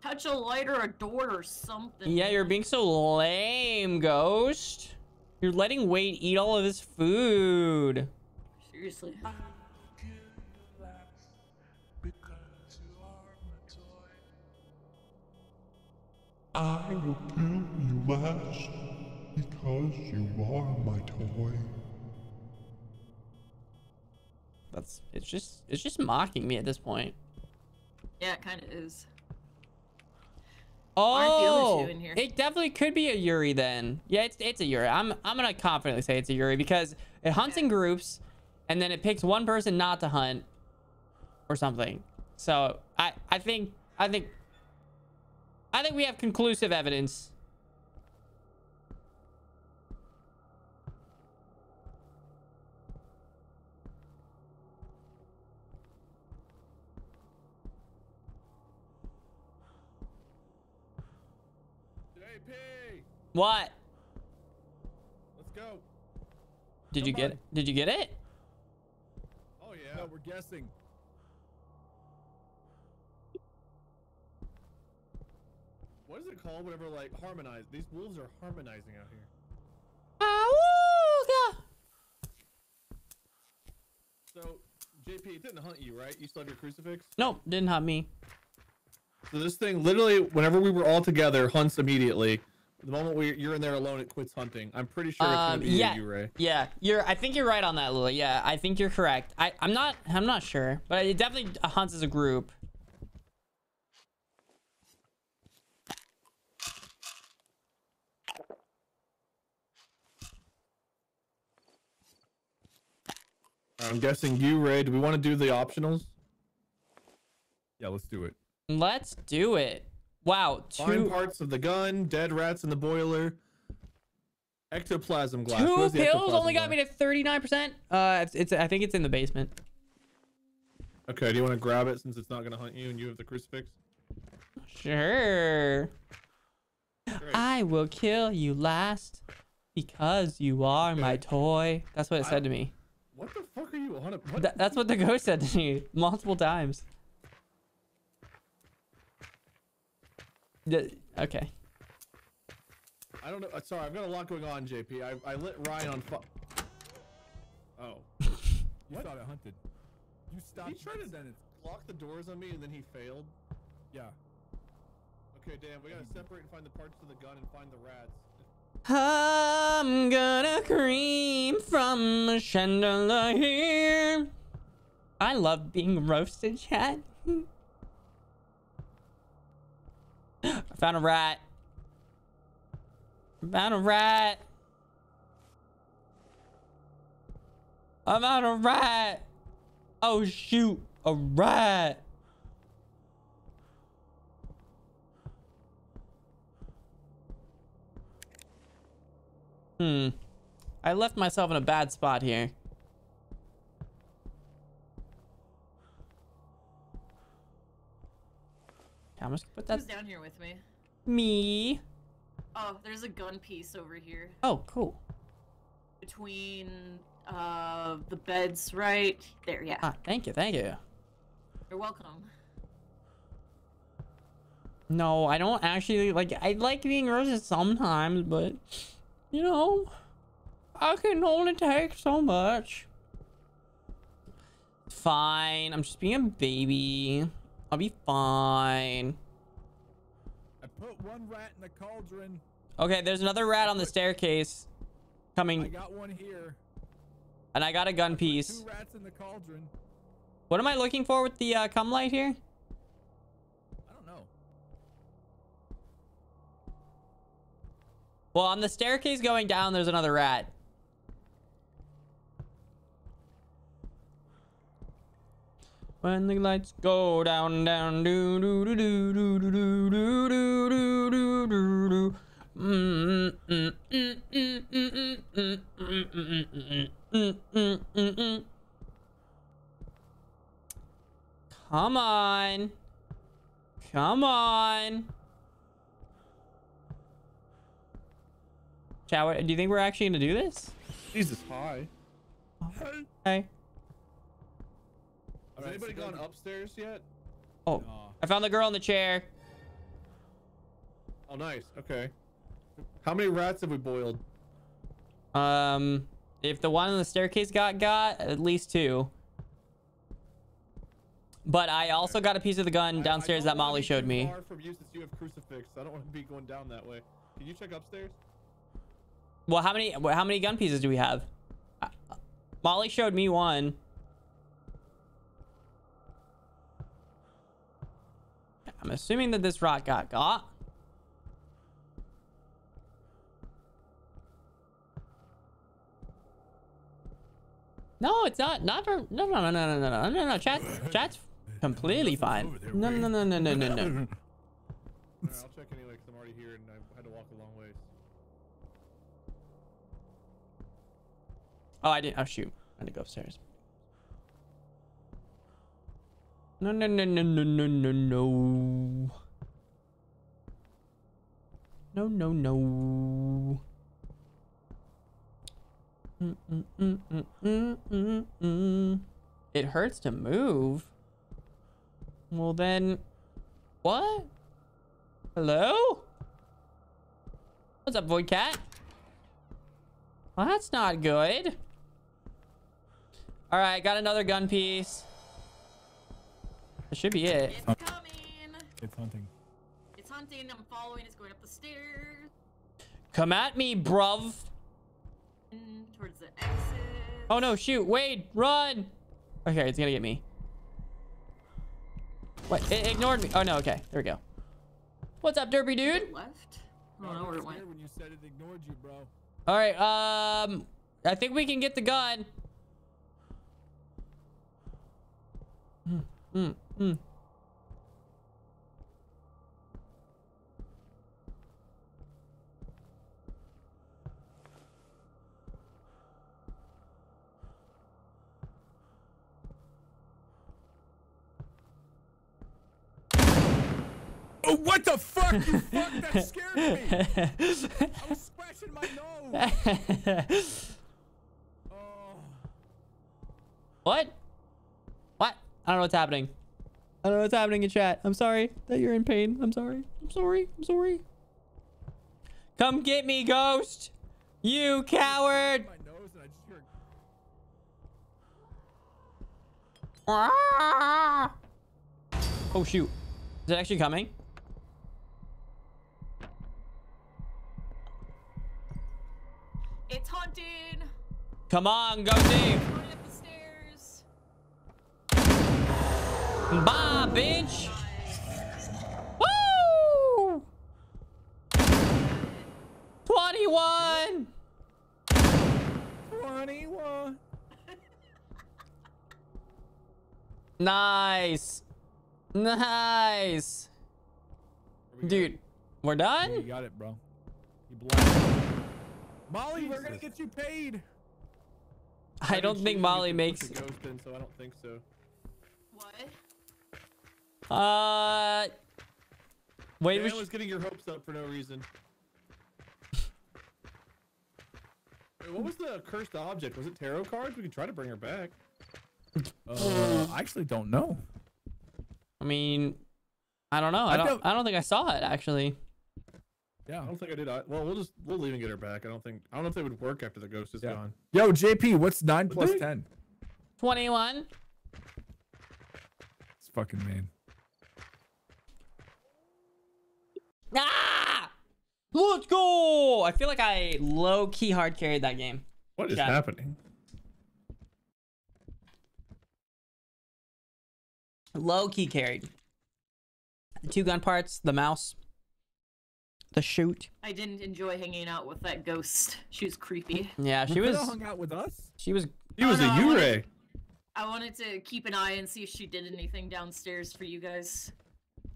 Touch a light or a door or something. Yeah, you're being so lame, Ghost. You're letting Wade eat all of his food. Seriously. Because you are my toy. I will kill you last because you are my toy. That's it's just it's just mocking me at this point. Yeah, it kind of is. Oh, the other two oh, in here? it definitely could be a Yuri then. Yeah, it's it's a Yuri. I'm I'm gonna confidently say it's a Yuri because it hunts in groups, and then it picks one person not to hunt, or something. So I I think I think I think we have conclusive evidence. JP, What? let's go. Did you get on. Did you get it? Oh, out. We're guessing. What is it called? Whatever, like harmonize. These wolves are harmonizing out here. Awooga. So, JP, it didn't hunt you, right? You still have your crucifix. Nope, didn't hunt me. So this thing, literally, whenever we were all together, hunts immediately. The moment we, you're in there alone, it quits hunting. I'm pretty sure it's gonna Um, be yeah, you, Ray. yeah, you're. I think you're right on that, Lily. Yeah, I think you're correct. I, I'm not. I'm not sure, but it definitely hunts as a group. I'm guessing Yurei. Do we want to do the optionals? Yeah, let's do it. Let's do it. Wow, Fine two parts of the gun, dead rats in the boiler, ectoplasm glass. two pills ectoplasm only got me to thirty nine percent. Uh, it's, it's. I think it's in the basement. Okay, do you want to grab it since it's not gonna hunt you and you have the crucifix? Sure. Great. I will kill you last because you are my toy. That's what it I- said to me. What the fuck are you on? A, what? Th- that's what the ghost said to me multiple times. Okay. I don't know. uh, Sorry, I've got a lot going on, JP. I, I lit Ryan on fire. Oh. You What? thought it hunted. You stopped. He tried to sentence. lock the doors on me and then he failed. Yeah. Okay, damn. We gotta separate and find the parts of the gun and find the rats. I'm gonna cream from the chandelier. Here. I love being roasted, chat. I found a rat. I found a rat. I found a rat. Oh shoot, a rat. Hmm. I left myself in a bad spot here. I'm just gonna put that Who's down here with me? me. Oh, there's a gun piece over here Oh, cool. between uh the beds right there. Yeah, Ah, thank you, thank you. you're welcome. No, I don't actually like. I like being roasted sometimes, but you know, I can only take so much. Fine. I'm just being a baby. I'll be fine. I put one rat in the cauldron. Okay, there's another rat on the staircase I coming, got one here. and I got a gun piece. Two rats in the cauldron. What am I looking for with the uh, cum light here? I don't know. Well, on the staircase going down, there's another rat. When the lights go down, down, do do do do do do do do do do do do do. Mm, mm, mm, mm, mm, mm, mm, mm, mm, mm, mm, mm, mm, mm. Come on. Come on. Chat, do you think we're actually gonna do this? Jesus, hi. Hey. Has Alright, anybody so gone upstairs yet? Oh, Aw. I found the girl in the chair. Oh, nice. Okay. How many rats have we boiled? Um, if the one on the staircase got got, at least two. But I also got a piece of the gun I- I downstairs that Molly showed me. Far from you since you have crucifix. I don't want to be going down that way. Can you check upstairs? Well, how many how many gun pieces do we have? Molly showed me one. I'm assuming that this rock got got. No, it's not. Not for. No, no, no, no, no, no, no, no. no. Chat, chat's completely fine. No, no, no, no, no, no, no. Right, I'll check anyway because I'm already here and I had to walk a long ways. Oh, I didn't. Oh shoot! I had to go upstairs. No, no, no, no, no, no, no, no. No, no, no. Mm, mm, mm. It hurts to move. Well then, what? Hello? What's up, Void Cat? Well, that's not good. All right, got another gun piece. That should be it. It's coming. It's hunting. It's hunting. I'm following. It's going up the stairs. Come at me, bruv. Towards the exit. Oh no, shoot. Wade, run. Okay, it's gonna get me. What? It ignored me. Oh no, okay. There we go. What's up, derpy dude? It left. I don't know where it went. When you said it ignored you, bro. All right, um, I think we can get the gun. Hmm, hmm, hmm. Oh, what the fuck? You fuck that scared me. I was scratching my nose. Oh. what? What? I don't know what's happening. I don't know what's happening in chat. I'm sorry that you're in pain. I'm sorry. I'm sorry. I'm sorry. Come get me, ghost. You coward. My nose and I just heard. Ah! Oh shoot. Is it actually coming? It's hunting. Come on, ghosty. Going up the stairs. Bye, bitch. Woo! 21. 21. Nice. Nice. Dude, we're Yeah, you got it, bro. You blind. Molly, we're gonna get you paid. I don't think Molly makes ghost in, so I don't think so. What? uh Wait, we Dan sh- was getting your hopes up for no reason. Wait, what was the cursed object? Was it tarot cards? We could try to bring her back. Uh, I actually don't know. I mean I don't know. I I don't don't- I don't think I saw it actually. Yeah. I don't think I did. I, well, we'll just we'll leave and get her back. I don't think I don't know if they would work after the ghost is Yeah. gone. Yo, JP, what's nine Would ten? 21. It's fucking man. Ah! Let's go! I feel like I low key hard carried that game. What is Got happening? Low key carried. The two gun parts, the mouse, the shoot. I didn't enjoy hanging out with that ghost. She was creepy. Yeah, she was. hung out with us. She was. She was no, a I wanted- Ure. I wanted to keep an eye and see if she did anything downstairs for you guys.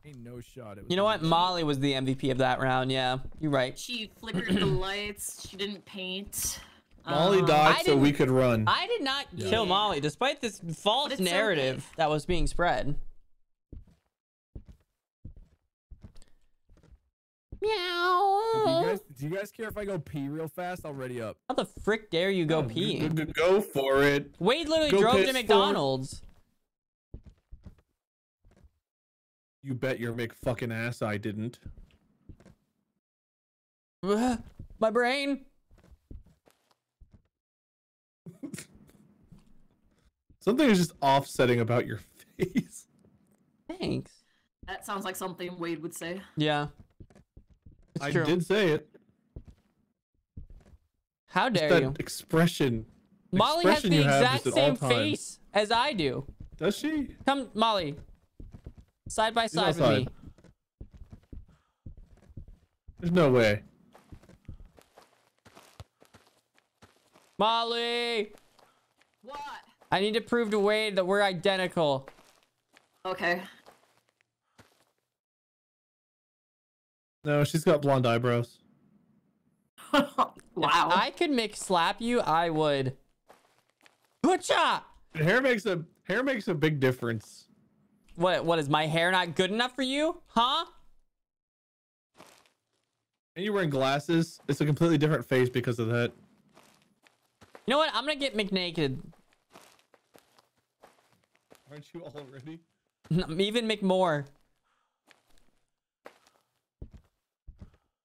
Ain't no shot. It was You know what? Molly was the MVP of that round. Yeah, you're right. She flickered the lights. She didn't paint. Molly Um, died I so we could run. I did not Yeah. kill Molly, despite this false it's okay. narrative that was being spread. Meow. Do you, guys, do you guys care if I go pee real fast? I'll ready up. How the frick dare you go Oh, pee? g- g- Go for it. Wade literally Go drove piss to for. McDonald's. You bet your Mick fucking ass I didn't. Ugh, My brain. Something is just offsetting about your face. Thanks. That sounds like something Wade would say. Yeah. It's I true. did say it. How Just dare that you? expression. Molly has the exact just at all same face as I do. Does she? Come, Molly. Side by side with me. There's no way. Molly! What? I need to prove to Wade that we're identical. Okay. No, she's got blonde eyebrows. wow. If I could make slap you, I would. Hoocha! Hair makes a hair makes a big difference. What? What is my hair not good enough for you? Huh? And you're wearing glasses. It's a completely different face because of that. You know what? I'm gonna get McNaked. Aren't you already? Even make more.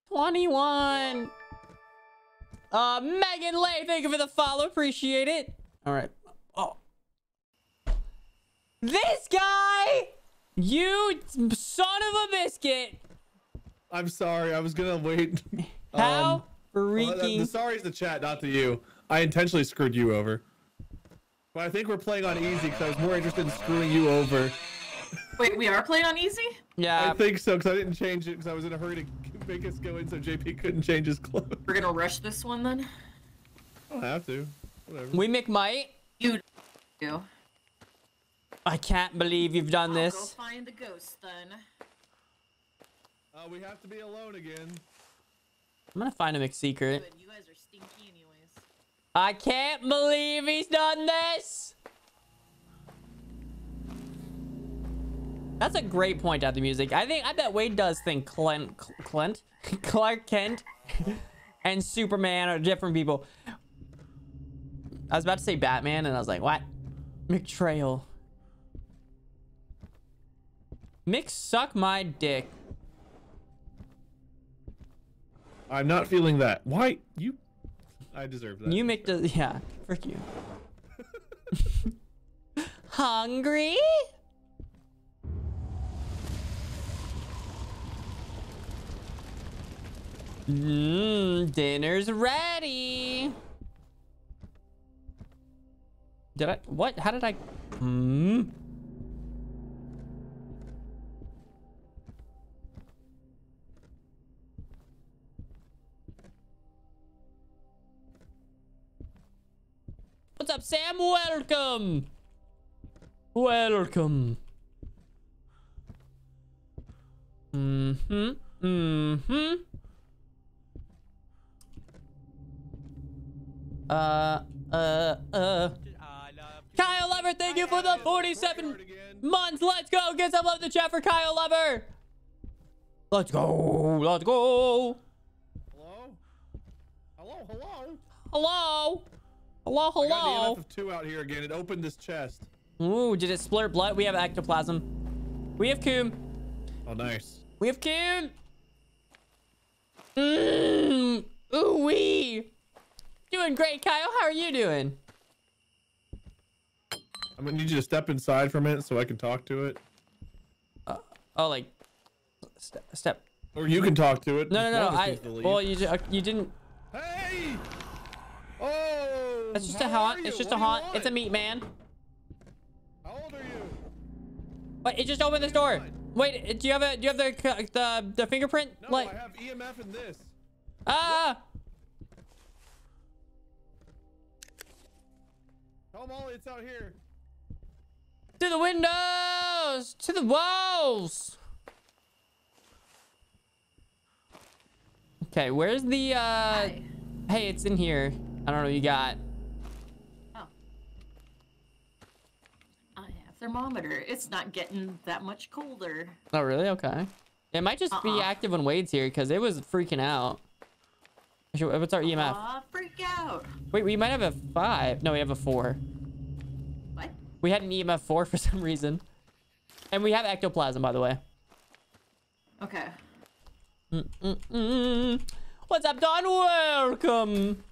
21. Uh, Megan Lay, thank you for the follow. Appreciate it. All right. This guy! You son of a biscuit! I'm sorry. I was gonna wait. How Um, well, the- freaking... the sorry is the chat, not to you. I intentionally screwed you over. But I think we're playing on easy because I was more interested in screwing you over. Wait, we are playing on easy? yeah. I think so because I didn't change it because I was in a hurry to make us go in so JP couldn't change his clothes. We're gonna rush this one then? I don't have to. Whatever. We McMight. You do. I can't believe you've done I'll go this. find the ghost then. Uh, we have to be alone again. I'm gonna find a McSecret. Good, you guys are stinky anyways. I can't believe he's done this. That's a great point at the music. I think I bet Wade does think Clint, Clint, Clark Kent, and Superman are different people. I was about to say Batman, and I was like, what? McTrail. Mick, suck my dick. I'm not feeling that. Why you? I deserve that. You make the yeah, frick you. Hungry? Mmm, dinner's ready. Did I what? How did I Hmm. What's up, Sam? Welcome. Welcome. Mm-hmm. Mm-hmm. Uh, uh, uh. Kyle Lover, thank you for the 47 months. Let's go. Get some love in the chat for Kyle Lover. Let's go. Let's go. Hello? Hello? Hello? Hello. Hello, I got hello. Of two out here again. It opened this chest. Ooh, did it splurt blood? We have ectoplasm. We have Coom. Oh, nice. We have Coom. Mmm. Ooh wee. Doing great, Kyle. How are you doing? I'm gonna need you to step inside for a minute so I can talk to it, Uh, Oh, like step. step. or you can talk to it. No, no, no. I. needs to leave. Well, you uh, you didn't. Hey! Oh! It's just how a haunt. It's just What a haunt. It's a meat man. How old are you? Wait, it just opened this door. Wait, do you have a? Do you have the the the fingerprint? No, like I have EMF in this. ah. Tell Molly it's out here. To the windows! To the walls! Okay, where's the, uh... Hi. Hey, it's in here. I don't know what you got. Oh. I have thermometer. It's not getting that much colder. Oh, really? Okay. It might just be Uh-uh. active when Wade's here, because it was freaking out. What's our EMF? Aw, freak out. Wait, we might have a 5. No, we have a 4. What? We had an EMF 4 for some reason. And we have ectoplasm, by the way. Okay. Mm-mm. What's up, Don? Welcome!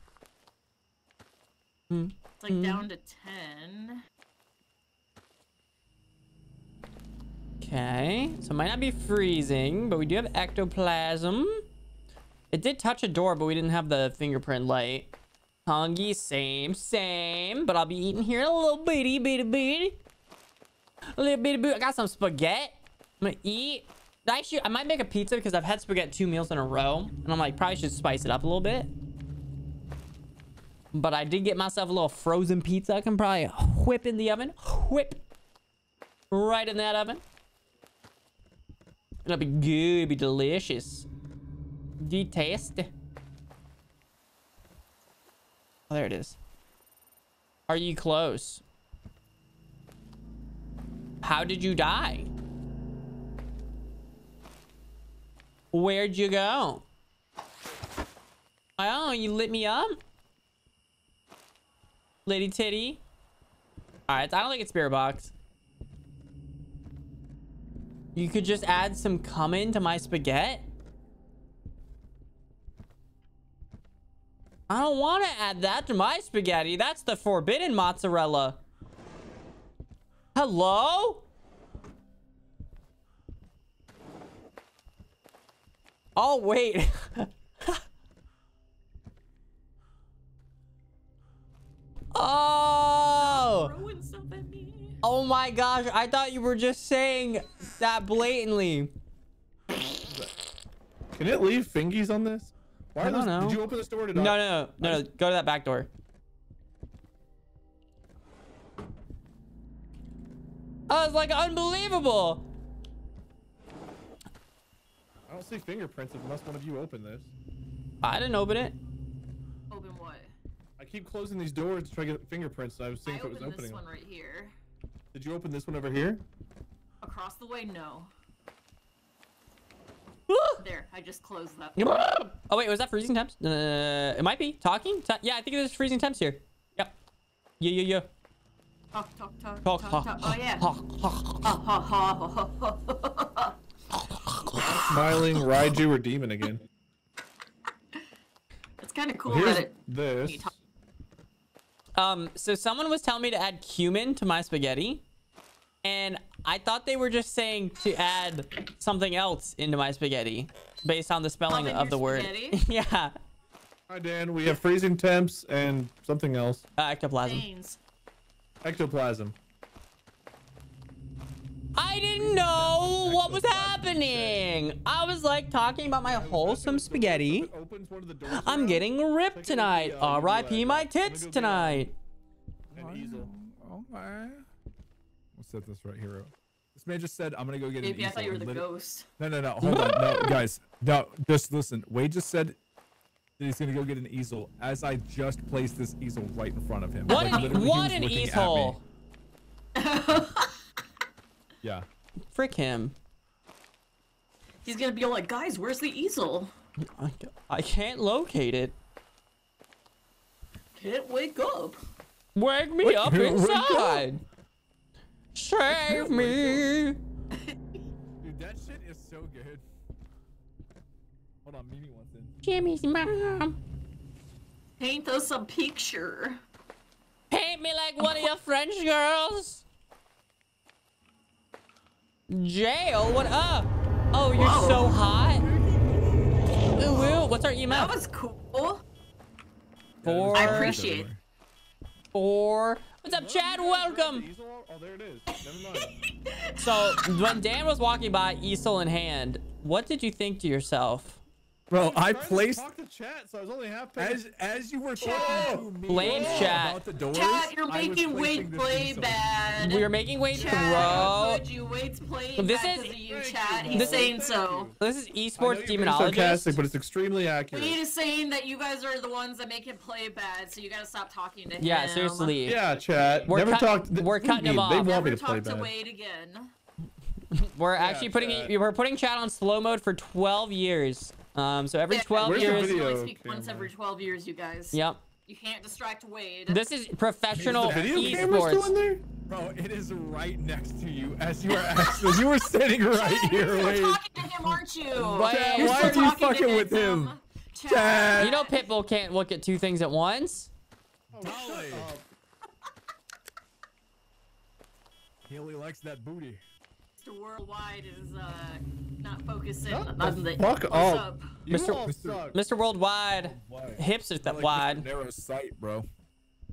It's like Mm. down to 10. Okay, so it might not be freezing, but we do have ectoplasm. It did touch a door, but we didn't have the fingerprint light. Hungry, same, same. But I'll be eating here a little bitty, bitty, bitty. A little bitty, bitty. I got some spaghetti. I'm gonna eat. Actually, I might make a pizza because I've had spaghetti two meals in a row. And I'm like, probably should spice it up a little bit. But I did get myself a little frozen pizza. I can probably whip in the oven. Whip. Right in that oven. It'll be good, be delicious. Do taste. Oh, there it is. Are you close? How did you die? Where'd you go? Oh, you lit me up? Lady Titty? Alright, I don't think it's Spirit Box. You could just add some cumin to my spaghetti. I don't want to add that to my spaghetti. That's the forbidden mozzarella. Hello? Oh, wait. oh. Throwing stuff at me. Oh my gosh, I thought you were just saying that blatantly. Can it leave fingies on this? Why I are don't those, know. Did you open this door? or Did No, no, no, no, no. Go to that back door. Oh, was like unbelievable. I don't see fingerprints unless one of you opened this. I didn't open it. Open what? I keep closing these doors to try to get fingerprints. So I was seeing I if it was opening. I opened this one right here. Did you open this one over here? Across the way, no. There, I just closed that. Oh wait, was that freezing temps? Uh, it might be talking. Ta- yeah, I think there's freezing temps here. Yep. Yeah, yeah, yeah. Talk, talk, talk, Talk, talk, talk, talk. Oh yeah. talk, talk. Ha, ha, ha, ha, ha, ha. Smiling Raiju or demon again. It's kind of cool Here's that it. this. you talk- Um, so someone was telling me to add cumin to my spaghetti, and I thought they were just saying to add something else into my spaghetti based on the spelling of your the word. spaghetti? yeah, Hi Dan, we have freezing temps and something else. uh, ectoplasm. Veins. Ectoplasm. I didn't know what was happening. I was like talking about my wholesome spaghetti. Opens one of the doors I'm getting ripped tonight. out, the, R.I.P. My Let me go tits tonight. An easel. Okay. Set this right here. This man just said, I'm gonna go get an Maybe I thought you easel," were the lit- ghost. No, no, no. Hold on. No, guys. No, just listen. Wade just said that he's gonna go get an easel as I just placed this easel right in front of him. What Like, an, what an looking at me. easel. Yeah. Frick him. He's gonna be all like, guys, where's the easel? I, I can't locate it. Can't wake up. Wake me Wake- up wake up. inside. Save me. Dude, that shit is so good. Hold on, Mimi wants in. Jimmy's mom. Paint us a picture. Paint me like one of your French girls. Jail, what up? Oh, you're Whoa. so hot. Ooh, woo. What's our email? That was cool. Four. I appreciate- Four. What's up, Chad? Welcome. So, when Dan was walking by, easel in hand, what did you think to yourself? Bro, I Trying to placed Talk to chat, so I was only half paying. as as you were talking to me Blame chat. about the doors. Chat, you're making placing Wade play bad. We are making Wade Chat, throw. You Wade's playing This bad is- of you, chat. you, He's This- saying so. This is esports you're being sarcastic, but it's extremely accurate. Wade is saying that you guys are the ones that make him play bad, so you gotta stop talking to him. Yeah, seriously. Yeah, chat. We're Never cut- talked. we're cutting him They off. want Never me to play talk to bad. Wade again. We're actually putting chat. we're putting chat on slow mode for 12 years. Um, so every Yeah, 12 Where's the you years. can only video speak once every 12 years, you guys. Yep. You can't distract Wade. This is professional The video camera still in there? Bro, it is right next to you as you are actually you were sitting right Chad, here, you're talking to him, aren't you? Wait, Chad, You're why are you fucking with him? Chad. Chad. You know Pitbull can't look at two things at once. Oh, shut up. He only likes that booty. Mr. Worldwide is uh not focusing Shut on the the fuck what's up. up. Mr. Mr. Mr. Worldwide. Hips are that Like wide. Narrow sight, bro.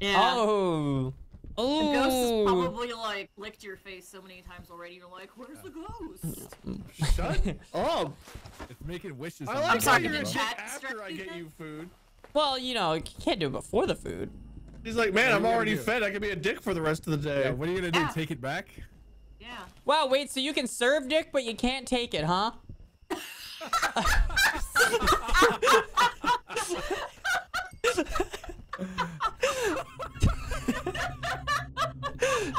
Yeah. Oh. The ghost has Oh. probably like licked your face so many times already. You're like, where's the ghost? Shut up. It's making wishes. I on like my how talking you're body, a to chat after I get you food. Well, you know, you can't do it before the food. He's like, man, I'm already fed. I can be a dick for the rest of the day. Yeah, what are you gonna do? Yeah. Take it back? Yeah. Wow, wait, so you can serve dick, but you can't take it, huh?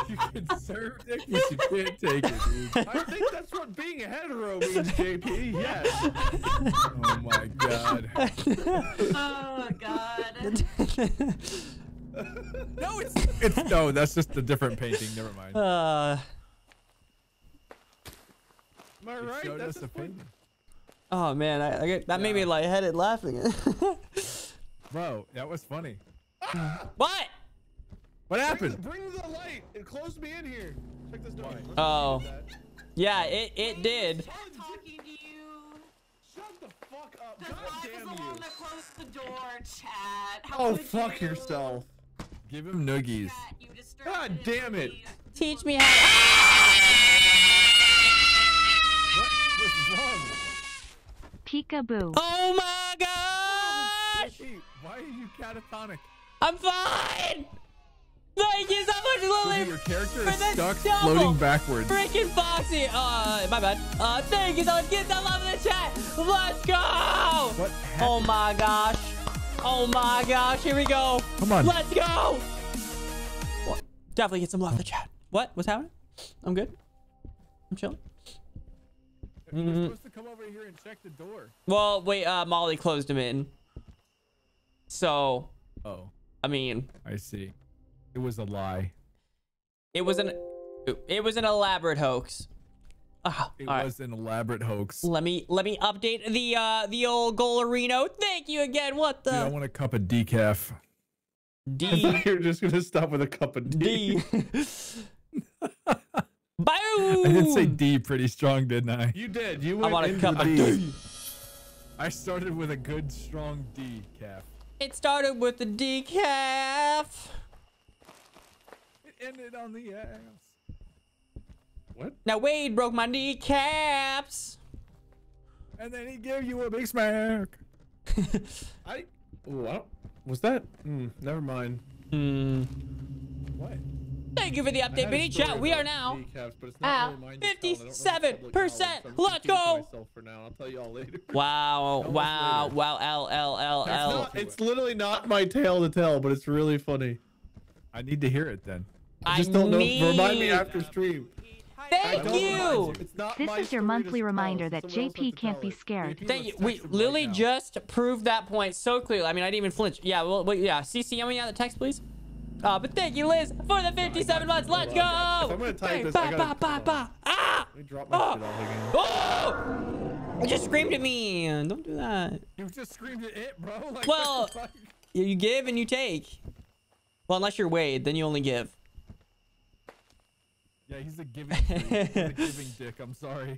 You can serve dick, but you can't take it, dude. I think that's what being a hetero means, JP. Yes. Oh my god. Oh god. No, it's it's no. That's just a different painting. Never mind. Uh, Am I It right? That's us the a point. Oh man, I, I get, that made me Yeah. lightheaded laughing. Bro, that was funny. what? What Bring, happened? the- bring the light. It closed me in here. Check this door. Oh. Yeah, it it did. I'm talking to you. Shut the fuck up. The God Rock is damn the you. one that closed the door, chat. How Oh, fuck you? yourself. Give him noogies. Chat, you distracted God damn it. Teach me how. What was wrong? Peekaboo. Oh my gosh! Why are you catatonic? I'm fine. Thank you so much, Look Lily. your character is stuck floating backwards. Freaking Foxy. Uh, my bad. Uh, thank you so much. Get some love in the chat. Let's go. What Oh my gosh. Oh my gosh. Here we go. Come on. Let's go. What? Definitely get some love in the chat. What? What's happening? I'm good. I'm chilling. We're Mhm. supposed to come over here and check the door. Well, wait. Uh, Molly closed him in. So, Oh, I mean, I see. It was a lie. it was an, it was an elaborate hoax. Ah, It all right. was an elaborate hoax. Let me let me update the uh the old Golarino. Thank you again. What Dude, I want a cup of decaf. I D thought you were just gonna stop with a cup of tea. D. Boom! I did say D pretty strong, didn't I? You did. You I went want a into cup of D. D. I started with a good strong D calf. It started with the decaf. It ended on the ass. What? Now Wade broke my kneecaps. And then he gave you a big smack. I. Oh, was that? Mm, never mind. Hmm. What? Thank you for the I update, had a Mini story Chat. We are now kneecaps, at really mine to tell, and I don't know if it's public 57%. knowledge, so I'm just Let's keeping it to go. myself For now, I'll tell you all later. Wow, wow, wow, L L L It's, L. not, it's literally not my tale to tell, but it's really funny. I need to hear it then. I I just don't know. need- Remind me after stream. Thank don't you. This is your monthly reminder that someone else has JP can't be scared. Thank you. let's We Lily right just proved that point so clearly. I mean, I didn't even flinch. Yeah, well, wait, yeah. CC me out the text, please. Uh, but thank you, Liz, for the 57 months. Let's go. If I'm gonna type Hey, this, ba, I gotta- ba, ba, ba. Ah! Let me drop my Oh. shit off again. Oh! You just screamed at me. Don't do that. You just screamed at it, bro. Like, Well- what the fuck? You you give and you take. Well, unless you're Wade, then you only give. Yeah, he's a giving. He's a giving dick. I'm sorry.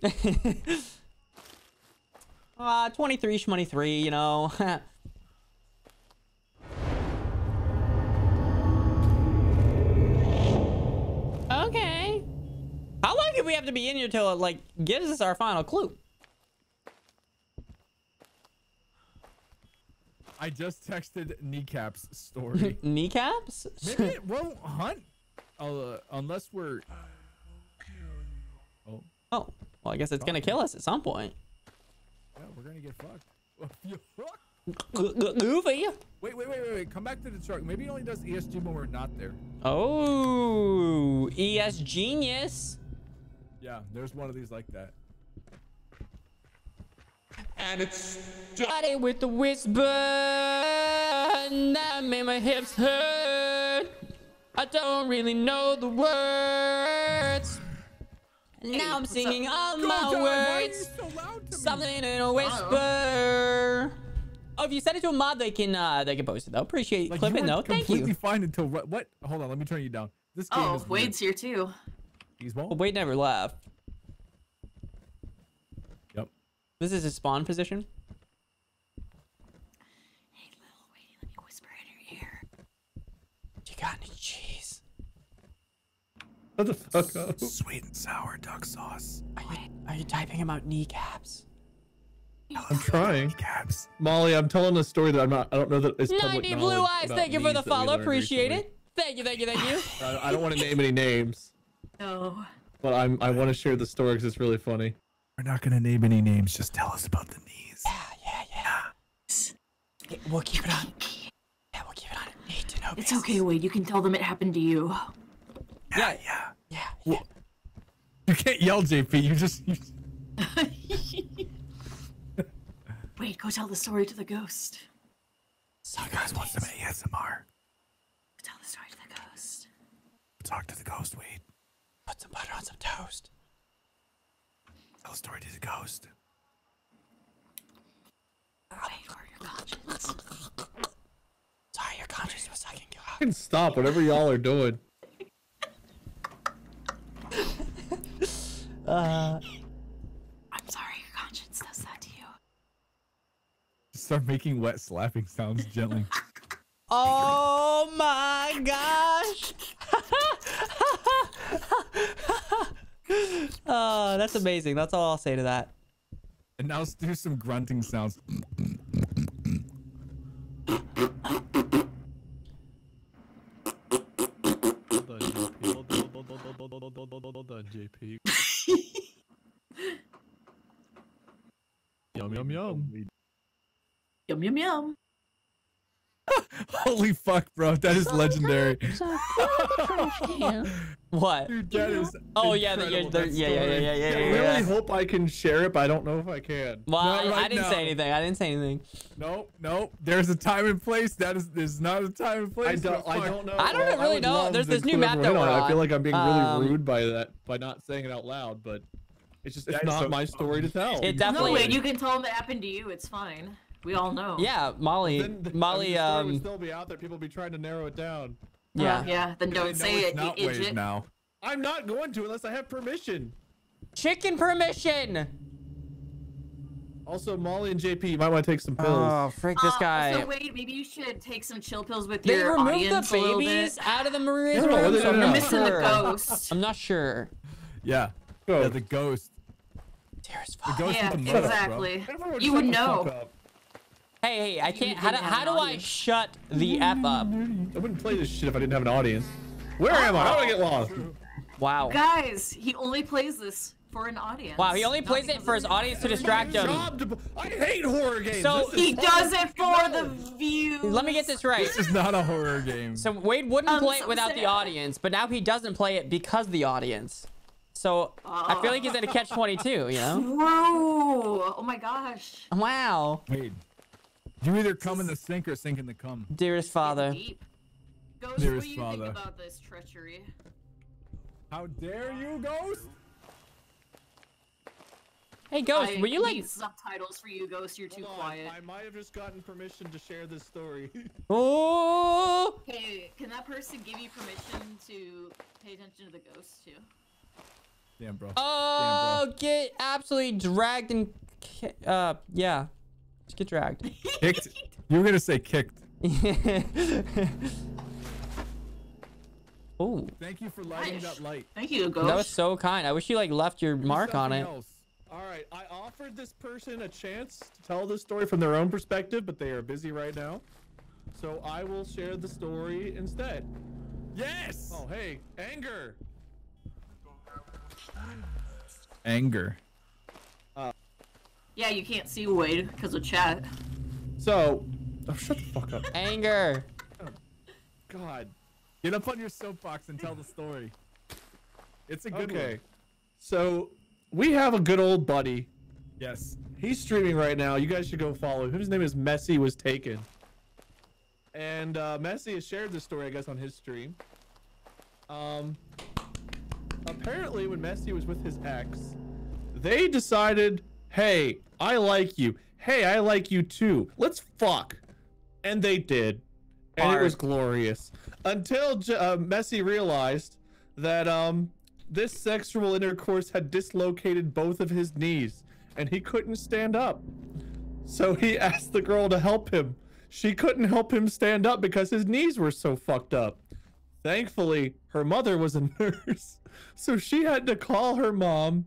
Uh, 23, 23, you know. We have to be in here till it, like, gives us our final clue? I just texted kneecaps story. Kneecaps? Maybe it won't hunt uh, unless we're. Oh, oh, well, I guess it's gonna kill us at some point. yeah, we're gonna get fucked. You. Goofy. Wait, wait, wait, wait, wait. Come back to the truck. Maybe it only does ESG when we're not there. Oh, ES Genius. Yeah, there's one of these like that. And it's Body with the whisper, and that made my hips hurt. I don't really know the words. And now I'm singing up? all Go, my John, why are you words. so loud to me? Something in a whisper. Oh, if you send it to a mod, they can uh they can post it though. Appreciate Like, clipping you though. were Thank completely you. fine until what? what? Hold on, let me turn you down. This game Oh, is weird. Wade's here too. He's Well, well. Wade never left. Yep. This is his spawn position. Hey, little Wadey, let me whisper in your ear. You got any cheese? what the fuck up. Sweet and sour duck sauce. Are you, are you typing about kneecaps? I'm trying. Caps. Molly, I'm telling a story that I'm not. I don't know that it's public 90 blue eyes. Thank you for the follow. Appreciate recently. it. Thank you, thank you, thank you. I, I don't want to name any names, No. but I'm. I want to share the story because it's really funny. We're not gonna name any names. Just tell us about the knees. Yeah, yeah, yeah. We'll keep it on. Yeah, we'll keep it on. Need to know. It's okay, Wade. You can tell them it happened to you. Yeah, Yeah. yeah, yeah. You can't yell, JP. You just. You... Wade, go tell the story to the ghost. So You guys want some ASMR? Tell the story to the ghost. Talk to the ghost, Wade. Put some butter on some toast. Tell the story to the ghost. Sorry, your conscience was sucking you out. Fucking stop whatever y'all are doing. Uh, I'm sorry, your conscience does that to you. Start making wet slapping sounds gently. oh my gosh. oh, that's amazing. That's all I'll say to that. and now let's do some grunting sounds. JP. Yum yum yum. Yum yum yum. Holy fuck, bro. That is legendary. What? Dude, that is Oh, yeah, the- incredible, the- that yeah, yeah, yeah, story. yeah, yeah, I really yeah. hope I can share it, but I don't know if I can. Well, Not I, I didn't now. say anything. I didn't say anything. Nope, nope. There's a time and place. That is there's not a time and place. I don't. I don't know. I don't Well, really would know. There's this new clue map that we're on. I feel like I'm being really Um, rude by that by not saying it out loud, but it's just it's not so- my story to tell. It No, definitely. wait, you can tell them it happened to you. It's fine. We all know. yeah, Molly. Then the- I Molly. mean, the story would Um. still be out there. People be trying to narrow it down. Uh, Yeah. yeah. Then don't say it, not you ways idiot. now. I'm not going to unless I have permission. Chicken permission. Also, Molly and JP, you might want to take some pills. Oh, frick this Uh, guy. So wait, maybe you should take some chill pills with they your removed audience the a little babies out of the Maria's No, no, room, they so I'm didn't. You're missing the sure. ghost. I'm not sure. Yeah. Go. Yeah, the ghost. Dearest The ghost Yeah, the mother, exactly. Everyone You would the fuck know. Up. Hey, hey, I can't. How do, how do I shut the f up? I wouldn't play this shit if I didn't have an audience. Where am I? How do I get lost? Wow. Guys, he only plays this for an audience. Wow, he only plays it for his audience to distract him. To- I hate horror games. So- He does it for the views. Let me get this right. This is not a horror game. So Wade wouldn't I'm play it so without the audience, but now he doesn't play it because of the audience. So I feel like he's in a oh. catch 22, you know? Whoa! Oh my gosh. Wow. Wait. You either come in the sink or sink in the cum. Dearest father. Ghost, Dearest what do you father. think about this treachery? How dare you, ghost? Hey, Ghost, I were you like. need subtitles for you, Ghost. You're too on, quiet. I might have just gotten permission to share this story. Oh! Hey, can that person give you permission to pay attention to the ghost too? Damn, bro. Oh, get absolutely dragged and. Uh, yeah. Just get dragged. Kicked. You were gonna say kicked. oh, Thank you for lighting Nice. that light. Thank you, Ghost. that was so kind. I wish you like left your mark on it. else. All right, I offered this person a chance to tell the story from their own perspective, but they are busy right now. So I will share the story instead. Yes. Oh, hey, anger. Anger. Yeah, you can't see Wade because of chat. So, oh, shut the fuck up. Anger. God. Get up on your soapbox and tell the story. It's a good Okay. one. So we have a good old buddy. Yes. He's streaming right now. You guys should go follow him. His name is Messi was taken. And uh, Messi has shared this story, I guess, on his stream. Um, apparently, when Messi was with his ex, they decided, "Hey, I like you. Hey, I like you too. Let's fuck." And they did, and it was glorious. Until uh, Messi realized that um, this sexual intercourse had dislocated both of his knees, and he couldn't stand up. So he asked the girl to help him. She couldn't help him stand up because his knees were so fucked up. Thankfully, her mother was a nurse, so she had to call her mom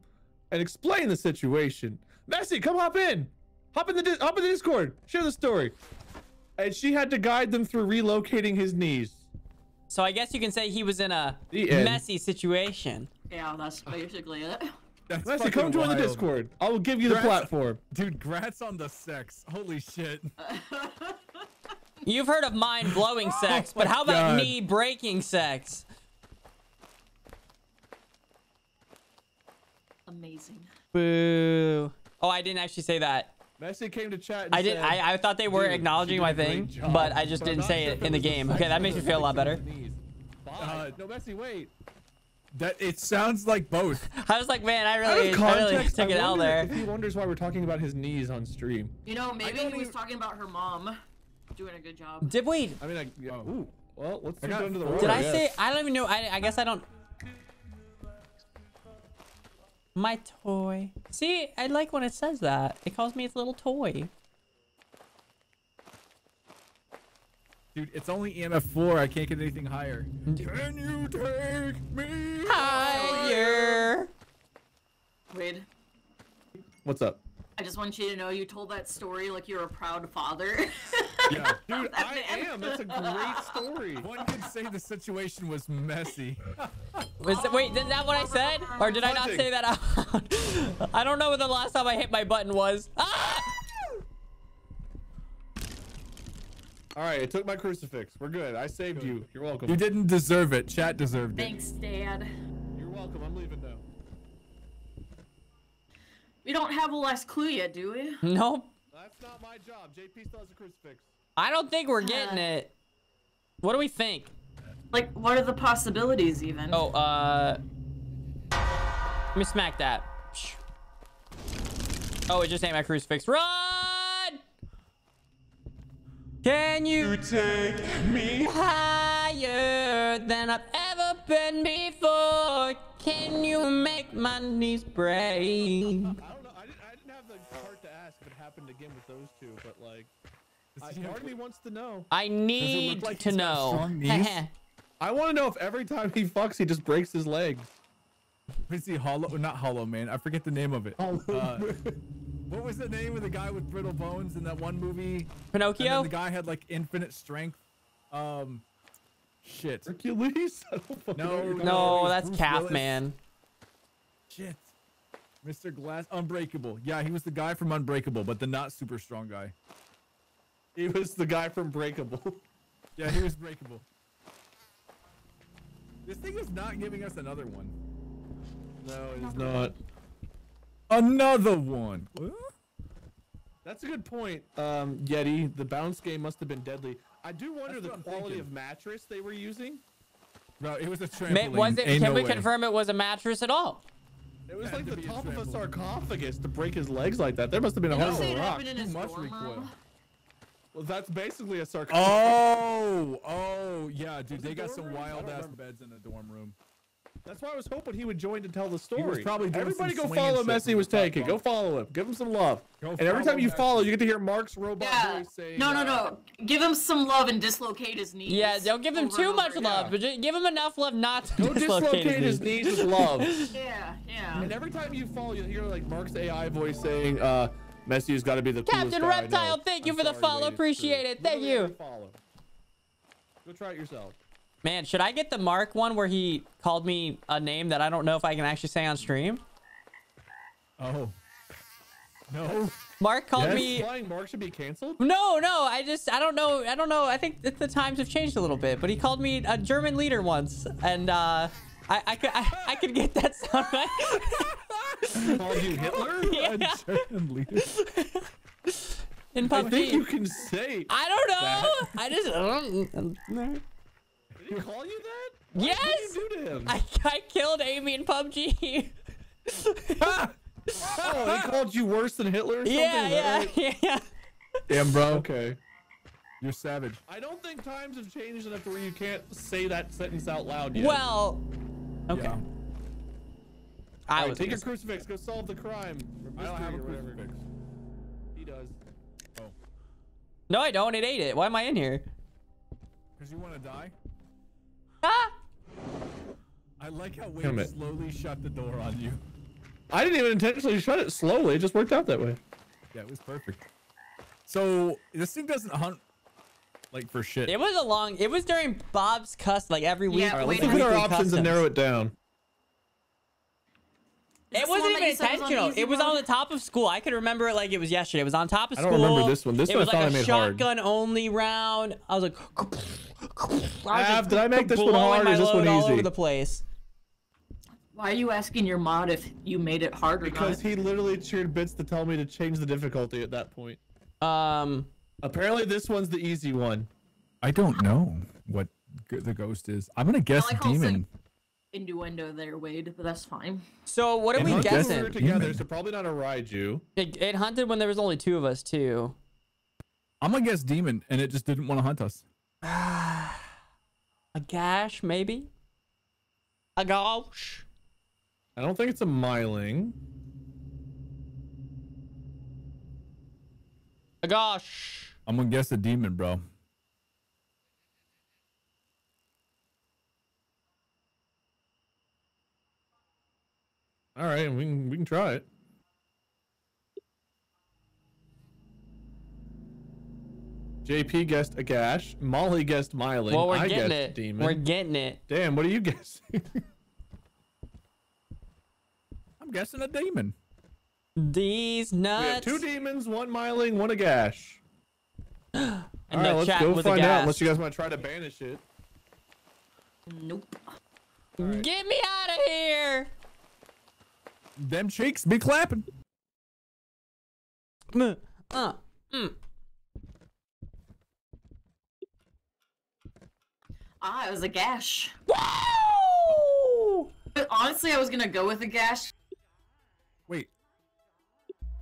and explain the situation. Messi, come hop in. Hop in the hop in the Discord. Share the story. And she had to guide them through relocating his knees. So I guess you can say he was in a The end. messy situation. Yeah, that's basically it. That's Messi, fucking come join the. Discord. I will give you the platform. Dude, grats on the sex. Holy shit. You've heard of mind blowing oh sex, but how about God. knee breaking sex? Amazing. Boo. Oh, I didn't actually say that. Messi came to chat. And I did. said, I, I thought they were "Dude, acknowledging my thing, job, but I just but didn't say it in the game. Okay, that makes me feel a lot better. his knees." Bye. Uh, no, Messi, wait. That it sounds like both. I was like, man, I really, of I really context, took I an L wonder there. if he wonders why we're talking about his knees on stream. You know, maybe he was even- talking about her mom. Doing a good job. Did we? I mean, I, yeah, Oh. ooh, well, let's I got into the four. Did I yes. say? I don't even know. I, I guess I don't. My toy. See, I like when it says that. It calls me its little toy. Dude, it's only EMF 4. I can't get anything higher. Can you take me Higher. Wade, What's up? I just want you to know you told that story like you're a proud father. Yeah. Dude, I am. That's a great story. One could say the situation was messy. Was it, wait, is that what I said? Or did I not say that out? I don't know when the last time I hit my button was. Ah! All right, I took my crucifix. We're good. I saved you. You're welcome. You didn't deserve it. Chat deserved it. Thanks, Dad. You're welcome. I'm leaving now. We don't have a last clue yet, do we? Nope. That's not my job. JP still has a crucifix. I don't think we're getting Uh. it. What do we think? Like, what are the possibilities even? Oh, uh. Let me smack that. Oh, it just ain't my crucifix. Run! Can you take me higher than I've ever been before? Can you make my knees break? I don't know. I didn't, I didn't have the heart to ask if it happened again with those two, but like, I, part of me wants to know. I need like to know. I want to know if every time he fucks, he just breaks his legs. Is he hollow? Not hollow, man. I forget the name of it. Uh, what was the name of the guy with brittle bones in that one movie? And Pinocchio? the guy had like infinite strength. Um, shit. Hercules? I No, know what you're no. talking No, Bruce that's Calf Willis. Man. Shit. Mr. Glass, Unbreakable. Yeah, he was the guy from Unbreakable, but the not super strong guy. He was the guy from Breakable. Yeah, he was breakable. This thing is not giving us another one. No, it is not. Another one. That's a good point, um, Yeti. The bounce game must have been deadly. I do wonder That's the quality of mattress they were using. No, it was a Ma- trampoline. Was it? Ain't Can no we way. confirm it was a mattress at all? It was like to the be a top of a sarcophagus to break his legs like that. There must have been a Did you hole in it rock. happened in Too much recoil. Well, that's basically a sarcophagus. Oh, oh, yeah, dude. They it got some wild ass beds in the dorm room. That's why I was hoping he would join to tell the story. probably doing Everybody some go follow Messi was taking. Go follow him. Give him some love. Go and every time you Messi. follow, you get to hear Mark's robot Yeah. voice saying, No, no, uh, no. Give him some love and dislocate his knees. Yeah, don't give him too much over. love, but just give him enough love not to Go dislocate his knees with love. Yeah, yeah. And every time you follow, you'll hear like Mark's AI voice saying, uh, Messi's got to be the Captain Reptile, thank you I'm for the follow. Appreciate it. Thank Literally you. follow. Go try it yourself. Man, should I get the Mark one where he called me a name that I don't know if I can actually say on stream? Oh. No. Mark called Yes? me. Flying Mark should be canceled? No, no, I just I don't know. I don't know. I think that the times have changed a little bit, but he called me a German leader once, and uh, I I could I, I could get that sound right. Called you Hitler? yeah, German leader. in I think you can say. I don't know. I just Did he call you that? yes. What did you do to him? I, I killed Amy in PUBG. oh, he called you worse than Hitler or something? yeah, Is that yeah, yeah. Damn, bro. Okay. You're savage. I don't think times have changed enough to where you can't say that sentence out loud yet. Well, okay. Yeah. I Alright, was take gonna your crucifix. Go solve the crime. I don't have a mystery or whatever. crucifix. He does. Oh. No, I don't. It ate it. Why am I in here? Because you want to die? I like how Damn Wade slowly shut the door on you. I didn't even intentionally shut it slowly. It just worked out that way. Yeah, it was perfect. So this thing doesn't hunt like for shit. It was a long. It was during Bob's cuss like every week. Yeah, All right, let's Wait, look at our weekly options and narrow it down. Is It wasn't even you said was on intentional. It was on the top of school. I could remember it like it was yesterday. It was on top of school. I don't remember this one. This it one I was thought like I a made hard. shotgun only round. I was like, I was Av, did I make this one blowing hard or my is this one load all over the place. Why are you asking your mod if you made it hard or Because not? he literally cheered bits to tell me to change the difficulty at that point. Um, Apparently, this one's the easy one. I don't know what the ghost is. I'm gonna guess like how it's demon. Innuendo there, Wade, but that's fine. So what are It we hunted guessing? We were together, Demon. so probably not a Raiju. It, it hunted when there was only two of us too. I'm gonna guess demon, and it just didn't want to hunt us. A gash, maybe. A gosh. I don't think it's a Myling. A gosh. I'm gonna guess a demon, bro. All right, we can we can try it. JP guessed a gash. Molly guessed Myling. Well, we're I getting guessed it. demon. We're getting it. Damn, what are you guessing? I'm guessing a demon. These we have nuts. two demons, one Myling, one a gash. and All right, let's go find out. Unless you guys want to try to banish it. Nope. Get me out of here. Them cheeks be clapping. Mm, Uh, mm. Ah, it was a gash. Woo! But honestly, I was gonna go with a gash. Wait,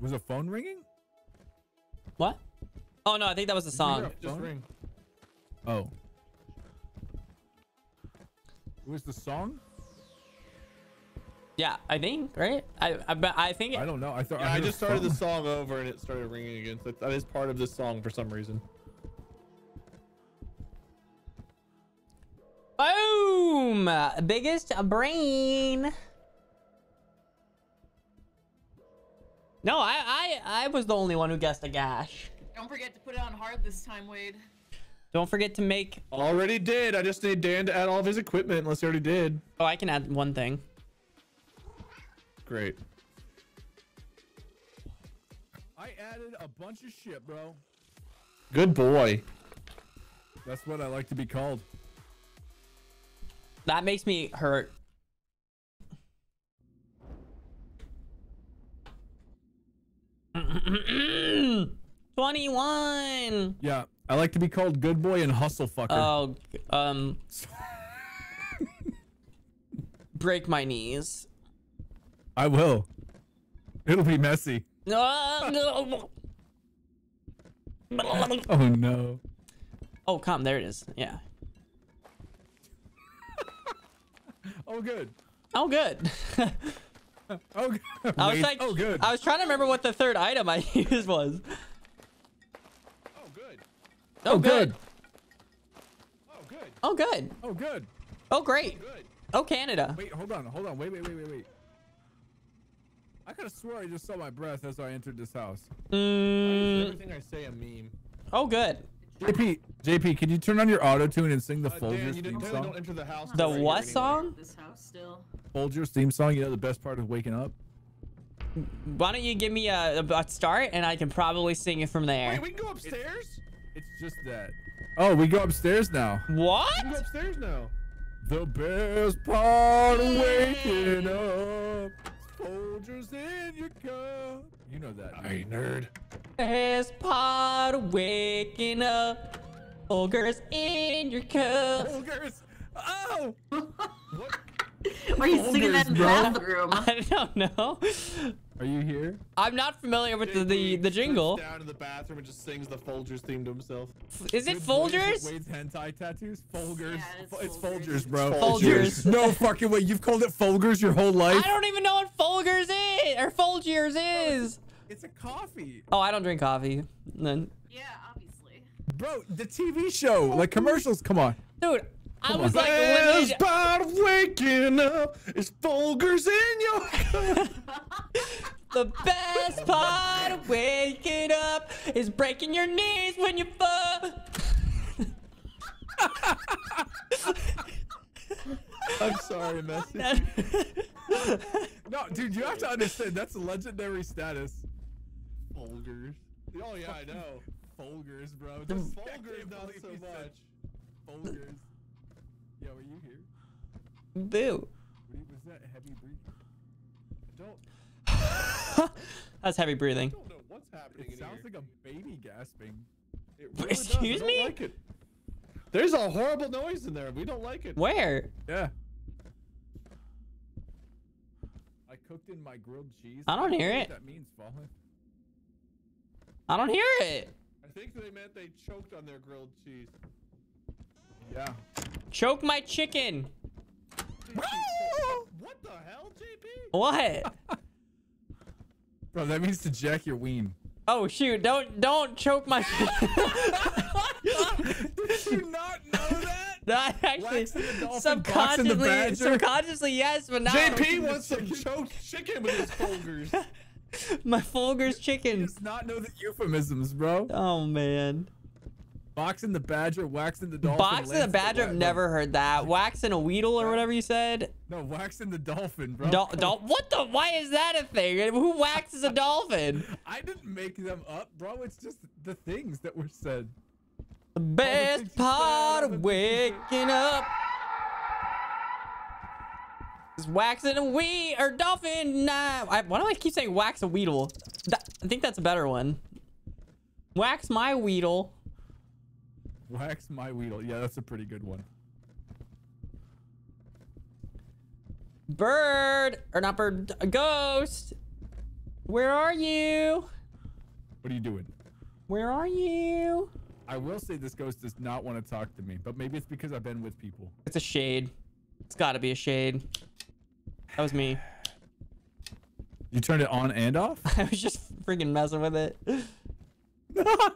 was a phone ringing? What? Oh no, I think that was the song. Just ring. Oh. It was the song? Yeah, I think right. I I, bet- I think. I don't know. I thought Yeah, I heard a just started the song over and it started ringing again. So that is part of this song for some reason. Boom! Biggest brain. No, I, I I was the only one who guessed a gash. Don't forget to put it on hard this time, Wade. Don't forget to make. Already did. I just need Dan to add all of his equipment unless he already did. Oh, I can add one thing. Great. I added a bunch of shit, bro. Good boy. That's what I like to be called. That makes me hurt. Twenty-one. Yeah, I like to be called good boy and hustle fucker. Oh, um, break my knees. I will. It'll be messy. No. Oh no. Oh, come. There it is. Yeah. Oh good. Oh, good. Oh good. I was like, oh good. I was trying to remember what the third item I used was. Oh, good. Oh, oh good. Oh, good. Oh, good. Oh good. Oh, great. Good. Oh, Canada. Wait, hold on, hold on. Wait, wait, wait, wait, wait. I could have swore I just saw my breath as I entered this house. Mm, Everything I say a meme. oh, good. JP, JP, can you turn on your auto tune and sing the Uh, Dan, Folgers you theme song? don't enter the house. The before what hear song? This house still. Folgers theme song. You know the best part of waking up. Why don't you give me a, a, a start and I can probably sing it from there. Wait, we can go upstairs? It's just that. Oh, we go upstairs now. What? We can go What? upstairs now. The best part of waking up. Folgers in your cup. You know that. Hey, nerd. Best part of waking up. Ogres in your cup. Folgers. Oh. Why are you singing that in the bro. bathroom? I don't know. Are you here? I'm not familiar with the, the, the jingle. down in the bathroom and just sings the Folgers theme to himself. Is it Good Folgers? Wade's hentai tattoos? Folgers. Yeah, it's Fo- it's Folgers. Folgers, bro. Folgers. No fucking way. You've called it Folgers your whole life. I don't even know what Folgers is or Folgers is. It's a coffee. Oh, I don't drink coffee. Then, Yeah, obviously. Bro, the TV show. Like commercials. Come on. dude, I was on. like, Best literally, part of waking up is Folgers in your cup. the best part of waking up is breaking your knees when you fall. I'm sorry, Messi. No, dude, you have to understand. That's a legendary status. Folgers. Oh yeah, I know. Folgers, bro. Just- Folgers can't so much. Folgers. Yeah, were you here? Boo. What you- Was that heavy breathing? Don't That's heavy breathing. don't know what's happening It in sounds here. like a baby gasping. It really does. I Excuse don't me? Like it. There's a horrible noise in there. We don't like it. Where? Yeah. I cooked in my grilled cheese. I don't know hear what it. That means falling. I don't hear it. I think they meant they choked on their grilled cheese. Yeah. Choke my chicken. What the hell, JP? What? Bro, that means to jack your ween. Oh shoot! Don't don't choke my. Did you not know that? Not actually. The dolphin, the Subconsciously, subconsciously, yes, but not. JP wants some choked chicken with his Folgers. my Folgers chicken. Does not know the euphemisms, bro. Oh man. Boxing the badger, waxing the dolphin. Boxing the badger. I've never heard that. Waxing a weedle or whatever you said. No, waxing the dolphin, bro. Dol- dol- what the? Why is that a thing? Who waxes a dolphin? I didn't make them up, bro. It's just the things that were said. The best said, part of waking up is waxing a wee or dolphin. Nah, I, why do I keep saying wax a weedle? That, I think that's a better one. Wax my weedle. Wax my weedle. Yeah, that's a pretty good one. Bird or not bird? A ghost. Where are you? What are you doing? Where are you? I will say this ghost does not want to talk to me, but maybe it's because I've been with people. It's a shade. It's got to be a shade. That was me. You turned it on and off? I was just freaking messing with it.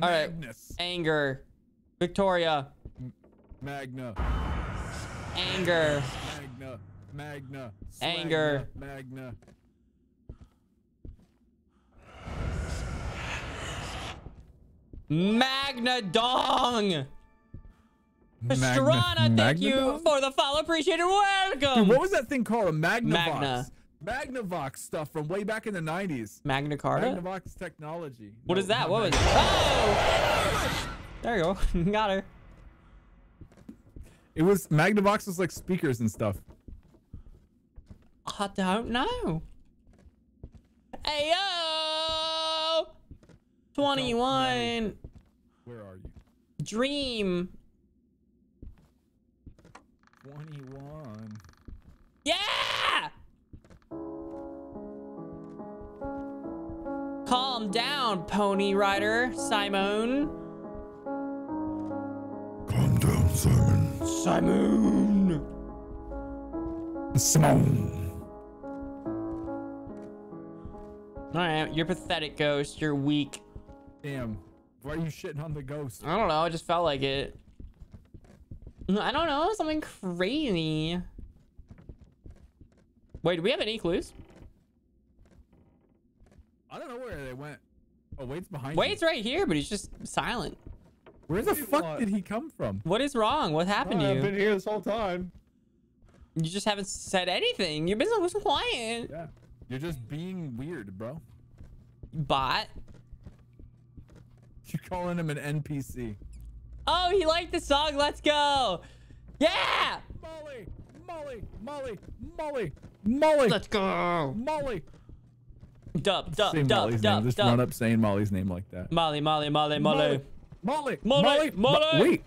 All right. Magnus. Anger. Victoria. Magna. Anger. Magna. Magna. Anger. Magna. Magna Dong. Magna. Pastrana, thank you for the follow. Appreciate it. Welcome. Dude, what was that thing called? A Magnavox. Magna. Magnavox stuff from way back in the 90s. Magna Carta? Magnavox technology. What No, is that? What was it? Oh! There you go. Got her. It was Magnavox was like speakers and stuff. I don't know. Hey yo! 21. Where are you? Dream. 21. Yeah! Calm down, Pony Rider, Simon. Calm down, Simon. Simon. Simon. All right, you're pathetic, Ghost. You're weak. Damn. Why are you shitting on the ghost? I don't know. I just felt like it. I don't know. Something crazy. Wait, do we have any clues? I don't know where they went. Oh, Wade's behind Wade's you. right here, but he's just silent. Where the Wait, fuck what? did he come from? What is wrong? What happened to you? I've been here this whole time. You just haven't said anything. You've been so quiet. Yeah. You're just being weird, bro. Bot. You're calling him an NPC. Oh, he liked the song. Let's go. Yeah. Molly! Molly! Molly! Molly! Molly! Let's go. Molly! Dub, dub, Say dub, Molly's dub, name. Just run up saying Molly's name like that. Molly, Molly, Molly, Molly. Molly! Molly, Mo- Molly. Wait.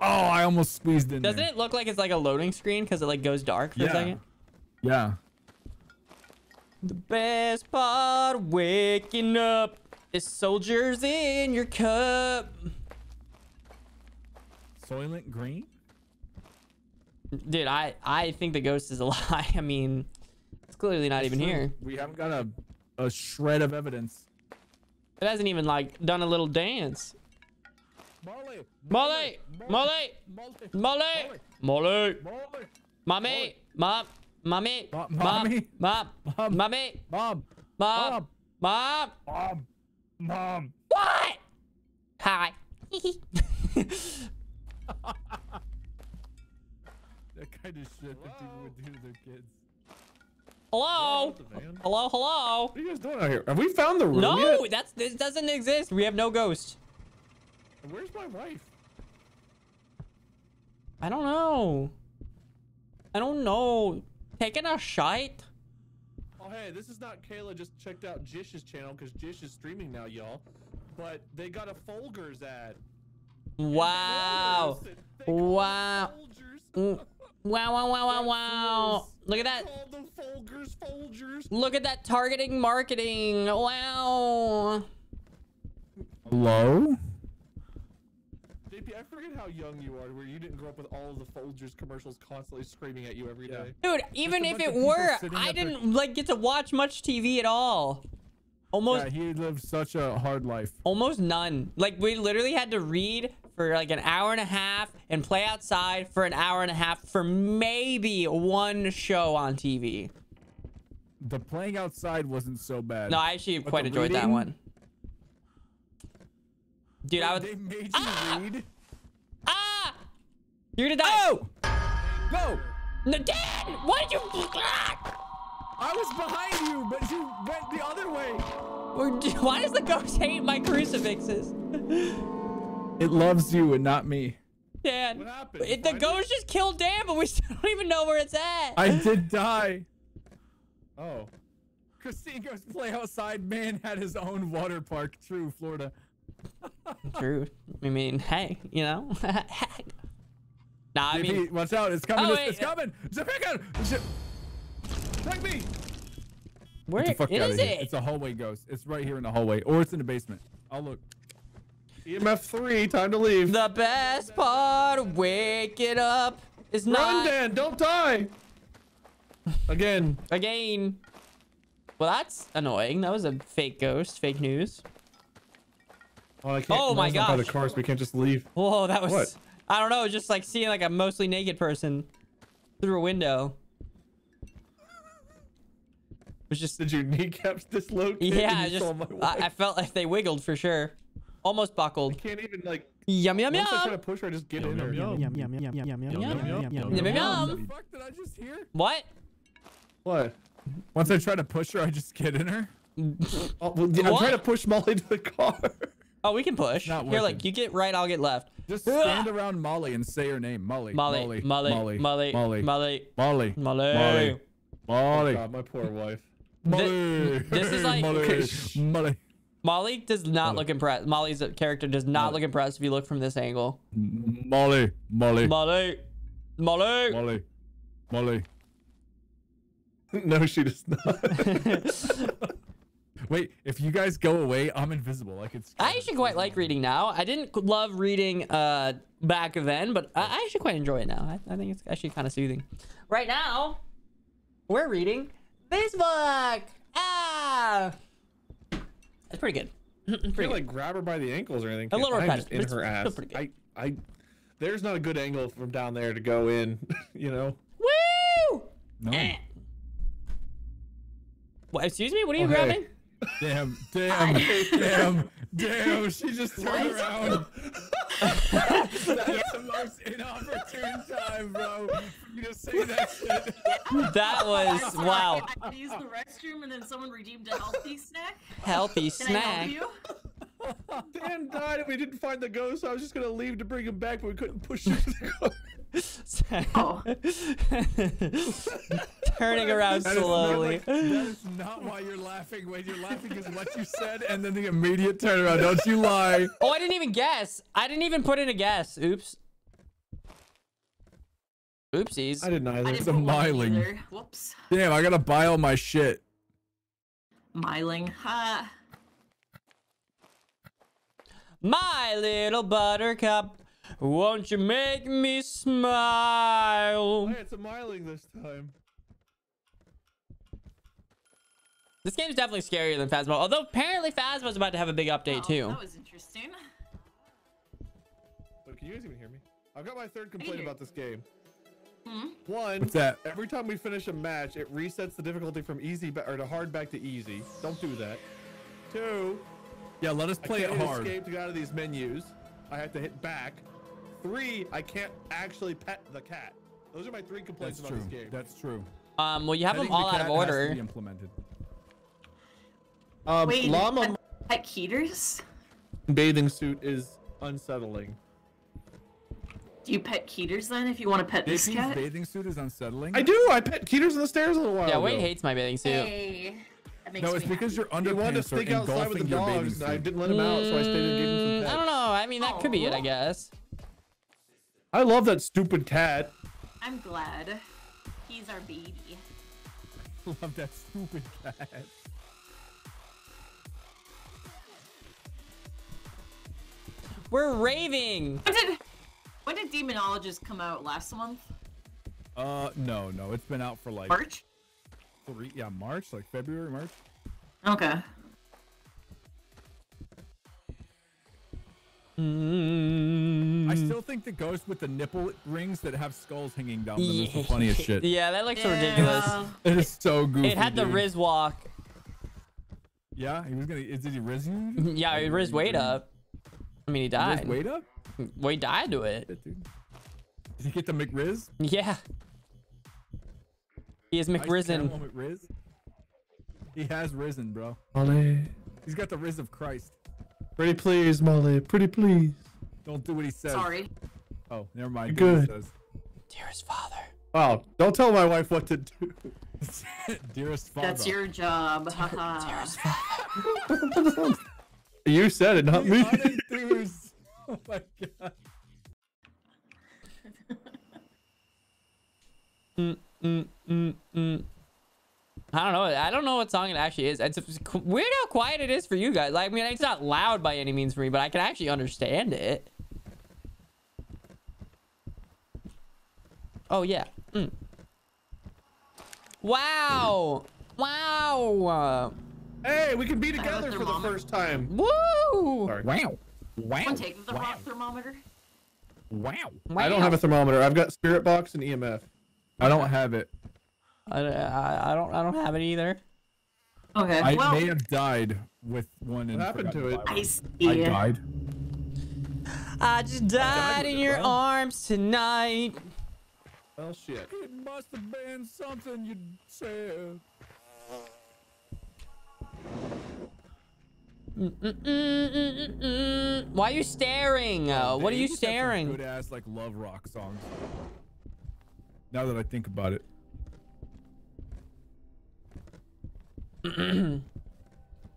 Oh, I almost squeezed in Doesn't there. it look like it's like a loading screen because it like goes dark for Yeah. a second? Yeah. The best part waking up is soldiers in your cup. Soylent Green? Dude, I I think the ghost is a lie. I mean, clearly not even True. here. We haven't got a, a shred of evidence. It hasn't even like done a little dance. Molly! Molly, Molly, Molly! Molly, Molly, Molly! mommy, mom, mommy, mom, mom, Mom. mommy, Mom! mom, mom. Mom! Mom! What? Hi. That kind of shit that people would do to their kids. Hello, hello, hello. What are you guys doing out here? Have we found the room No, yet? that's this doesn't exist. We have no ghost. Where's my wife? I don't know. I don't know. Taking a shite. Oh, hey, this is not Kayla. Just checked out Jish's channel because Jish is streaming now, y'all. But they got a Folgers ad. Wow. Folgers, they Wow. Mm. Wow, wow, wow, wow, wow. Look at that. Call them Folgers, Folgers. Look at that targeting marketing. Wow. Hello? JP, I forget how young you are, where you didn't grow up with all of the Folgers commercials constantly screaming at you every Yeah. day. Dude, even if it were, I didn't like get to watch much TV at all. Almost Yeah, he lived such a hard life. almost none. Like we literally had to read for like an hour and a half and play outside for an hour and a half for maybe one show on TV. The playing outside wasn't so bad. No, I actually But quite enjoyed that one. Dude, I Wait, was They made you Ah! read? ah. You're gonna die. Oh! Go! No, Dan! Why did you? Ah! I was behind you, but you went the other way. Why does the ghost hate my crucifixes? It loves you and not me. Dan, What happened? It, the ghost just killed Dan, but we still don't even know where it's at. I did die. Oh. Christine goes play outside. Man had his own water park. True, Florida. True. I mean, hey, you know. nah, I JP, mean, watch out! It's coming! Oh, it's, wait. it's uh, coming! Zapika! Take me! where Get the fuck is outta here. it? It's a hallway ghost. It's right here in the hallway, or it's in the basement. I'll look. EMF three, time to leave. The best part of waking up is Run, not Dan! Don't die! Again. again. Well, that's annoying. That was a fake ghost, fake news. Oh, I can't. Oh my not By the gosh. car, we can't just leave. Whoa, that was. What? I don't know, just like seeing like a mostly naked person through a window. It was just Did your kneecaps dislocate? yeah, you just I, I felt like they wiggled for sure, almost buckled. can't even like. Yum yum Once I try to yum. push her, I just get in her. Yum yum Yum, yum. The fuck did I just hear? What? What? Once I try to push her, I just get in her. Oh, well, yeah, I'm What? trying to push Molly to the car. Oh, we can push. Not Here, like you get right, I'll get left. Just stand around Molly and say her name. Molly. Molly, Molly, Molly, Molly, Molly. Molly, Molly. Molly. Molly. Molly. Oh, God, my poor wife. Molly. this is like- Molly. Okay. Molly. Molly does not look impressed. Molly's character does not Molly. look impressed if you look from this angle. Molly. Molly. Molly, Molly. Molly. Molly. no, she does not. Wait, if you guys go away, I'm invisible. Like it's. I actually quite like reading now. I didn't love reading uh back then, but I I actually quite enjoy it now. I, I think it's actually kind of soothing. Right now, we're reading this book. Ah, it's pretty good. You pretty can't good. like grab her by the ankles or anything. A little I'm repetitive, just in but it's her still ass. pretty I, I, there's not a good angle from down there to go in. You know. Woo! No. Eh. What, excuse me? What are you Oh, hey. Grabbing? Damn. Damn. damn. Damn. She just turned around. That's the most inopportune time, bro. For you to say that shit. That was Sorry, wow. I used the restroom and then someone redeemed a healthy snack. Healthy Can I help snack. You? Dan died and we didn't find the ghost. So I was just gonna leave to bring him back, but we couldn't push him to the car. Oh. Turning around That is not slowly. like- that is not why you're laughing. When you're laughing is what you said and then the immediate turnaround. Don't you lie. Oh, I didn't even guess. I didn't even put in a guess. Oops. Oopsies. I didn't I either. didn't a miling. either. Whoops. Damn, I gotta buy all my shit. Miling. Ha. My little buttercup, won't you make me smile? Hey, it's a miling this time. This game's definitely scarier than Phasmo. Although apparently Phasmo's about to have a big update Oh, too. That was interesting. But can you guys even hear me? I've got my third complaint about this game. Hmm? One, What's that? every time we finish a match, it resets the difficulty from easy ba- or to hard back to easy. Don't do that. Two, Yeah, let us play it can't hard. escape to get out of these menus. I have to hit back. Three, I can't actually pet the cat. Those are my three complaints That's about true. this game. That's true. Um, well, you have them Petting the all out of cat has to order. be implemented. Um, Wait, llama At Keeters? bathing suit is unsettling. Do you pet Keeters then if you want to pet this cat? bathing suit is unsettling. I do. I pet Keeters on the stairs a little while Yeah, ago. Hates my bathing suit. Hey. That makes No, me it's because happy. your He wanted to underpants are sneak outside with the engulfing your bathing dogs, and I didn't let him out, so I stayed and gave him some Mm, I don't know. I mean, that could be it, I guess. I love that stupid cat. I'm glad. He's our baby. Love that stupid cat. We're raving. When did when did Demonologist come out last month? Uh, no, no, it's been out for like March. Three, yeah, March, like February, March. Okay. Mm. I still think the ghost with the nipple rings that have skulls hanging down them is the funniest shit. Yeah, that looks so ridiculous. It is so goofy. It had the dude. Riz walk. Yeah, he was gonna. Is did he Riz you? Yeah, he Riz weight up. I mean, he Riz died. weight up? Well, he died to it. Did he get the McRiz? Yeah. He is Ice McRisen. Caramel McRiz? He has risen, bro. Molly. He's got the Riz of Christ. Pretty please, Molly. Pretty please. Don't do what he says. Sorry. Oh, never mind. Good. Do Dearest father. Oh, Don't tell my wife what to do. Dearest father. That's your job. Haha. You said it, not me. Unenthused. Oh my god. Mm, mm, mm, mm. I don't know. I don't know what song it actually is. It's it's weird how quiet it is for you guys. Like, I mean, it's not loud by any means for me, but I can actually understand it. Oh yeah. Mm. Wow. Wow. Hey, we can be together for the first time. Woo. Sorry. Wow. Wow. One take the wow. thermometer. Wow. I don't have a thermometer. I've got Spirit Box and EMF. I don't have it. I, I, I don't. I don't have it either. Okay. I well, may have died with one. and happened to it? I see. I died. I just died with in your bro. arms tonight. Well, shit. It must have been something you said. Why are you staring? Uh, what are you staring? Good ass like love rock songs. Now that I think about it.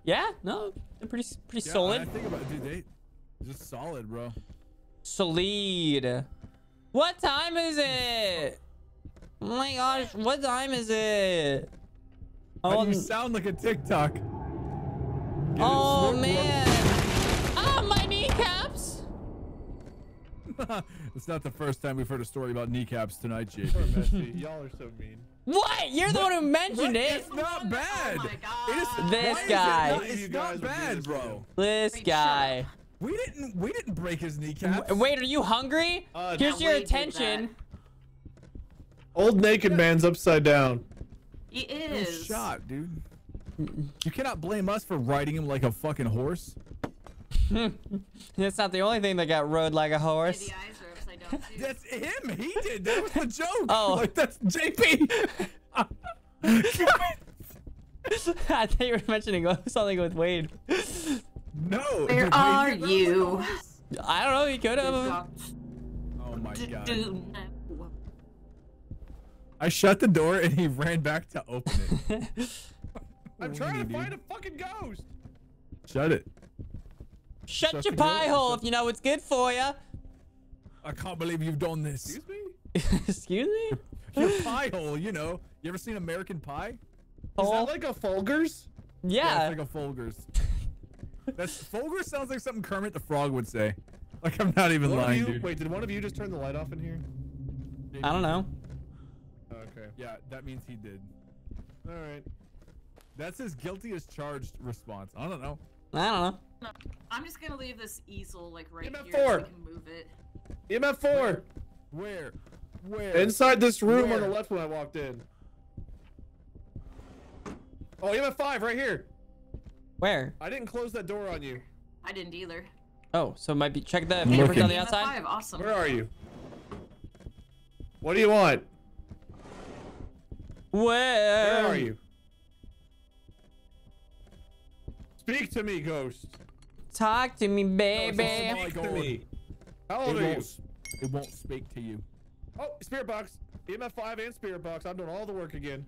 Yeah, no, they're pretty pretty Yeah, I solid. think about it, dude. They just solid, bro. Solid. What time is it? Oh my gosh, what time is it? Oh, you um, sound like a TikTok? Get oh it's not the first time we've heard a story about kneecaps tonight, Poor JP. Messi. Y'all are so mean. What? You're the one who mentioned it. It's not Oh bad. my It is, This why is it guy. not- It's not bad, this bro. This Wait, guy. We didn't. We didn't break his kneecaps. Wait, are you hungry? Uh, Here's your attention. Old naked man's upside down. He is. shot, dude. You cannot blame us for riding him like a fucking horse. That's not the only thing that got rode like a horse. the eyes are upside down too. That's him. He did. That was the joke. Oh. like that's JP. I thought you were mentioning something with Wade. no. Where dude, are he you? like. I don't know. He could have. Oh my god. I shut the door and he ran back to open it. I'm trying to find a fucking ghost. Shut it. Shut Shut your pie hole if you know what's good for you. I can't believe you've done this. Excuse me? Excuse me. Your pie hole, you know. You ever seen American Pie? Is Hole? that like a Folgers? Yeah. it's like a Folgers. That's Folgers sounds like something Kermit the Frog would say. Like I'm not even One lying, you, dude. wait, did one of you just turn the light off in here? I don't know. Okay. Yeah, that means he did. All right. That's his guilty as charged response. I don't know. I don't know. No, I'm just gonna leave this easel like right Give me here so four. we can move it. EMF four. Where? Where? Inside this room on the left when I walked in. Oh, EMF five right here. Where? I didn't close that door on you. I didn't either. Oh, so it might be check the I'm fingerprint looking. on the EMF outside. Five, awesome. Where are you? What do you want? Where? Where are you? Speak to me, ghost. Talk to me, baby. my Speak to God. me. How It are you? won't, it won't speak to you. Oh, spirit box. EMF five and spirit box. I'm doing all the work again.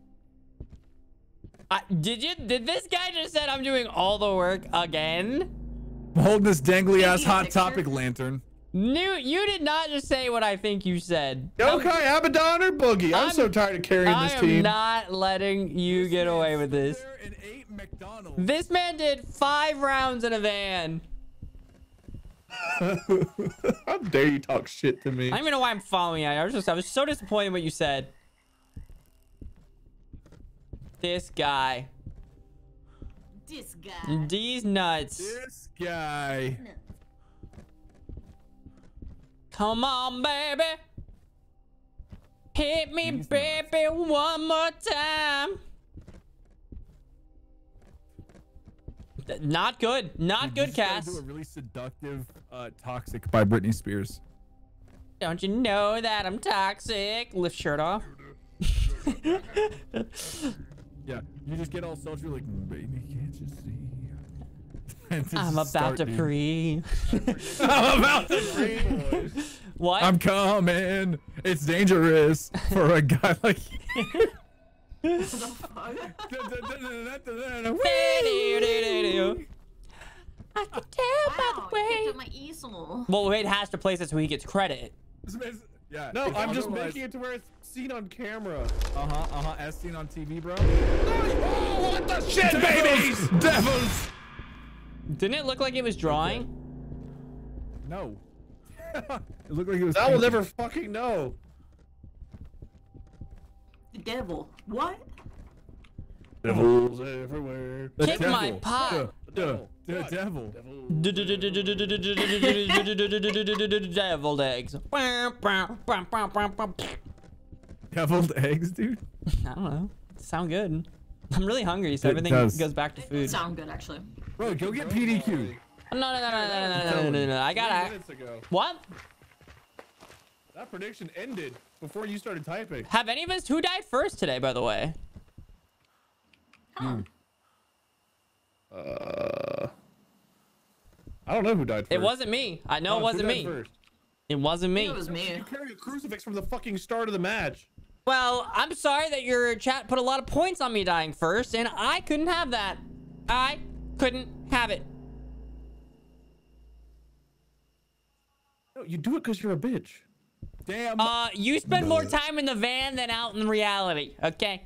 I, did you? Did this guy just said I'm doing all the work again? I'm holding this dangly ass hot picture? topic lantern. New, you did not just say what I think you said. Yokai, Abaddon, or Boogie? I'm, I'm- so tired of carrying I this team. I am not letting you get away with this. There and ate McDonald's. This man did five rounds in a van. How dare you talk shit to me? I don't even know why I'm following you. I was just, I was so disappointed in what you said. This guy. This guy. These nuts. This guy. Come on, baby. Hit me, baby, one more time. Not good. Not good, Cass. A really seductive, uh, "Toxic" by Britney Spears. Don't you know that I'm toxic? Lift shirt off. Yeah, you just get all social like, "Mm, baby, can't you see? And just I'm about to dude. pre. I'm about to pre. What? I'm coming. It's dangerous for a guy like you. What the fuck? Ba-do-do-do-do. I can tell by Wow, the picked way. up my easel. Well, Wade has to place it so he gets credit. Yeah. no, I'm just making it to where it's seen on camera. Uh huh. Uh huh. As seen on TV, bro. Oh, what the shit, babies? Devils. Didn't it look like it was drawing? No. it looked like it was. I will never fucking know. The devil. What? Devils everywhere. The Kick my pot. The, the, the devil. Deviled eggs. I Deviled eggs, dude. I don't know. Sound good. I'm really hungry, so It everything does. goes back to It food. sound good actually. Bro, go get PDQ. No, no, no, no, no, no, no, no, no, no. I gotta. minutes ago. What? That prediction ended before you started typing. Have any of us who died first today, by the way? Uh, I don't know who died first. It wasn't me. I know Oh, it wasn't me. First? It wasn't me. It was me. You carry a crucifix from the fucking start of the match. Well, I'm sorry that your chat put a lot of points on me dying first, and I couldn't have that. I couldn't have it. No, you do it because you're a bitch. Damn. Uh, you spend more time in the van than out in reality, okay?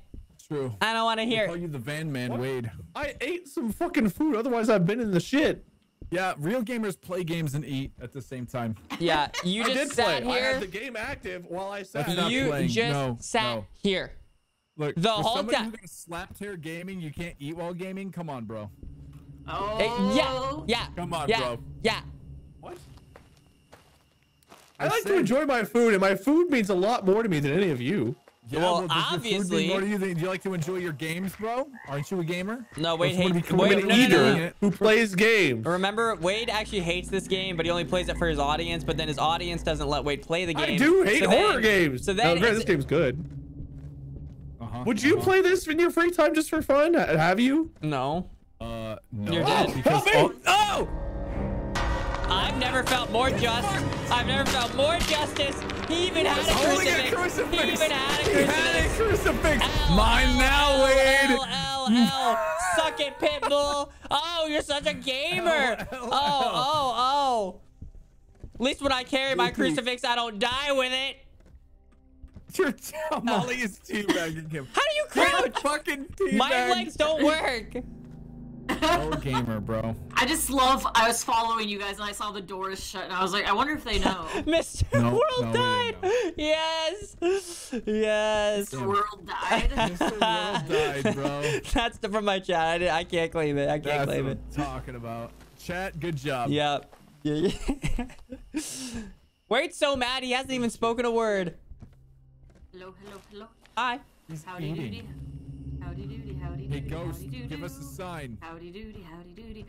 True. I don't want to hear Call you the Van Man, What? Wade. I ate some fucking food. Otherwise, I've been in the shit. Yeah, real gamers play games and eat at the same time. Yeah, you I just did play. sat I here. had the game active while I sat. That's not You playing. just No, sat no. here. Look, The for whole time- who got slap tear gaming, you can't eat while gaming. Come on, bro. Oh. Eh, yeah, yeah. Come on, yeah, bro. Yeah. What? I, I like to enjoy my food, and my food means a lot more to me than any of you. Yeah, Well, does obviously- mean more to you than- do you like to enjoy your games, bro? Aren't you a gamer? No, Or Wade someone hates. Wade, no, no, no, no, no. Who plays games? Remember, Wade actually hates this game, but he only plays it for his audience. But then his audience doesn't let Wade play the game. I do hate So horror then- games. So no, then, this game's good. Uh-huh, Would you uh-huh. play this in your free time just for fun? Have you? no, Uh, no. You're dead. Because Help me! oh, I've never felt more just. I've never felt more justice. He even had a holding a crucifix. crucifix. He even had a He had a crucifix. crucifix. L, Mine L, now, L, Wade. L, L, L. Suck it, Pitbull. Oh, you're such a gamer. L, L, Oh, L. oh, oh. At least when I carry my crucifix, I don't die with it. Your Molly is teabagging him. How do you You're crouch? fucking teabag. My legs don't work. Oh, gamer, bro. I just love. I was following you guys and I saw the doors shut and I was like, I wonder if they know. Mr. No, World no, died. Yes. Yes. the world died. Mr. World died, bro. That's the, from my chat. I, I can't claim it. I can't That's what claim it. I'm talking about. Chat, good job. Yep. Yeah. yeah. Wade's so mad he hasn't even spoken a word. hello, hello, hello. Hi. He's Howdy doody. Eating. Howdy doody. Howdy Hey. Ghost, howdy doody. give us a sign. Howdy doody. Howdy doody.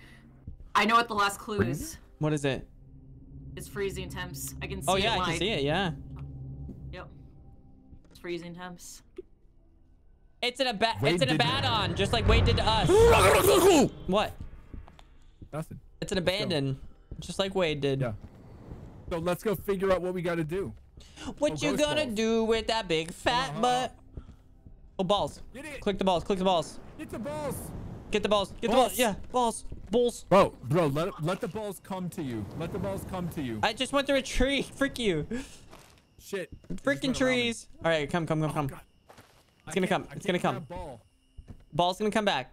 I know what the last clue is. What is it? It's freezing temps. I can see it. Oh it yeah, I can see it. Yeah. Yep. It's freezing temps. It's an aba- Wade It's an did- abandon, just like Wade did to us. what? Nothing. It's an abandon, just like Wade did. Yeah. So let's go figure out what we got to do. What Oh, you gonna balls. do with that big fat Uh-huh. butt? Oh balls. Get it. Click the balls. Click the balls. Get the balls. Get the balls. Get the Balls. balls. Yeah, balls. Bulls. Bro, bro, let let the balls come to you. Let the balls come to you. I just went through a tree. Frick you. Shit. It Freaking went around me. trees. All right, come, come, come, oh, come. God. I gonna come. It's gonna come. Ball. Ball's gonna come back.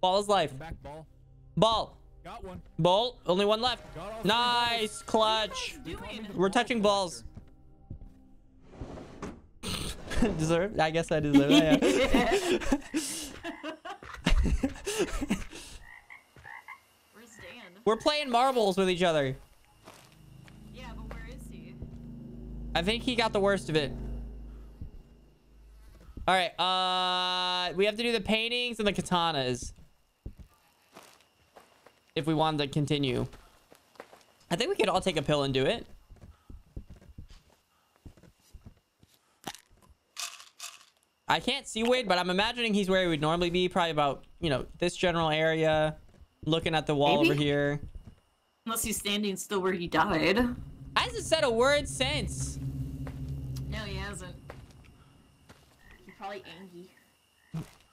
Ball is life. Come back, ball. Ball. Got one. Ball. Only one left. Got all Nice clutch. We're touching balls. deserve? I guess I deserve. Yeah. Where's Dan? We're playing marbles with each other. Yeah, but where is he? I think he got the worst of it. All right. Uh, we have to do the paintings and the katanas. If we wanted to continue. I think we could all take a pill and do it. I can't see Wade, but I'm imagining he's where he would normally be. Probably about, you know, this general area. Looking at the wall over here. Unless he's standing still where he died. Hasn't said a word since. No, he hasn't. He's probably angry.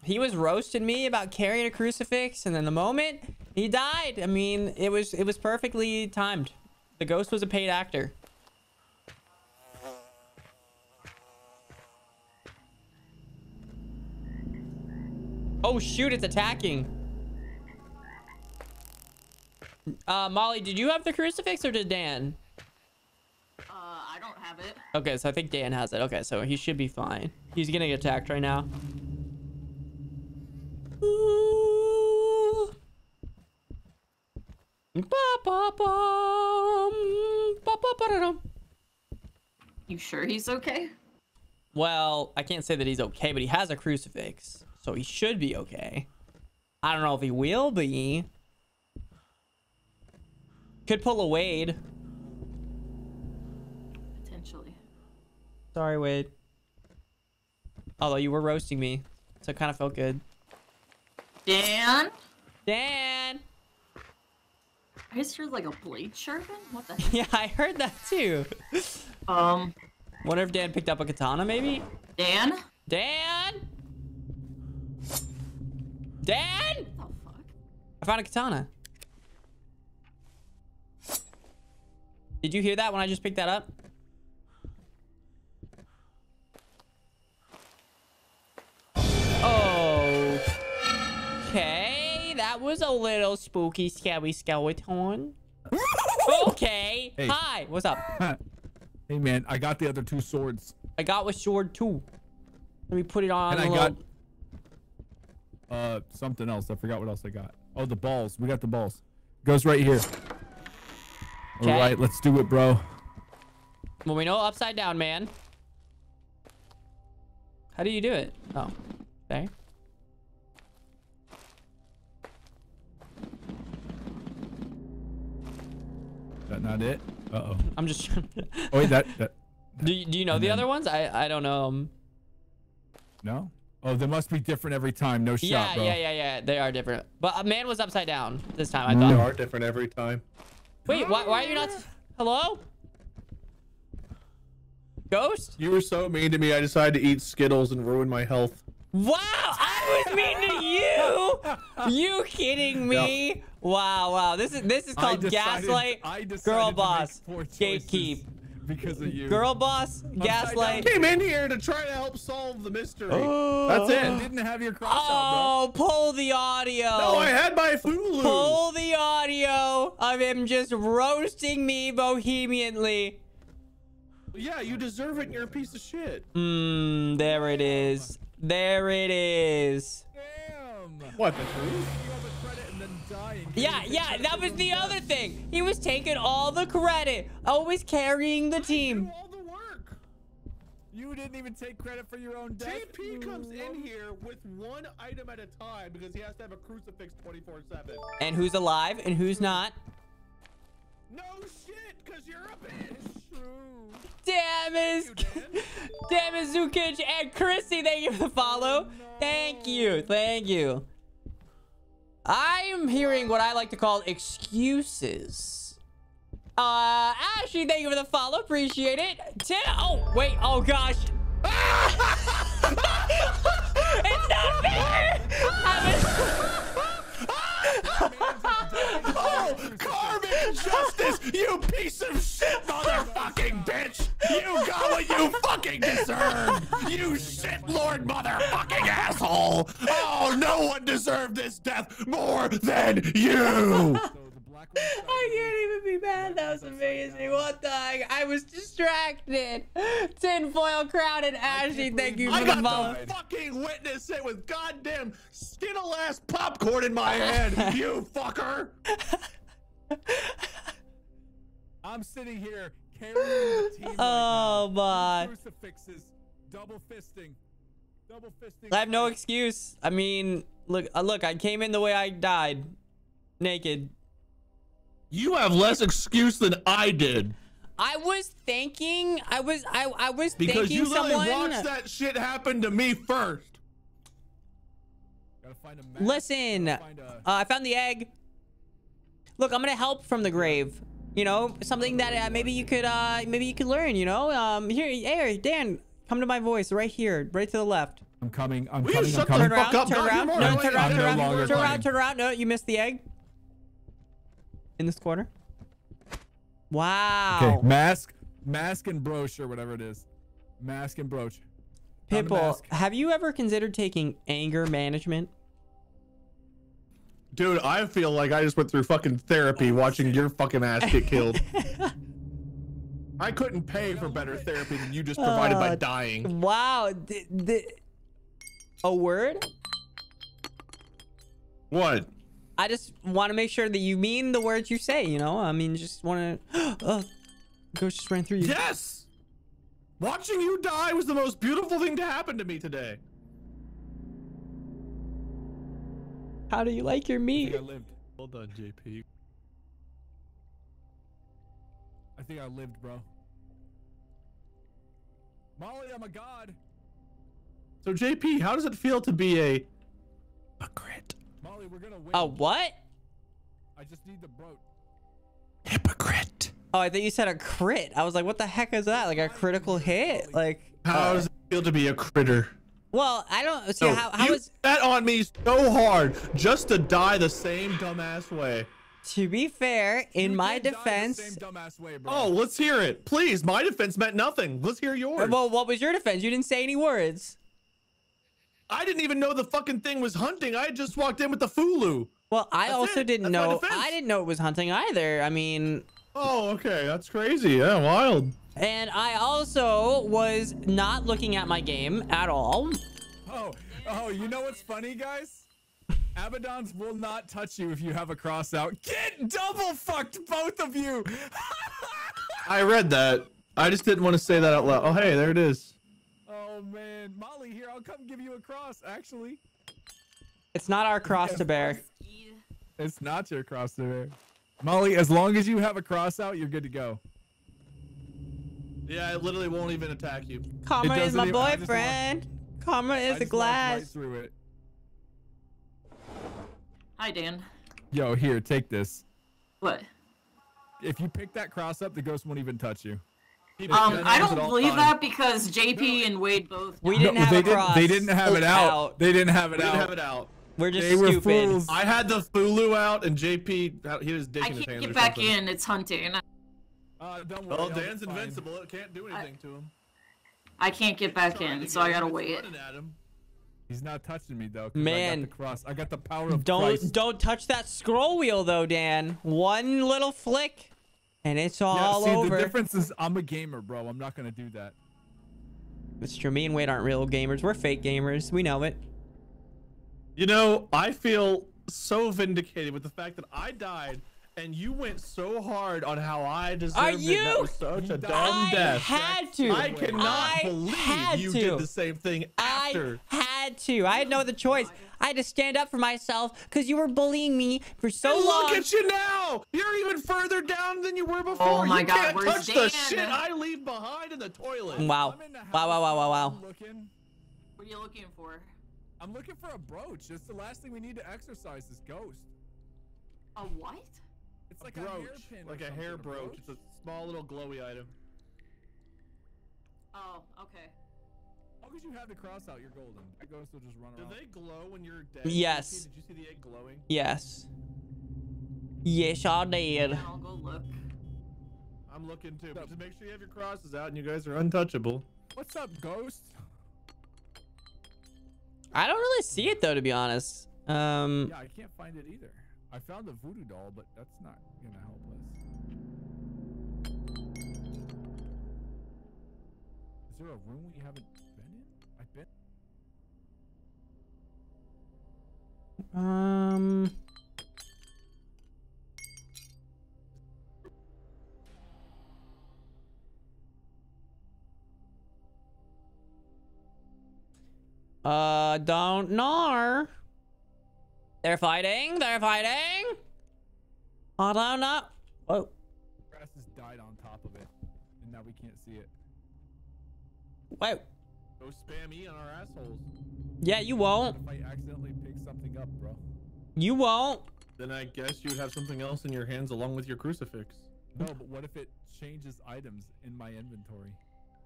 he was roasting me about carrying a crucifix and then the moment he died i mean it was it was perfectly timed the ghost was a paid actor oh shoot it's attacking uh molly did you have the crucifix or did dan Uh, I don't have it. Okay, so I think Dan has it. Okay, so he should be fine. He's getting attacked right now. Ooh. You sure he's okay? Well, I can't say that he's okay, but he has a crucifix, so he should be okay. I don't know if he will be. Could pull a Wade. Potentially. Sorry, Wade. Although you were roasting me, so it kind of felt good. Dan? Dan! I just heard like a blade sharpen? What the Yeah, I heard that too. Um, Wonder if Dan picked up a katana, maybe? Dan? Dan! Dan! What the fuck? I found a katana. Did you hear that when I just picked that up? Oh. Okay, that was a little spooky, scary skeleton. Okay, Hey. hi, what's up? hey man, I got the other two swords. I got with sword too. Let me put it on. And a I little- got uh something else. I forgot what else I got. Oh, the balls. We got the balls. Goes right here. Okay. All right, let's do it, bro. Well, we know upside down, man. How do you do it? Oh, there. Is that not it? Uh oh. I'm just. Oh wait, that that do you, do you know And the then- other ones? I I don't know. no. Oh, they must be different every time. No shot, Yeah, bro. yeah, yeah, yeah. They are different. But a man was upside down this time. I mm. thought. They are different every time. Wait, why, why are you not? Hello? Ghost? You were so mean to me, I decided to eat Skittles and ruin my health. Wow, I was mean to you. You kidding me? Wow, wow. This is this is I called decided- gaslight. I Girl boss. poor choices Gatekeep. Because of you. Girl boss. Gaslight. Came in here to try to help solve the mystery. Oh. That's I it. didn't have your cross out, Oh, pull the audio. No, I had my Fulu. Pull the audio of him just roasting me bohemianly. Yeah, you deserve it. You're a piece of shit. Mmm, there it is. There it is. Damn. What the truth? You have a credit and then die Yeah, yeah, that was the other thing. He was taking all the credit, always carrying the team. all the work. You didn't even take credit for your own death. JP comes in here with one item at a time because he has to have a crucifix 24/7. And who's alive and who's not. No shit, cause you're a bitch. True. Damn it, damn it, Zukic and Chrissy, thank you for the follow. Thank you, thank you. I'm hearing what I like to call excuses. Uh, Ashley, thank you for the follow, appreciate it. Tim, oh wait, oh gosh. it's not fair. I'm Oh, karmic justice, you piece of shit, motherfucking bitch! You got what you fucking deserve, You shitlord motherfucking asshole! Oh, no one deserved this death more than you! So the black one I can't even be mad. That was amazing. What the heck? I was distracted. Tinfoil crown and Ashy, thank you I for the got follow. to fucking witness it with goddamn skittle ass popcorn in my hand, you fucker! I'm sitting here carrying the team right Oh now. my. Crucifixes, double fisting, double fisting. I have no excuse. I mean, look, uh, look, I came in the way I died. Naked. You have less excuse than I did. I was thinking, I was, I, I was Because thinking you literally someone. watched that shit happen to me first. Gotta find a Listen, uh, gotta find a- I found the egg. Look, I'm gonna help from the grave. You know, something that uh, maybe you could, uh, maybe you could learn. You know, um, here, here, Dan, come to my voice, right here, right to the left. I'm coming. I'm Will you coming. I'm shut the. Turn around, fuck up. turn God, around, you're no, turn around, I'm turn around, turn around, turn around. No, you missed the egg. In this corner. Wow. Okay, mask, mask and brooch or whatever it is. Mask and brooch. Pitbull, have you ever considered taking anger management? Dude, I feel like I just went through fucking therapy watching your fucking ass get killed. I couldn't pay for better therapy than you just provided by Uh, dying. Wow. th- th- a word? What? I just want to make sure that you mean the words you say, you know? I mean, just want to. oh, ghost just ran through you. Yes! Watching you die was the most beautiful thing to happen to me today. How do you like your I meat? think I lived. Well done, JP. I think I lived, bro. Molly, I'm a god. So JP, how does it feel to be a a crit? Molly, we're gonna win. Oh, what? I just need the brooch. Hypocrite. Oh, I thought you said a crit. I was like, what the heck is that? Like a critical hit? Like, How uh, does it feel to be a critter? well, I don't see No, how, how you is. bet on me so hard just to die the same dumbass way. To be fair, in You my did the defense, same dumbass way, bro. Oh, let's hear it. Please, my defense meant nothing. Let's hear yours. well, what was your defense? You didn't say any words. I didn't even know the fucking thing was hunting. I just walked in with the Fulu. Well, I That's also it. didn't That's know. I didn't know it was hunting either. I mean, Oh, okay. That's crazy. Yeah, wild. and I also was not looking at my game at all. Oh, oh, you know what's funny, guys? Abaddons will not touch you if you have a cross out. Get double fucked, both of you. I read that. I just didn't want to say that out loud. Oh, hey, there it is. Oh man, Molly, here I'll come give you a cross. Actually, It's not our cross to bear. it's not your cross to bear. Molly, as long as you have a cross out, you're good to go. Yeah, it literally won't even attack you. Karma is my even- I just boyfriend. Karma is a just walked right glass. through it. Hi, Dan. Yo, here, take this. What? If you pick that cross up, the ghost won't even touch you. Um, I don't believe times. that because JP and Wade both. We didn't have they a cross. Didn't, they didn't have it out. They didn't have it We out. didn't have it out. We're just They were stupid. fools. I had the Fulu out, and JP, he was digging I in his can't get back something. in. It's hunting. Uh, don't worry. Well, I'll be Dan's fine. invincible. It can't do anything to him. I can't get back in, to so I gotta wait. running at him. He's not touching me though. 'cause I Man. got the cross. I got the power of Don't Christ. don't touch that scroll wheel though, Dan. One little flick, and it's Yeah, all see, over. the difference is I'm a gamer, bro. I'm not gonna do that. It's true. Me and Wade aren't real gamers. We're fake gamers. We know it. You know, I feel so vindicated with the fact that I died and you went so hard on how I deserved Are it. That you? was such a dumb I death. had to. I cannot I believe had you to. did the same thing after. I had to. I had no other choice. I had to stand up for myself because you were bullying me for so And long. look at you now! You're even further down than you were before. Oh my you God, can't where's touch the shit I leave behind in the toilet. Wow. The. Wow, wow, wow, wow, wow. I'm looking. What are you looking for? I'm looking for a brooch. That's the last thing we need to exercise this ghost. A what? It's like a a, brooch, hairpin or like a hair brooch. It's a small little glowy item. Oh, okay. As long as you have the cross out, you're golden. That ghost will just run around. Do they glow when you're dead? Yes. Did you see the egg glowing? Yes. Yes, I did. Yeah, I'll go look. I'm looking too. But just make sure you have your crosses out and you guys are untouchable. What's up, ghost? I don't really really see it though, to be honest. Um, Yeah, I can't find it either. I found the voodoo doll, but that's not gonna help us. Is there a room we haven't been in? I've been. um. Uh, don't know. They're fighting. They're fighting. I don't know. Whoa. Grass has died on top of it, and now we can't see it. Whoa. Go spam E on our assholes. Yeah, you won't. If I accidentally pick something up, bro? You won't. Then I guess you would have something else in your hands along with your crucifix. No, but what if it changes items in my inventory?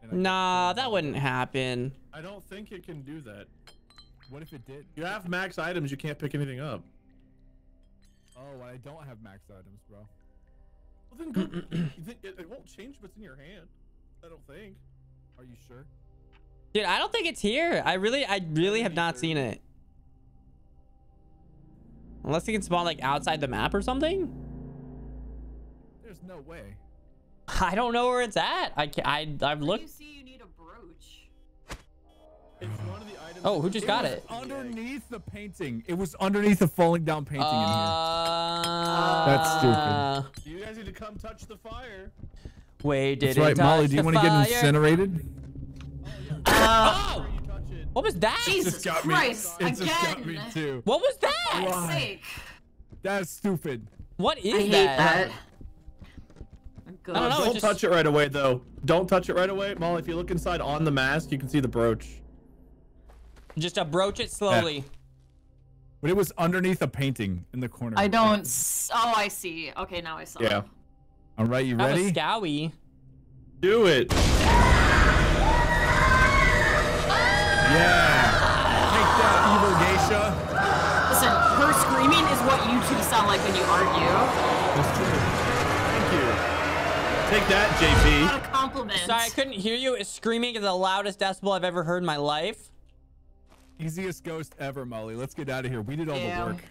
and Nah, that wouldn't happen. I don't think it can do that. What if it did? You have max items, you can't pick anything up. Oh, I don't have max items, bro. Well, then go, you think it, it won't change what's in your hand. I don't think. Are you sure? Dude, I don't think it's here. I really, I really have not seen it. Unless it can spawn like outside the map or something. There's no way. I don't know where it's at. I can I I've Where looked. Oh, who just got it? Underneath the painting. It was underneath the falling down painting Uh, That's stupid. You guys need to come touch the fire. Wait, in here. did That's right, Molly. Do you want to get incinerated? Oh! You touch it. What was that? Jesus Just got me. Christ! It just got me again. too. What was that? For Why? sake. That's stupid. What is I hate that? that. I don't know. Don't just- touch it right away, though. Don't touch it right away, Molly. If you look inside on the mask, you can see the brooch. Just approach it slowly. But it was underneath a painting in the corner. I don't. S- oh, I see. Okay, now I saw. It. Yeah. it. All right, you That was ready? scowy. Do it. Yeah. Take that, evil geisha. Listen, her screaming is what you two sound like when you argue. That's true. Thank you. Take that, Not JP. a compliment. Sorry, I couldn't hear you. Screaming is the loudest decibel I've ever heard in my life. Easiest ghost ever, Molly. Let's get out of here. We did all Damn. the work.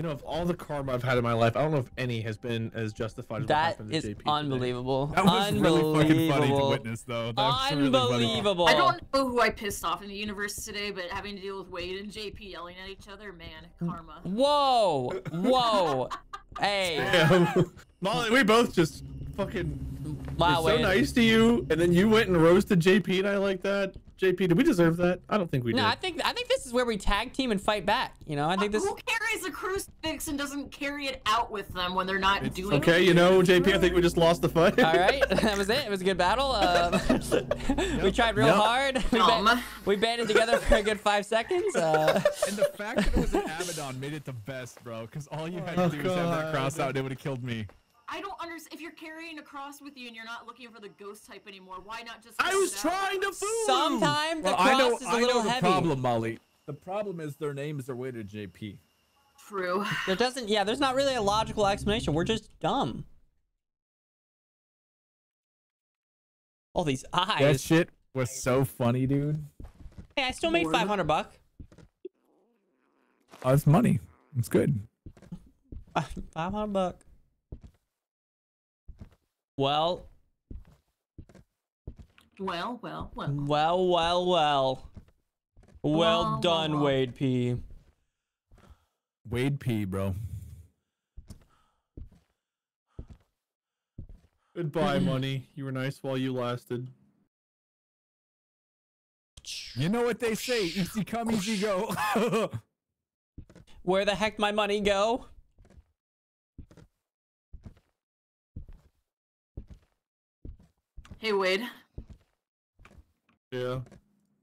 You know, of all the karma I've had in my life, I don't know if any has been as justified as what happened to JP today. unbelievable. That was really fucking funny to witness, though. That's really funny. Unbelievable. I don't know who I pissed off in the universe today, but having to deal with Wade and JP yelling at each other, man, karma. Whoa, whoa, hey, Yeah. Molly, we both just fucking wow, so nice to you, and then you went and roasted JP, and I like that. JP, did we deserve that? I don't think we No, did. I think I think this is where we tag team and fight back. You know, I think this. Who carries a crucifix and doesn't carry it out with them when they're not doing Okay, it? you know, JP, I think we just lost the fight. All right, that was it. It was a good battle. Uh, we tried real Yep. hard. We, ba- we banded together for a good five seconds. Uh, And the fact that it was an Abaddon made it the best, bro. Because all you had to Oh, do was have that cross out, and it would have killed me. I don't understand. If you're carrying a cross with you and you're not looking for the ghost type anymore, why not just? I was trying to fool you. sometimes the Well, cross I know, is a I little know the heavy. problem, Molly. The problem is their names are weighted JP. True. There doesn't. Yeah, there's not really a logical explanation. We're just dumb. All these eyes. That shit was so funny, dude. Hey, I still made Lord. 500 buck. Oh, it's money. It's good. 500 buck. Well, Well, well, well. well, well, well. Well Well, done, well, well. Wade P. Wade P, bro. Goodbye, money. You were nice while you lasted. You know what they say? Easy come, easy go. Where the heck my money go? Hey, Wade. Yeah.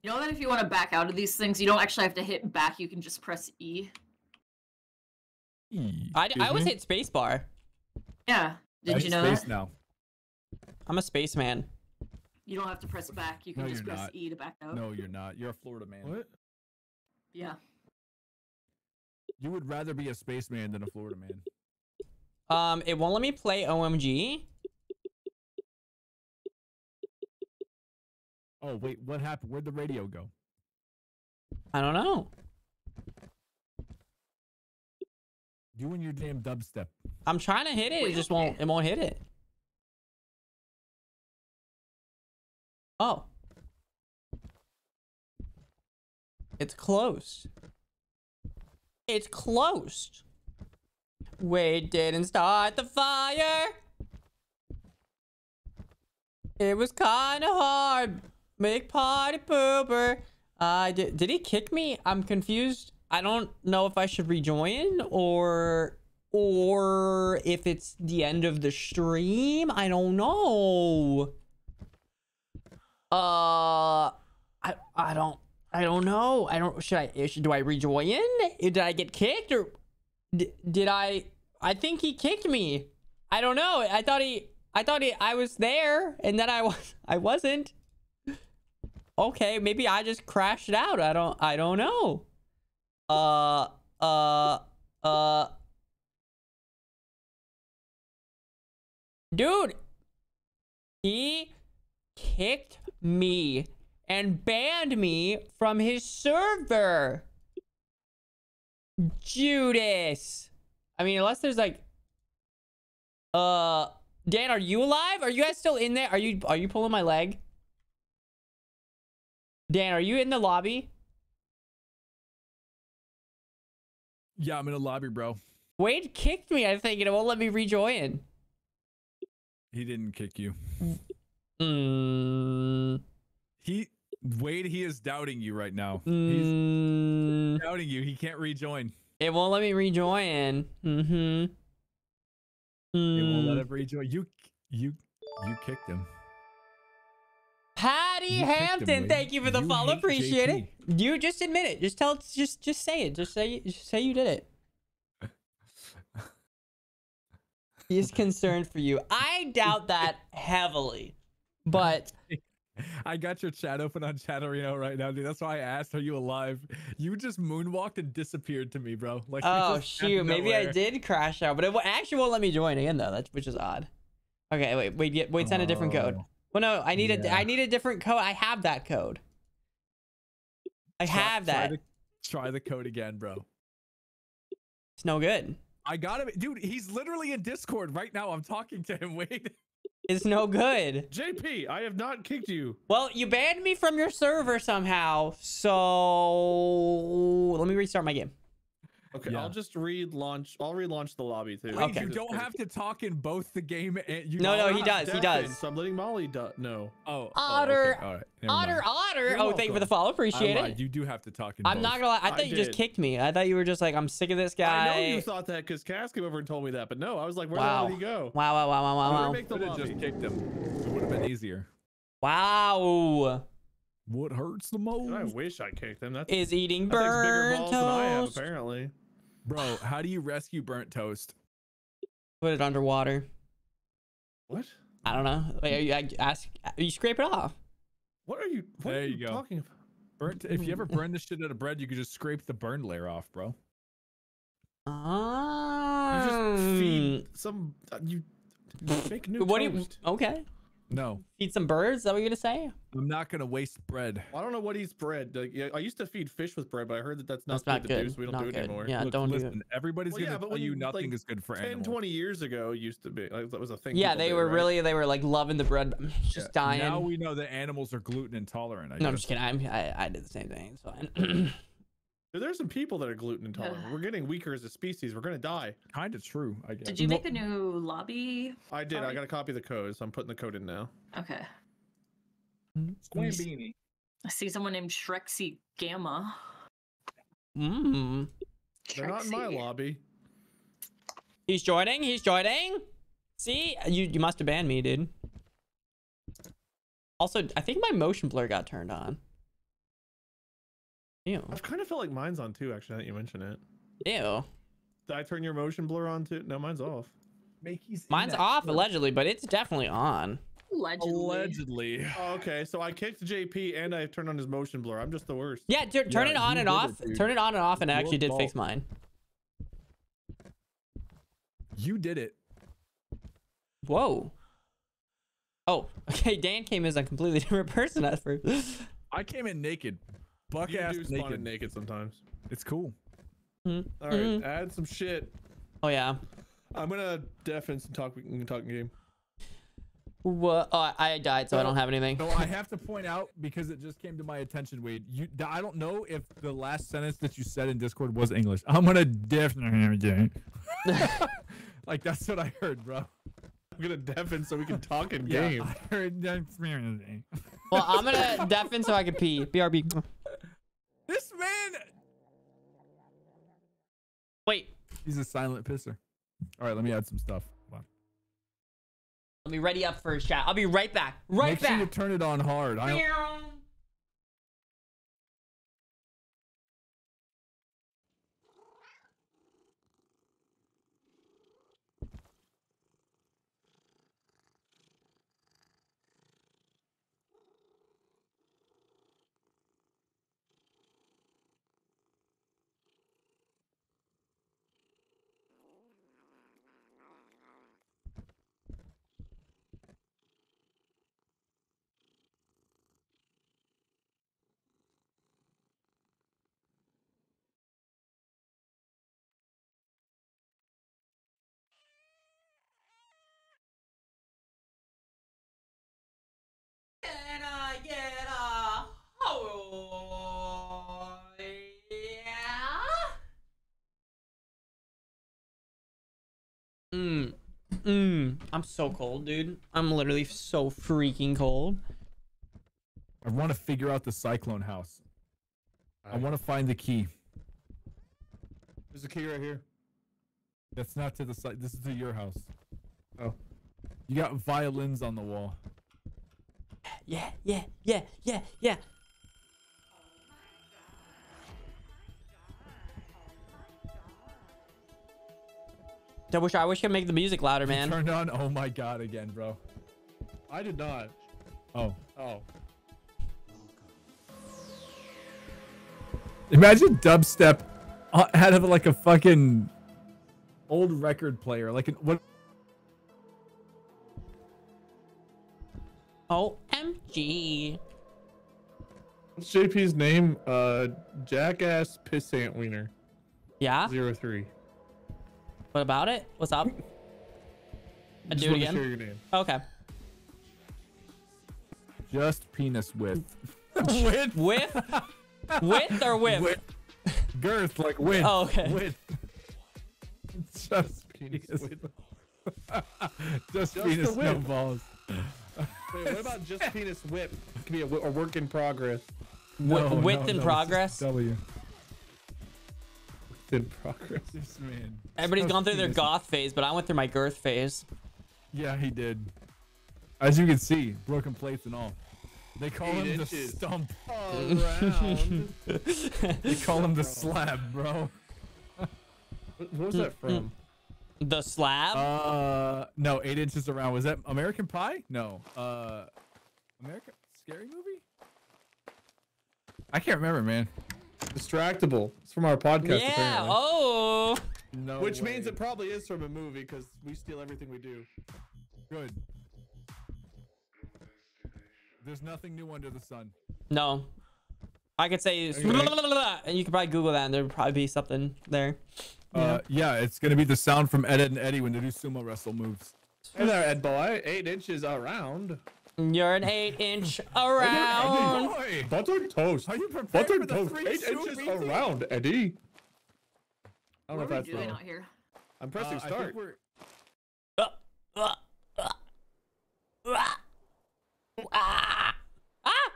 You know that if you want to back out of these things, you don't actually have to hit back. You can just press E. I, always hit spacebar. Yeah. Did That's you know space that? now? I'm a spaceman. You don't have to press back. You can No, just press not. E to back out. No, you're not. You're a Florida man. What? Yeah. You would rather be a spaceman than a Florida man. Um, it won't let me play OMG. Oh wait, what happened? Where'd the radio go? I don't know. You and your damn dubstep. I'm trying to hit it. It just won't. It won't hit it. Oh. It's closed. It's closed. We didn't start the fire. It was kind of hard. Big party pooper. Uh, did, did he kick me? I'm confused. I don't know if I should rejoin or or if it's the end of the stream. I don't know. Uh, I I don't I don't know. I don't. Should I? Should, do I rejoin? Did I get kicked or d- did I? I think he kicked me. I don't know. I thought he. I thought he. I was there and then I was. I wasn't. Okay, maybe I just crashed out. I don't. I don't know. Uh. Uh. Uh. Dude, he kicked me and banned me from his server. Judas. I mean, unless there's like uh Dan, are you alive? Are you guys still in there? Are you are you pulling my leg? Dan, are you in the lobby? Yeah, I'm in a lobby, bro. Wade kicked me, I think, and it won't let me rejoin. He didn't kick you. Mm, He Wade, he is doubting you right now. mm, He's doubting you. He can't rejoin. it won't let me rejoin. Mm-hmm. He won't let Mm. him rejoin. You you you kicked him. Patty You Hampton, thank you for the You follow. Appreciate JP. it. You just admit it. Just tell. Just just say it. Just say just say you did it. He's concerned for you. I doubt that heavily, but I got your chat open on Chatterino right now, dude. That's why I asked, "Are you alive?" You just moonwalked and disappeared to me, bro. Like, oh just out of shoot, maybe I did crash out, but it actually won't let me join again though. That's which is odd. Okay, wait, wait, wait, send a different code. Oh. Well, no, I need a yeah. I need a different code. I have that code. I Try- have try that. the- Try the code again, bro. It's no good. I got him, dude. He's literally in Discord right now. I'm talking to him. Wait. It's no good. JP, I have not kicked you. Well, you banned me from your server somehow, so let me restart my game. Okay, Yeah. I'll just relaunch. I'll relaunch the lobby too. Wait, Okay. you don't have to talk in both the game and you. No, no, he does, he does. So I'm letting Molly do- know. Oh, Otter, Oh, okay. All right. Otter, mind. Otter. You're Oh, thank you for the follow. Appreciate it. You do have to talk in I'm both. not gonna lie. I I thought you just kicked me. I thought you were just like, I'm sick of this guy. I know you thought that because Cass came over and told me that, but no, I was like, where Wow. the hell did he go? Wow, wow, wow, wow, I'm gonna wow, wow. make the Could have lobby. just kicked him. It would have been easier. Wow. What hurts the most? I most, wish I kicked him. That's Is eating that takes bigger burnt balls than I have, toast. apparently. Bro? How do you rescue burnt toast? Put it underwater. What? I don't know. Wait, you, I ask. You scrape it off. What are you? What There are you you go. talking about? Burnt. If you ever burn the shit out of bread, you could just scrape the burn layer off, bro. You Ah. just feed some. Uh, you make new What do you? toast. Okay. No, Feed some birds. Is that what you're gonna say? I'm not gonna waste bread. I don't know what eats bread. Like, yeah, I used to feed fish with bread, but I heard that that's not That's not good to do, so we don't Not do it good. anymore. Yeah, Look, don't do listen. it. Everybody's Well, gonna yeah, but tell when you you, nothing like, is good for 10, animals. 20 years ago it used to be. Like, that was a thing. Yeah, they did, were right? really. They were like loving the bread. Just Yeah, dying. Now we know that animals are gluten intolerant. I no, I'm just kidding. I'm, I I did the same thing. It's fine. Dude, There's some people that are gluten intolerant. We're getting weaker as a species. We're gonna die. Kind of true. I guess. Did you make a new lobby? I did. I got to copy of the code, so I'm putting the code in now. Okay. Squam beanie. I see someone named Shrexy Gamma. mm. They're not in my lobby. He's joining. He's joining. See, you you must have banned me, dude. Also, I think my motion blur got turned on. Ew. I've kind of felt like mine's on too. Actually, now that you mention it. Ew. Did I turn your motion blur on too? No, mine's off. Mine's off allegedly, but it's definitely on. Allegedly. Allegedly. Oh, okay, so I kicked JP and I turned on his motion blur. I'm just the worst. Yeah, tur- turn Yeah, it on and off. it, turn it on and off, and it Your actually did fix mine. You did it. Whoa. Oh, okay. Dan came as a completely different person at first. I came in naked. Buck You ass do spawn naked. in naked sometimes. It's cool. Hmm. All right, Mhm. add some shit. Oh yeah. I'm gonna deafen some talk. We can talk in game. What? Oh, I died, so I don't have anything. No, I have to point out because it just came to my attention, Wade. You, I don't know if the last sentence that you said in Discord was English. I'm gonna definitely. like that's what I heard, bro. I'm gonna deafen so we can talk in Yeah, game. I heard definitely. Well, I'm gonna deafen so I can pee. BRB. This man, Wait. he's a silent pisser. All right, let me add some stuff. Let me ready up for his chat. I'll be right back. Right Make sure you turn it on hard. I, Can I get a oh yeah? Mmm. Mmm. I'm so cold, dude. I'm literally so freaking cold. I want to figure out the cyclone house. I want to find the key. There's a key right here. That's not to the side. This is to your house. Oh. You got violins on the wall. Yeah, yeah, yeah, yeah, yeah. I wish I wish I could make the music louder, man. Turned on. Oh my god, again, bro. I did not. Oh. Oh. Imagine dubstep uh, had of like a fucking old record player, like an what? OMG. What's JP's name? Uh, Jackass Pissant Wiener. Yeah? Zero three. What about it? What's up? I do it wanted to again. share your name. Okay. Just penis width. width. Width? Width or width? Width. Girth, like width. Oh, okay. Width. Just penis. width. Just, the penis, no balls. Wait, what about just penis whip? It could be a, a work in progress. Wi- No, width no, in no, progress? W. In progress. This man. Everybody's Just gone through their goth phase, but I went through my girth phase. Yeah, he did. As you can see, broken plates and all. They call Eight him inches. the stump. Around. They call him the slab, bro. what, what was that mm, mm. from? The slab? Uh, no, eight inches around. Was that American Pie? No. Uh, American Scary Movie? I can't remember, man. Distractible. It's from our podcast. yeah. apparently. Oh. No. Which means it probably is from a movie because we steal everything we do. good. There's nothing new under the sun. No. I could say, and you could probably Google that, and there'd probably be something there. Uh, yeah, it's gonna be the sound from Ed, Edd and Eddy when they do sumo wrestle moves. Hey there, Ed boy. Eight inches around. You're an eight inch around. Boy, Buttered toast. are you prepared Buttered for the toast. three Eight inches beating? around, Eddie. I don't know if that's doing out here? I'm Uh, pressing I think start. we're- Uh, uh, uh, uh, ah, ah,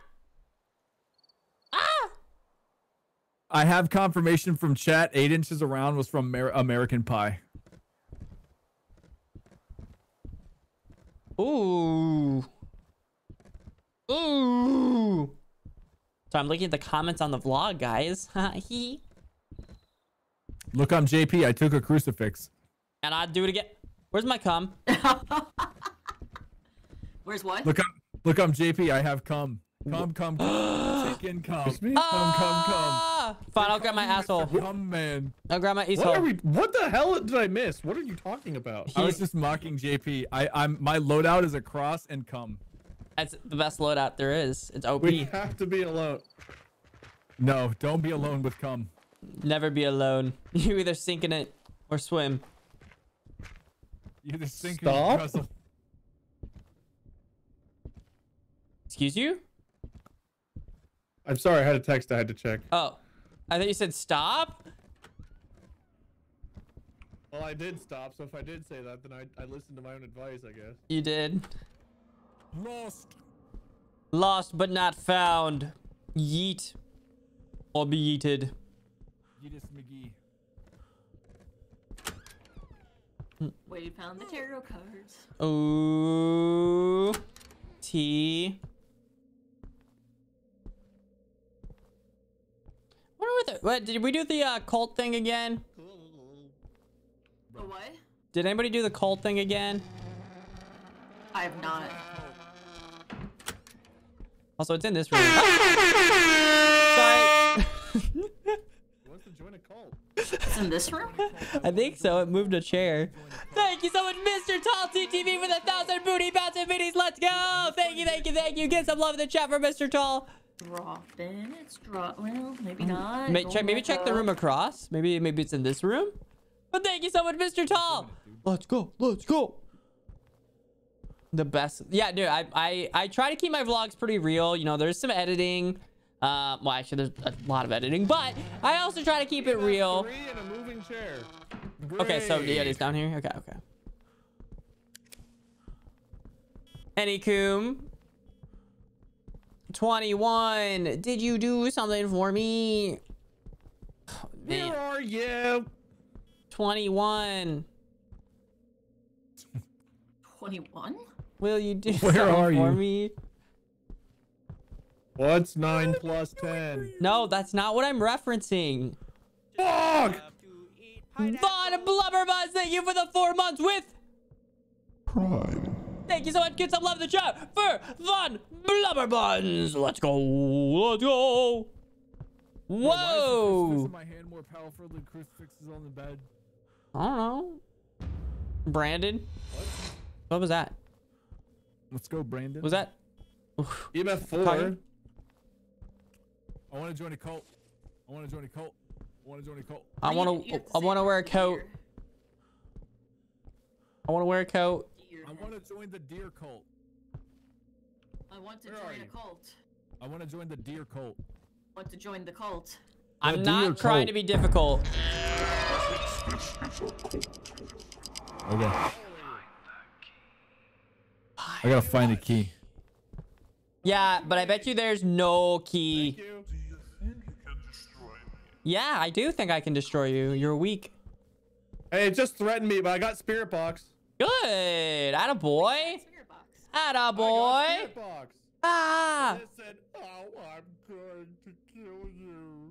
ah. I have confirmation from chat. Eight inches around was from Amer- American Pie. Ooh. Ooh. So I'm looking at the comments on the vlog, guys. He Look, I'm JP. I took a crucifix. and I'd do it again. Where's my cum? Where's what? Look, I'm look, I'm JP. I have cum. Cum, cum, cum. Chicken cum. Cum, cum, cum. Ah! Fine, I'll grab my asshole. Cum, man. I'll grab my What asshole. are we? What the hell did I miss? What are you talking about? I was just mocking JP. I, I'm my loadout is a cross and cum. That's the best loadout there is. It's OP. We have to be alone. No, don't be alone with cum. Never be alone. You either sink in it or swim. You either sink or you Stop? Excuse you? I'm sorry, I had a text I had to check. Oh, I thought you said stop. Well, I did stop, so if I did say that, then I, I listened to my own advice, I guess. You did. Lost. Lost but not found. Yeet. Or be yeeted. Yeetus McGee. We found the tarot cards. Ooh. T. What the, what did we do the uh, cult thing again? The what? Did anybody do the cult thing again? I have not. Also, it's in this room. Sorry. He wants to join a cult. It's in this room? I think so. It moved a chair. Thank you so much, Mr. Tall TTV, for the thousand booty bouncing biddies. Let's go. Thank you, thank you, thank you. Get some love in the chat for Mr. Tall. Dropped in. It's drop. Well, maybe not. May, check, maybe back check the room across. Maybe maybe it's in this room. But thank you so much, Mr. Tall. Let's go. Let's go. The best. Yeah, dude. I I I try to keep my vlogs pretty real. You know, there's some editing. Uh, well, actually, there's a lot of editing, but I also try to keep it real. Three a moving chair. Okay, so yeah, it's down here. Okay, okay. Anycoom. 21. Did you do something for me? Oh, Where man. are you? 21. 21? Will you do Where something are for you? me? What's nine plus ten? No, that's not what I'm referencing. Fuck! Von Blubberbuzz, thank you for the four months with. Pride. Thank you so much. Get some love in the chat for Von Blubberbuns. Let's go. Let's go. Why is the crucifix Whoa. in more powerful than crucifixes on the bed? I don't know. Brandon. What was that? Let's go, Brandon. Was that? EMF four. Kyle? I want to join a cult. I want to join a cult. I want to join a cult. I want to. I want to wear a coat. I want to wear a coat. I want to join the deer cult. I want to Where join a you? cult. I want to join the deer cult. Want to join the cult. I'm do not your trying coat. to be difficult. Okay. I gotta find a key. Yeah, but I bet you there's no key. Thank you. You think you can destroy me? Yeah, I do think I can destroy you. You're weak. Hey, it just threatened me, but I got spirit box. Good. Atta boy. Spirit box. I Atta boy. Ah. It said, "Oh, I'm going to kill you."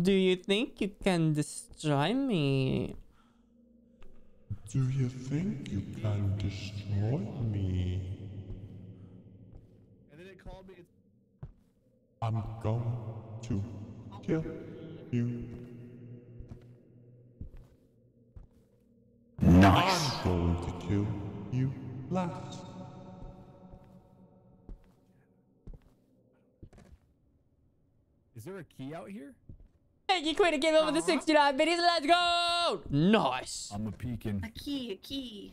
Do you think you can destroy me? Do you think you can destroy me? And then it called me. I'm going to kill you. Nice. I'm going to kill you last. There a key out here? Thank you, Queen, to give over the 69 biddies. Let's go. Nice. I'm a peeking. A key, a key.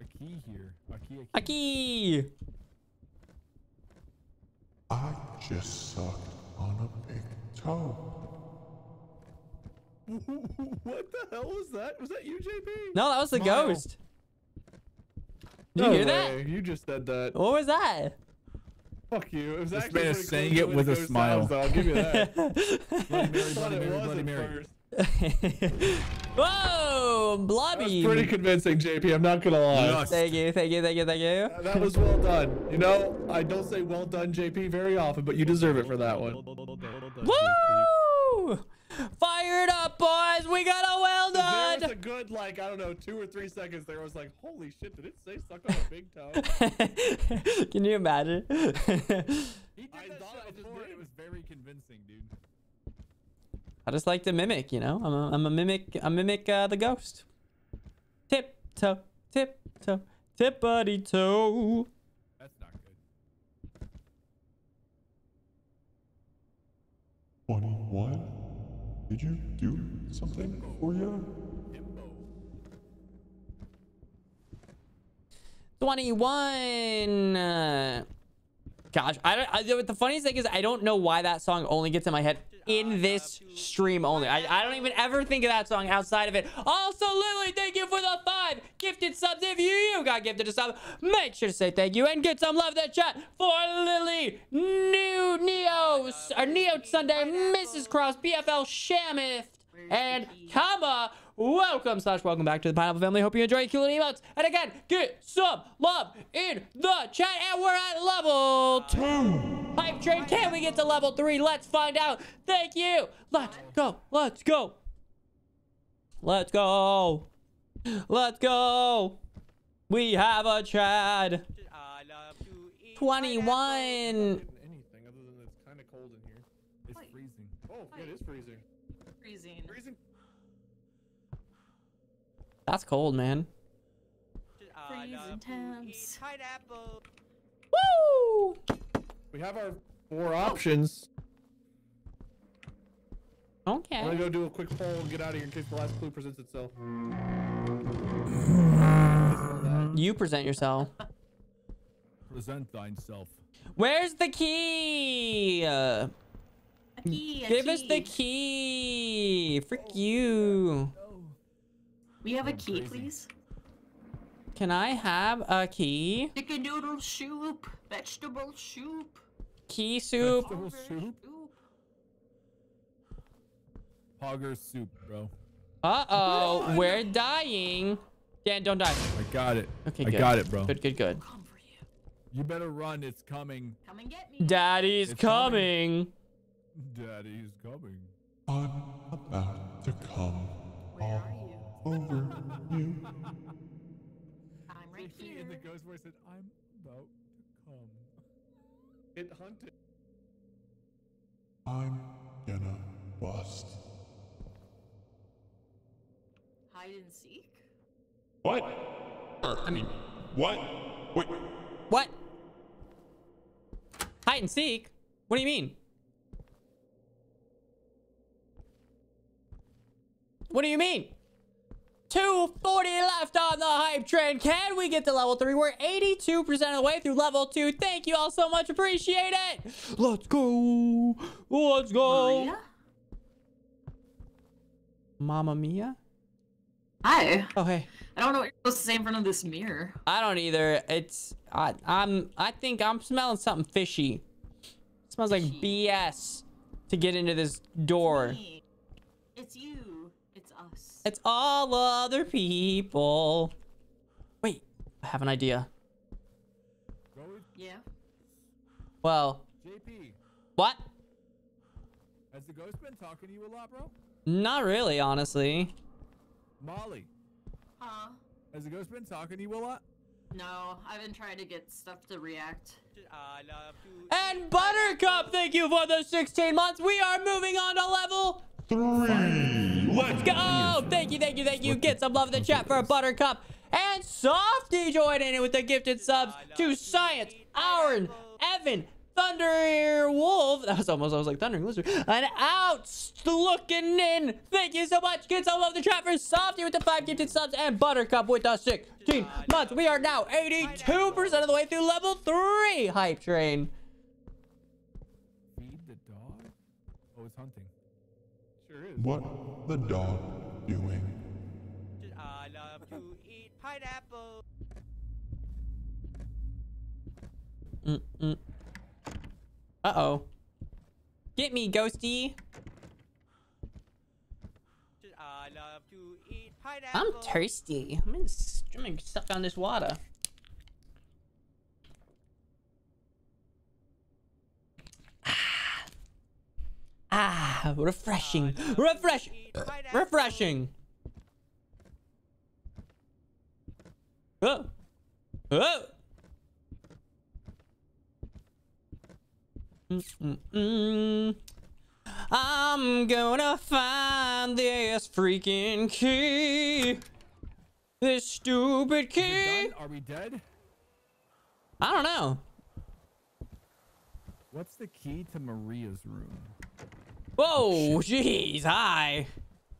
A key here. A key. A key. I just sucked on a big toe. what the hell was that? Was that you, JP? No, that was the Smile. ghost. Did you No hear that? You just said that. What was that? Fuck you. It was This actually man is saying it with a smile. sounds, I'll give you that. Bloody Mary, Bloody Mary, Bloody Mary. first. Whoa, That was pretty convincing, JP. I'm not gonna lie. Yes. Thank you, thank you, thank you, thank you. That was well done. You know, I don't say well done, JP, very often, but you deserve it for that one. Woo! Fire it up, boys. We got a well done! There was done. a good, like, I don't know, two or three seconds there. I was like, holy shit, did it say suck on a big toe? Can you imagine? He did I that thought I just did. It was very convincing, dude. I just like to mimic, you know. I'm a, I'm a mimic. I mimic uh, the ghost. Tip toe, tip toe, tippity toe. That's not good. 21? Did you do something for you? 21. Uh, gosh, I don't. I, the funniest thing is I don't know why that song only gets in my head in this stream only. I, I don't even ever think of that song outside of it. Also, Lily, thank you for the five gifted subs. If you, you got gifted a sub, make sure to say thank you and get some love the chat for Lily, New Neo, or Neo Sunday, Mrs. Cross, BFL Shamith, and Kama. Welcome slash welcome back to the Pineapple Family. Hope you enjoy cool emotes. And again, get some love in the chat. And we're at level two. Hype train. Can we get to level three? Let's find out. Thank you. Let's go. Let's go. Let's go. Let's go. We have a Chad. 21. Anything other than it's kind of cold in here. It's Wait. freezing. Oh, yeah, it is freezing. Freezing. Freezing. That's cold, man. Freezing temps. Woo! We have our four options. Okay. I'm gonna go do a quick poll and get out of here in case the last clue presents itself. You present yourself. Present thyself. Where's the key? Uh, A key, a give us the key. key. Frick you. We have a I'm key, crazy. please. Can I have a key? Chicken noodle soup, vegetable soup. Key soup. Vegetable soup? Hogger soup, bro. Uh oh, we're dying. Dan, don't die. I got it. Okay, I good. got it, bro. Good, good, good. Come for you. You better run. It's coming. Come and get me. Daddy's It's coming. Daddy's coming. I'm about to come Where are you? Over you. I'm right He here. in the ghost voice said, I'm about to come. It hunted. I'm gonna bust. Hide and seek. What? Or, I mean, what? Wait, What? Hide and seek? What do you mean? What do you mean? 240 left on the hype train. Can we get to level 3? We're 82% of the way through level 2. Thank you all so much. Appreciate it. Let's go. Let's go. Maria? Mamma Mia? Hi. Oh, hey. I don't know what you're supposed to say in front of this mirror. I don't either. It's I I'm I think I'm smelling something fishy. smells like BS to get into this door. Me. It's you. It's all other people. Wait, I have an idea. Yeah. Well, JP. what? Has the ghost been talking to you a lot, bro? Not really, honestly. Molly. Huh? Has the ghost been talking to you a lot? No, I've been trying to get stuff to react. And Buttercup, thank you for the 16 months. We are moving on to level three. Let's go. Thank you, thank you, thank you. Get some love in the chat for a Buttercup. And Softy joining in with the gifted subs to Science, Aaron, Evan, Thunder Wolf. That was almost, I was like Thundering Lizard. And out looking in. Thank you so much. Get some love in the chat for Softy with the five gifted subs and Buttercup with the 16 months. We are now 82% of the way through level three hype train. Feed the dog? Oh, it's hunting. Sure is. What the dog doing? I love to eat pineapple. Mm-mm. Uh-oh. Get me, Ghosty. I love to eat pineapple. I'm thirsty. I'm gonna, s- I'm gonna suck on this water. Ah, ah refreshing. Refresh. Uh, refreshing. Oh. Oh. Mm-mm-mm. I'm gonna find this freaking key. This stupid Is it key. done? Are we dead? I don't know. What's the key to Maria's room? Oh, oh, Whoa, jeez, hi.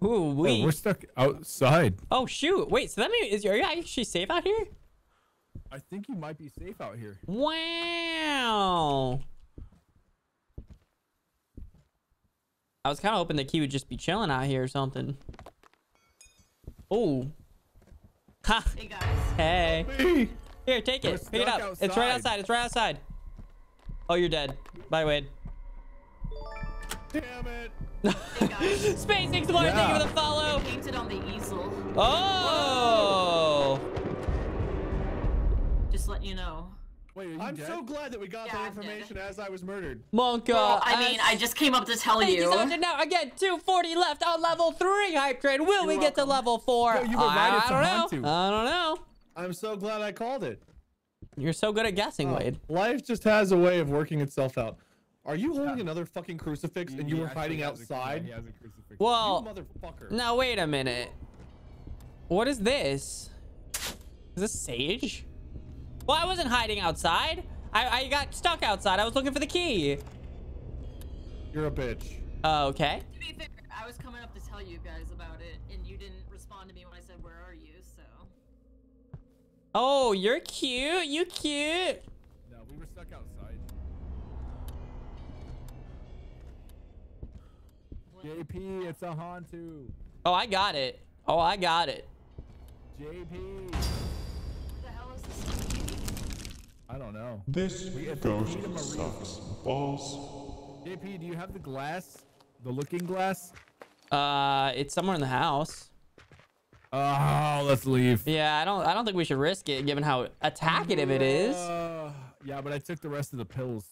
Ooh, Oh, we. we're stuck outside. Oh shoot! Wait, so that means is are you actually safe out here? I think you might be safe out here. Wow. I was kind of hoping the key would just be chilling out here or something. Oh. Ha. Hey guys. Hey. Hey, Here, take We're it. Pick it stuck up. It's right outside. outside. It's right outside. Oh, you're dead. Bye, Wade. Damn it. Hey guys. Space Explorer, thank you for the follow. Painted on the easel. Oh. Just letting you know. Wait, are you I'm dead? so glad that we got Yeah, that information as I was murdered. Monka. Well, I mean, I just came up to tell you you. so much. Now again, 240 left on level three hype train. Will we You're get to level four? No, you were right, I, it's don't know. Hantu. I don't know. I'm so glad I called it. You're so good at guessing, Oh, Wade. Life just has a way of working itself out. Are you holding another fucking crucifix and you He were hiding has a- yeah, outside? he has a crucifix. Well, you motherfucker. now wait a minute. What is this? Is this sage? Well, I wasn't hiding outside. I, I got stuck outside. I was looking for the key. You're a bitch. Uh, okay. To be fair, I was coming up to tell you guys about it, and you didn't respond to me when I said, "Where are you?" So. Oh, you're cute. You cute. JP, it's a Hantu. Oh, I got it. Oh, I got it. JP. What the hell is this? I don't know. This We- if we ghost need a Marie- sucks balls. JP, do you have the glass? The looking glass? Uh, it's somewhere in the house. Oh, let's leave. Yeah, I don't. I don't think we should risk it, given how attackative it is. Uh, yeah, but I took the rest of the pills.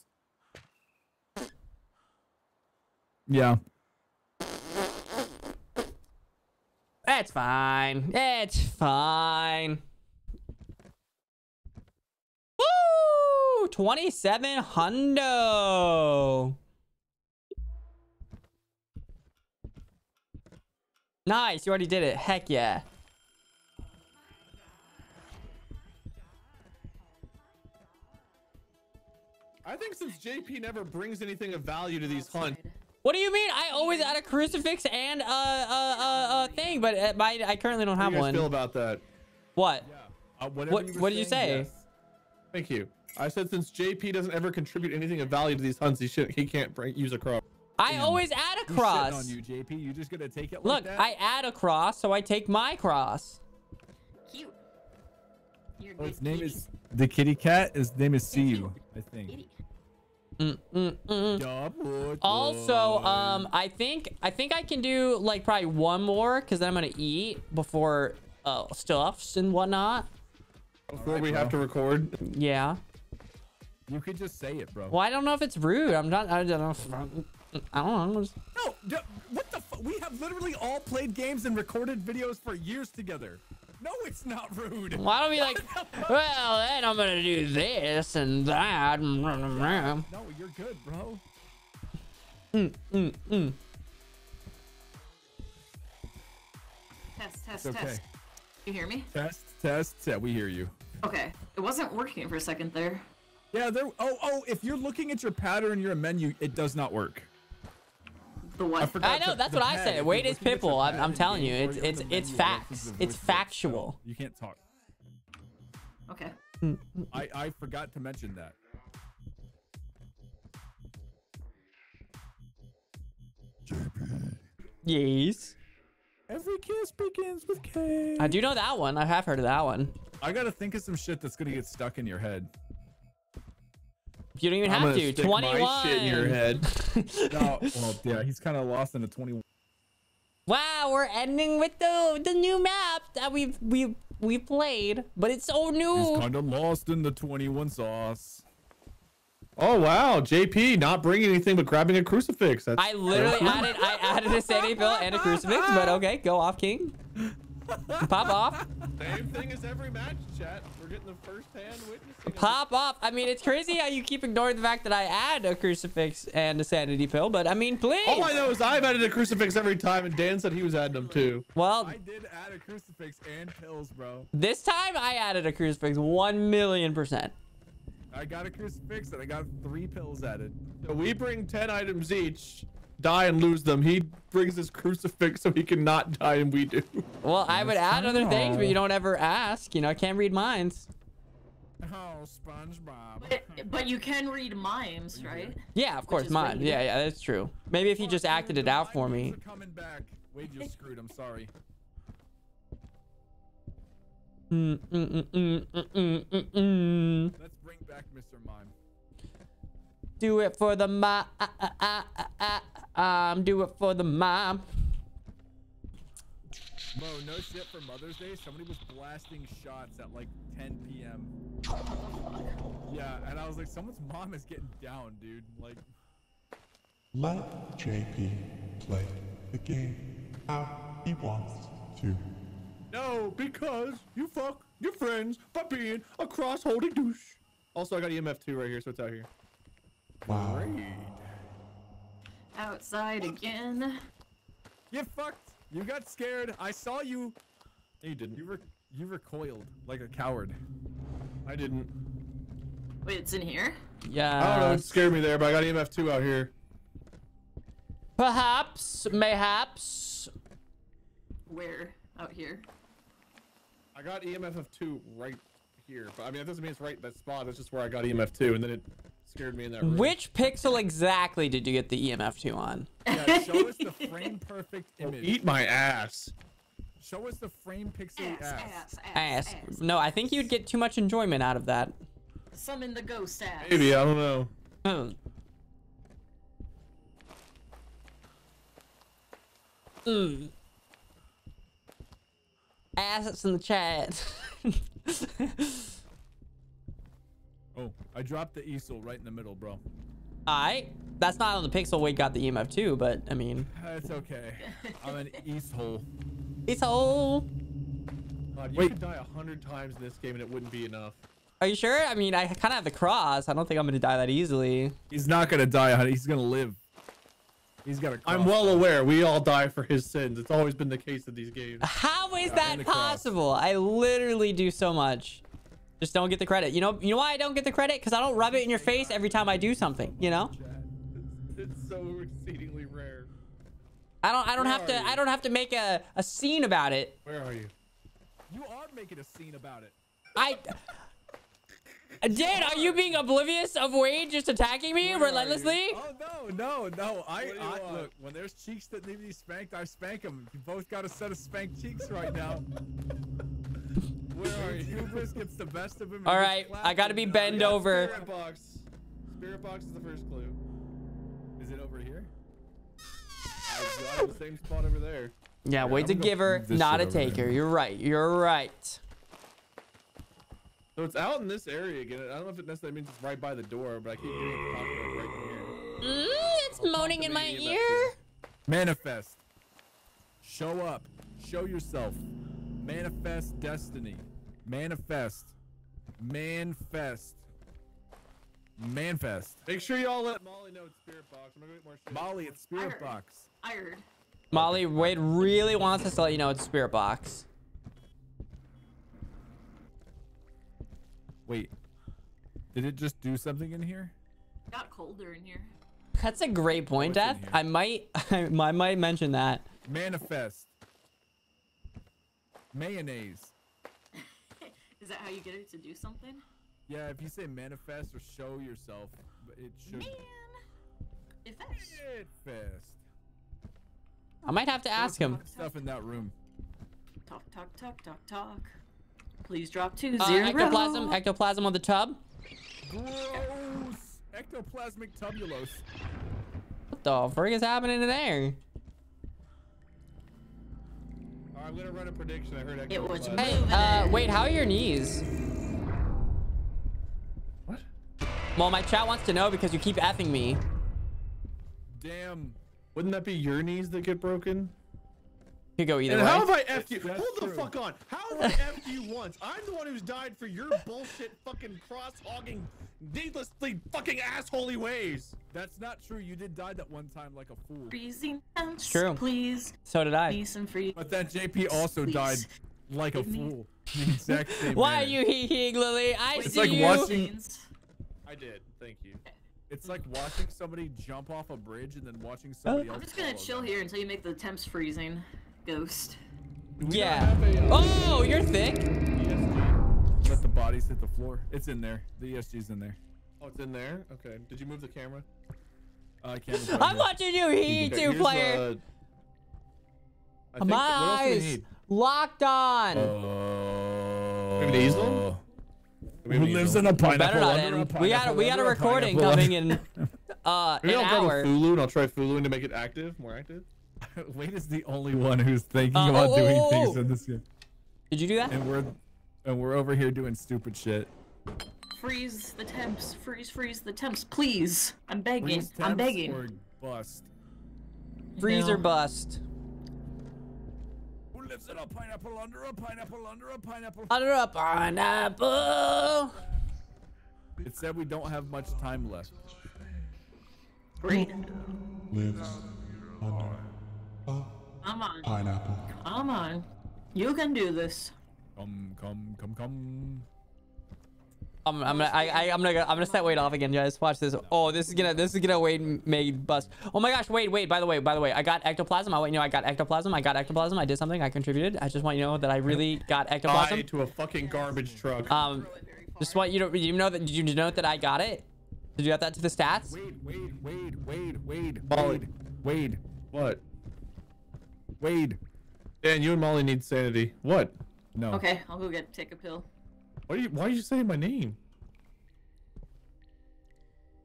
Yeah. That's fine. It's fine. Woo! Twenty-seven hundo. Nice, you already did it. Heck yeah. I think since JP never brings anything of value to these hunts, What do you mean? I always add a crucifix and a a a, a thing, but uh, my, I currently don't have how have do you guys one. feel about that? What? Uh, whatever What- you were what did you say? yes. Thank you. I said since JP doesn't ever contribute anything of value to these hunts, he should he can't bring, use a cross. I always add a He's shitting cross. on you, JP. You just gonna take it like Look, that? I add a cross, so I take my cross. Cute. You're Oh, his name kitty. is the kitty cat. His name is See You, I think. Kitty. Mm, mm, mm. Also, um, I think I think I can do like probably one more because then I'm gonna eat before uh stuffs and whatnot. Before Alright, we have to record, Yeah. you could just say it, bro. Well, I don't know if it's rude. I'm not. I don't know. If, I don't know. No, what the? Fu- we have literally all played games and recorded videos for years together. No, it's not rude. Why don't we like? Well, then I'm gonna do this and that. No, you're good, bro. Mm, mm, mm. Test, test, It's okay. test. You hear me? Test, test. Yeah, we hear you. Okay. It wasn't working for a second there. Yeah, there. Oh, oh. If you're looking at your pattern in your menu, it does not work. The I forgot I know. to- That's the what I pad, said. if Wait, you're it's looking at your Pitbull. I'm, I'm telling you, it's it's it's menu, it opens facts. It's voice box, so factual. You can't talk. Okay. I I forgot to mention that. Yes. Every kiss begins with Kay. I do know that one. I have heard of that one. I gotta think of some shit that's gonna get stuck in your head. You don't even I'm have gonna to. stick Twenty-one. my shit in your head. No, well, yeah, he's kind of lost in a 21. Wow, we're ending with the the new map that we've we've we've played, but it's so new. He's kind of lost in the 21 sauce. Oh wow, JP not bringing anything but grabbing a crucifix. That's I literally added I added a sanity pill and a crucifix, but okay, go off, King. Pop off. same thing as every match, chat. We're getting the first hand witnessing. Pop off. I mean, it's crazy how you keep ignoring the fact that I add a crucifix and a sanity pill, but I mean, please. All I know is I've added a crucifix every time, and Dan said he was adding them too. Well, I did add a crucifix and pills, bro. this time I added a crucifix 1 million percent. I got a crucifix and I got three pills added. So we bring ten items each, die and lose them. He brings his crucifix so he can not die, and we do. Well, I would add other things, but you don't ever ask. You know, I can't read minds. Oh, SpongeBob. But, but you can read mimes, right? Yeah, of course, is mine. Wade. Yeah, yeah, that's true. Maybe if he just acted it out for me. Coming back. Wade just screwed. I'm sorry. Mm, mm, mm, mm, mm, mm, mm, mm. Let's bring back Mr. Mime. Do it for the mom. Um, do it for the mom. Mo, no shit for Mother's Day. Somebody was blasting shots at like 10 p.m. Yeah, and I was like, someone's mom is getting down, dude. Like, Let JP play the game how he wants to. No, because you fuck your friends by being a cross-holding douche. Also, I got EMF two right here, so it's out here. Wow. great. Outside again. Get fucked. You got scared. I saw you. No, you didn't. You re- you recoiled like a coward. I didn't. Wait, it's in here? Yeah. I don't know. It scared me there, but I got EMF two out here. Perhaps, mayhaps. Where? Out here. I got EMF of two right here, but I mean that doesn't mean it's right that spot. That's just where I got EMF two, and then it scared me in that room. Which pixel exactly did you get the EMF to on? Yeah, show us the frame perfect Oh, image. eat my ass. Show us the frame pixel Ass, ass. ass, ass, Ass. ass. No, I think you'd get too much enjoyment out of that. Summon the ghost ass. Maybe I don't know. Hmm. Mm. Assets in the chat. Oh, I dropped the easel right in the middle, bro. Alright. That's not on the pixel we got the EMF too, but I mean, It's okay. I'm an east hole. it's all. God, you Wait. could die a hundred times in this game and it wouldn't be enough. Are you sure? I mean, I kind of have the cross. I don't think I'm gonna die that easily. He's not gonna die, honey. He's gonna live. He's got a. I'm well aware we all die for his sins. It's always been the case in these games. How is Yeah, that and the cross. possible? I literally do so much. Just don't get the credit. You know, you know why I don't get the credit? Because I don't rub it in your face every time I do something. You know, It's so exceedingly rare. I don't. I don't Where have to. you? I don't have to make a a scene about it. Where are you? You are making a scene about it. I. Dan, are you being oblivious of Wade just attacking me Where relentlessly? Oh no, no, no! I, What do you I look when there's cheeks that need to be spanked, I spank them. You both got a set of spanked cheeks right now. Where are you? Hubris gets the best of him. and All gets right, clapped I gotta be down. bend over. Spirit box. Spirit box is the first clue. Is it over here? I got the same spot over there. Yeah, Wade's a I'm gonna giver, move this not a shit over there. taker. You're right. You're right. So it's out in this area again. I don't know if it necessarily means it's right by the door, but I keep getting it popped up right in here. Mm, it's moaning in my ear. Manifest. Show up. Show yourself. Manifest destiny. Manifest. Manfest. Manfest. Make sure y'all let Molly know it's Spirit Box. I'm gonna get more shit. Molly, it's Spirit Iron. Box. I heard. Molly, Wade really wants us to let you know it's Spirit Box. Wait. Did it just do something in here? Got colder in here. That's a great point, What's Death. I might, I might mention that. Manifest. Mayonnaise. Is that how you get it to do something? Yeah, if you say manifest or show yourself, it should Man. If that's manifest. I might have to ask him. Stuff in that room. talk, talk, talk, talk, talk. Please drop to Uh, zero. ectoplasm, ectoplasm on the tub. Gross. Ectoplasmic tubulose. What the frick is happening in there? I'm gonna run a prediction. I heard It was ectoplasm. Hey, uh, wait, how are your knees? What? Well, my chat wants to know because you keep effing me. Damn. Wouldn't that be your knees that get broken? Could go either And way. how have I effed you? That's Hold the fuck on. How have I effed you once? I'm the one who's died for your bullshit fucking cross-hogging, needlessly fucking assholey ways. That's not true. You did die that one time like a fool. freezing temps. true. Please, So did I. me some free. But then JP also Please. died like a Give me- fool. The exact same Why are you hee heeing, Lily? I It's see like you. watching- I did. Thank you. It's like watching somebody jump off a bridge and then watching somebody else. I'm just gonna chill them. here until you make the temps freezing. Ghost. We Yeah. a, uh, Oh, you're thick. ESG. Let the bodies hit the floor. It's in there. The ESG's in there. Oh, it's in there. Okay. Did you move the camera? Uh, I can't. I'm watching you, he Okay, two player. uh, I think- My what else do we eyes locked on. Oh. We have an easel? Who lives in a Better pineapple not under a end. We got pineapple we got a under a recording coming in uh Maybe an I'll go hour. to Fulu and I'll try Fulu to make it active, more active. Wade is the only one who's thinking Uh, about oh, doing oh, things oh. in this game, Did you do that? and we're and we're over here doing stupid shit. Freeze the temps. Freeze, freeze the temps, please. I'm begging. Freeze I'm begging. Or bust. Freezer No. bust. Who lives in a pineapple under a pineapple under a pineapple? Under a pineapple. It said we don't have much time left. Great. Lives under a Come on. pineapple. Come on. You can do this. Come, come, come, come. I'm, I'm gonna I, I I'm gonna I'm gonna set Wade off again, guys. Watch this. Oh, this is gonna this is gonna Wade made bust. Oh my gosh, wait, wait. By the way, by the way, I got ectoplasm. I want you know I got ectoplasm. I got ectoplasm. I did something. I contributed. I just want you to know that I really got ectoplasm. to a fucking garbage truck. Um, just want you to you know that did you note that I got it? Did you add that to the stats? Wade, Wade, Wade, Wade, Wade. Wade, Wade, what? Wade. Dan, you and Molly need sanity. What? No. Okay, I'll go get take a pill. Why are you why are you saying my name?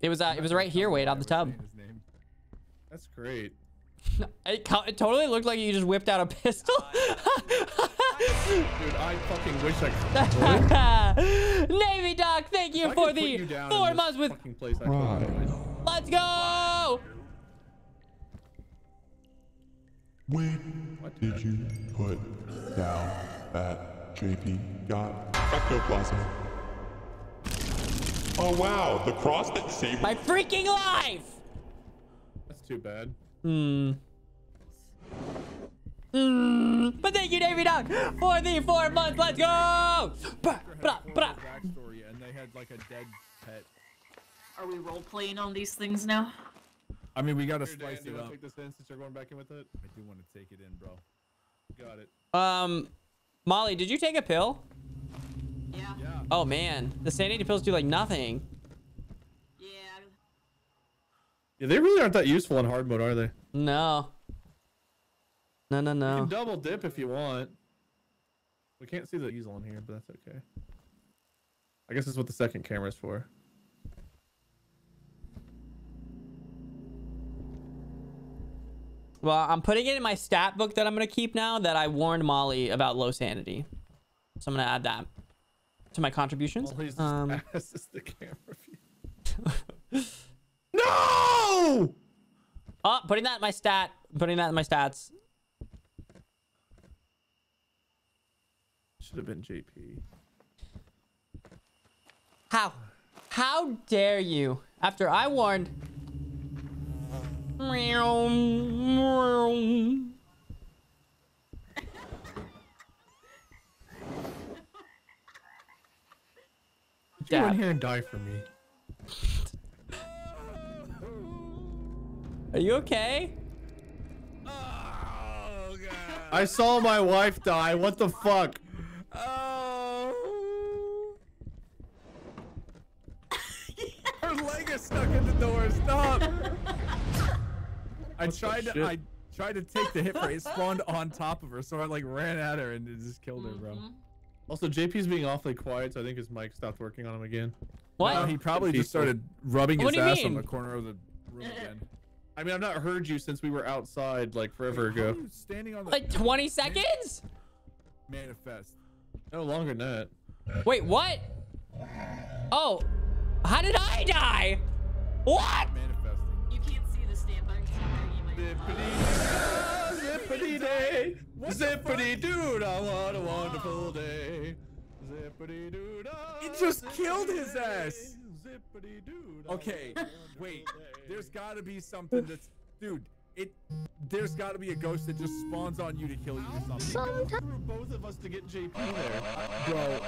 It was uh it was right here, Wade, on the tub. His name. That's great. It, it totally looked like you just whipped out a pistol. Dude, I fucking wish I could. Navy Doc, thank you I for could put the you down in four months with. fucking place I Right. Let's go. When did you put down that JP got ectoplasm? Oh wow, the cross that saved My freaking life. That's too bad. Hmm. Mm. But thank you, Navy Doc, for the four months. Let's go. Bra, bra, bra. Backstory, and they had like a dead pet. Are we role playing on these things now? I mean, we gotta Here, Dan, slice do you it want up. to take this in since you're going back in with it? I do want to take it in, bro. Got it. Um, Molly, did you take a pill? Yeah. Yeah. Oh man, the sanity pills do like nothing. Yeah. Yeah, they really aren't that useful in hard mode, are they? No. No, no, You no. can double dip if you want. We can't see the easel in here, but that's okay. I guess that's what the second camera is for. Well, I'm putting it in my stat book that I'm gonna keep now that I warned Molly about low sanity. So I'm gonna add that to my contributions. Molly's Um, is the camera view. no! oh, putting that in my stat. Putting that in my stats. Should have been JP. How? How dare you? After I warned. Meow, meow. Go in here and die for me. Are you okay? Oh god. I saw my wife die. What the fuck? Oh. Her leg is stuck in the door. Stop. I tried to. I tried to take the hit for it. It spawned on top of her, so I like ran at her and it just killed her, bro. Mm-hmm. Also, JP's being awfully quiet, so I think his mic stopped working on him again. What? No, he probably just started rubbing What his do you ass on the corner of the room again. I mean, I've not heard you since we were outside like forever How are ago. you standing on the like 20 seconds? manifest? No longer than that. Wait, what? Oh, how did I die? What? Manifesting. Zippity day, zippity dude, I want a wonderful day. Zippity doo It just killed his ass. Zippity dude. Okay, wait. There's got to be something that's, dude. It. There's got to be a ghost that just spawns on you to kill you or something, for both of us to get JP there. bro.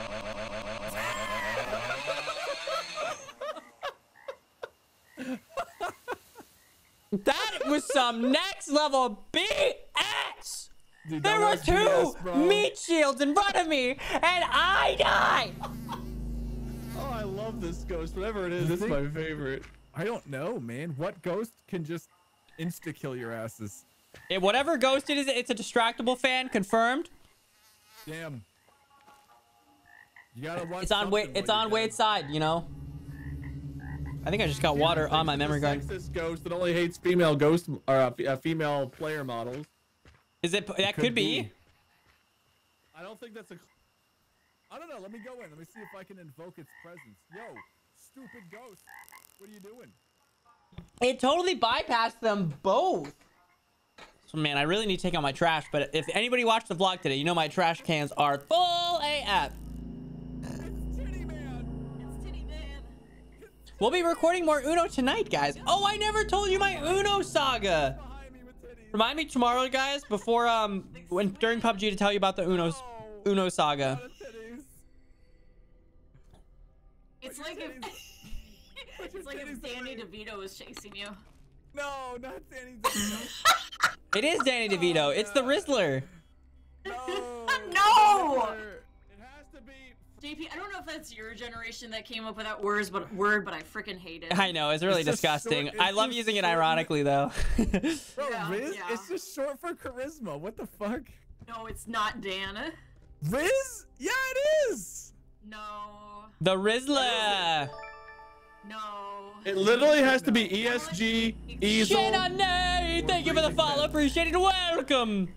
That was some next level BS. Dude, There were two BS, meat shields in front of me, and I died. Oh, I love this ghost. Whatever it is, The it's thing- my favorite. I don't know, man. What ghost can just insta kill your asses? Eh, whatever ghost it is, it's a distractible fan. Confirmed. Damn. You gotta watch. It's on Wade. It's on Wade's side. You know. I think I just got Yeah, water on my memory card. Sexist ghost that only hates female ghost or uh, f- uh, female player models. Is it? That could, could be. be. I don't think that's a. I don't know. Let me go in. Let me see if I can invoke its presence. Yo, stupid ghost. What are you doing? It totally bypassed them both. So man, I really need to take out my trash. But if anybody watched the vlog today, you know my trash cans are full AF. We'll be recording more Uno tonight, guys. Oh, I never told you my Uno saga. Behind me with titties. Remind me tomorrow, guys, before um when during PUBG to tell you about the Uno Uno saga. Lot of titties. It's like if titties- Put your it's like if Danny. DeVito was chasing you. No, not Danny DeVito. It is Danny DeVito. It's the Rizzler. no. No! JP, I don't know if that's your generation that came up with that words, but word, but I freaking hate it. I know it's really It's disgusting. short- I love just using it ironically though. Bro, Yeah, Riz? yeah. It's just short for charisma. What the fuck? No, it's not Dan. Riz? Yeah, it is. No. the Rizla. No. It literally has to be ESG easel. Shannon, thank you for the follow. Appreciate it. Welcome.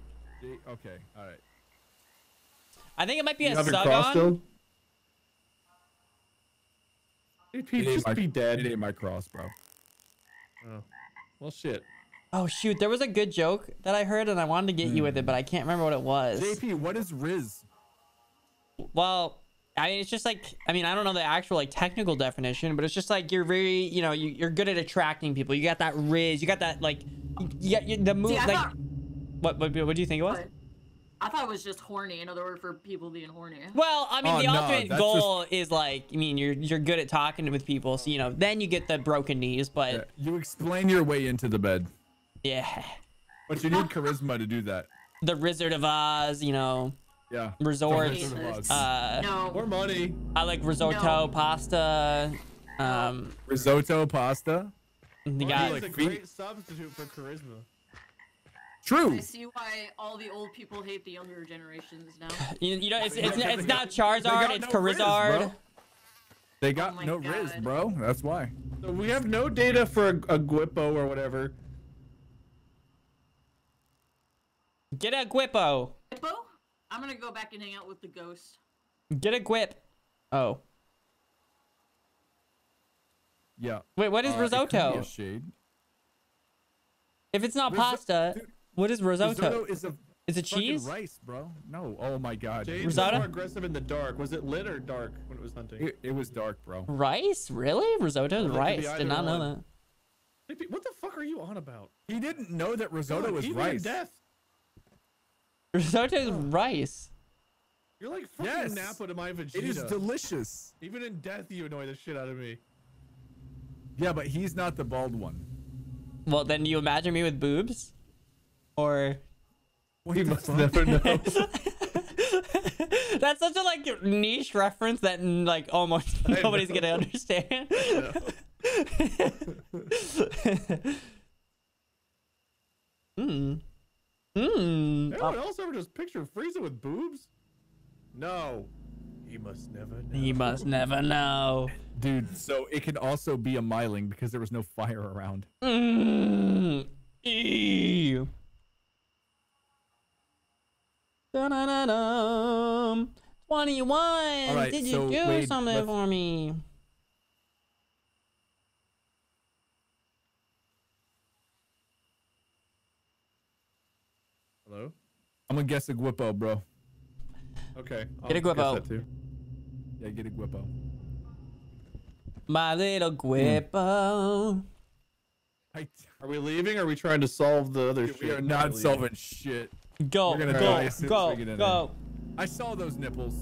Okay, all right. I think it might be You a have your sug cross on. still? Hey, It just my- be It dead. ain't my cross, bro. Oh. Well, shit. Oh shoot, there was a good joke that I heard and I wanted to get you with it, but I can't remember what it was. JP, what is Riz? Well, I mean, it's just like I mean, I don't know the actual like technical definition, but it's just like you're very, you know, you, you're good at attracting people. You got that riz, you got that like, you got you, the move. See, like, thought, what, what what do you think it was? what? I thought it was just horny. Another word for people being horny. Well, I mean, Oh, the no, ultimate that's goal is like, I mean, you're you're good at talking with people, so you know, then you get the broken knees. But Yeah, You explain your way into the bed, yeah, but you need charisma to do that. the Wizard of Oz, you know, Yeah. resorts. Wizard of Oz. Uh, No. More money. I like risotto, No. pasta. Um, Risotto pasta. the Money guy. is like a feet. great substitute for charisma. True. I see why all the old people hate the younger generations now. You, you know, it's it's, Yeah, it's not Charizard, it's no Charizard. bro. They got Oh my no Riz, bro. That's why. So we have no data for a, a Guipo or whatever. Get a Guipo. Hippo? I'm gonna go back and hang out with the ghost. Get a Gwip. Oh. Yeah. Wait, what is Uh, it could be risotto? a shade. If it's not Riso- pasta, dude, what is risotto? Risotto is a Is it cheese? rice, bro. No. Oh my god. James Risotto? was more aggressive in the dark. Was it lit or dark when it was hunting? It, it was dark, bro. Rice? Really? Risotto is Well, that could be rice. Did not know one. that. Hey, What the fuck are you on about? He didn't know that risotto God, was even rice. in death. Risotto is rice. You're like fucking Yes. Nappa to my Vegeta. It is delicious. even in death, you annoy the shit out of me. Yeah, but he's not the bald one. Well, then you imagine me with boobs? Or What He the must fuck? never know. that's such a like niche reference that like almost I nobody's know. gonna understand. Hmm. Hmm. Anyone else ever just picture Frieza with boobs? No. He must never know. You must never know. Dude, so it could also be a myling because there was no fire around. Mm. Ew. Dun-dun-dun-dum. 21. right, Did you so do Wade, something for me? Hello? I'm gonna guess a Guipo, bro. Okay. Get a I'll guess Guipo. that too. Yeah, get a Guipo. My little Guipo. I, Are we leaving or are we trying to solve the other shit? we are not solving shit. Go, We're gonna go, die as soon as go, we get in go. I saw those nipples.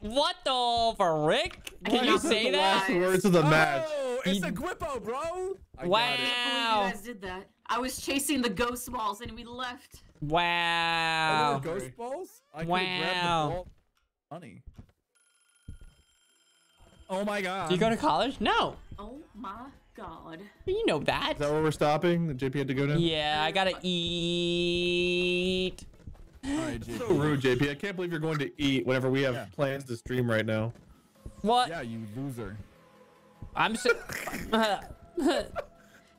What the frick? Can you say that? Last words of the oh, match. Oh, it's a You- bro. I got. Wow. I can't believe you guys did that. I was chasing the ghost balls and we left. Oh, Wow. were ghost balls? I Wow. grabbed ball. Money. Oh my god. Do you go to college? No. Oh my god. You know that. Is that where we're stopping? JP had to go down? Yeah, I gotta eat. All right, JP. So rude, JP. I can't believe you're going to eat whenever we have Yeah. plans to stream right now. What? Yeah, you loser. I'm so.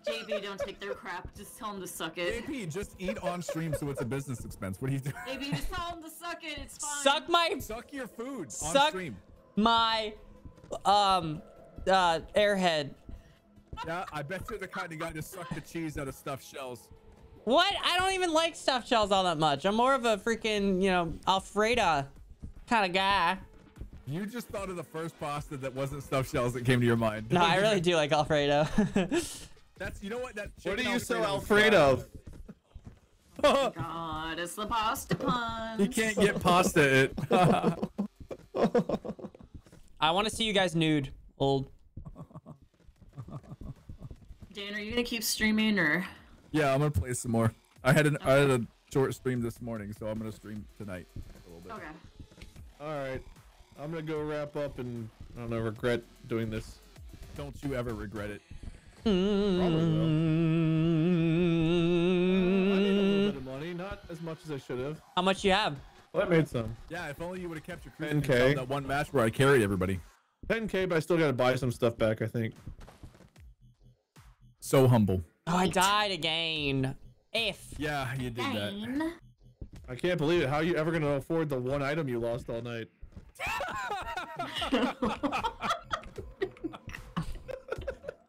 JP, don't take their crap. Just tell them to suck it. JP, just eat on stream so it's a business expense. What are you doing? JB, just tell them to suck it. It's fine. Suck my Suck your food on Suck- stream. my um uh airhead. Yeah, I bet you're the kind of guy to suck the cheese out of stuffed shells. What? I don't even like stuffed shells all that much. I'm more of a freaking, you know, Alfredo kind of guy. You just thought of the first pasta that wasn't stuffed shells that came to your mind. No, I really do like Alfredo. That's you know what that. What do chicken you sell Alfredo is Alfredo? God, it's the pasta puns. You can't get pasta it. I want to see you guys nude, old. Dan, are you gonna keep streaming or? yeah, I'm gonna play some more. I had an I had a short stream this morning, so I'm gonna stream tonight a little bit. Okay. All right. I'm going to go wrap up and, I don't know, regret doing this. Don't you ever regret it. Probably will. I made a little bit of money, not as much as I should have. How much you have? Well, I made some. Yeah, if only you would have kept your 10K. that one match where I carried everybody. 10k, but I still got to buy some stuff back, I think. So humble. Oh, I died again. If. Yeah, you did that. I can't believe it. How are you ever going to afford the one item you lost all night?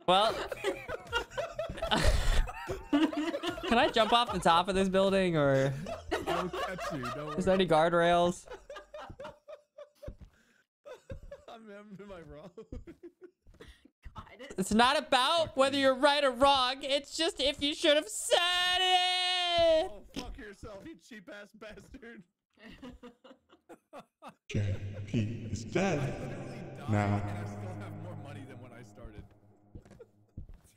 Well. Can I jump off the top of this building or I'll catch you. Don't is there any guardrails? am, am I wrong? God. It's not about whether you're right or wrong. It's just if you should have said it. oh, fuck yourself, you cheap ass bastard. JP is dead. Now. and I still have more money than when I started.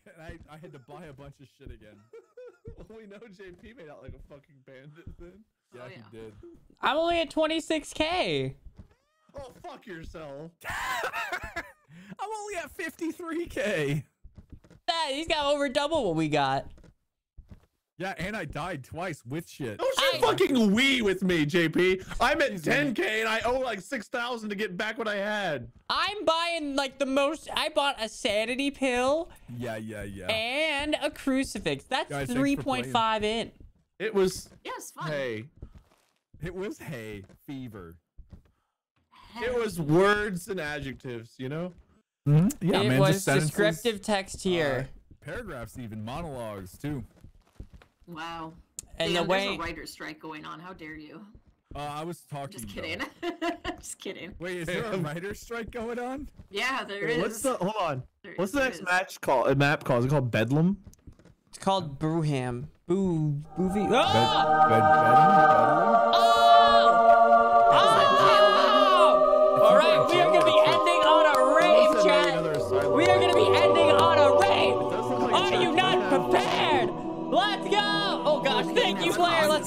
and I, I had to buy a bunch of shit again. well, we know JP made out like a fucking bandit then. Oh, yeah, Oh, he did. I'm only at 26k. Oh, fuck yourself. I'm only at 53k. That he's got over double what we got. Yeah, and I died twice with shit. Don't you I- fucking wee with me, JP. I'm at 10k and I owe like 6,000 to get back what I had. I'm buying like the most. I bought a sanity pill Yeah, yeah, yeah. and a crucifix. That's Guys, thanks for 3.5 in. It was, Yes, fun. hey, It was hay fever. it was words and adjectives, you know? Yeah, it man, was just descriptive text here. uh, paragraphs, even monologues too. Wow. and Dan, the way there's a writer's strike going on. How dare you? Uh, I was talking. Just kidding. Just kidding. Wait, is there a writer's strike going on? Yeah, there Wait, is. what's the, hold on. There- What's the next is. match called? A map called? Is it called Bedlam? it's called Brewham. Boo, boovy. Bed, Oh! bed, Oh!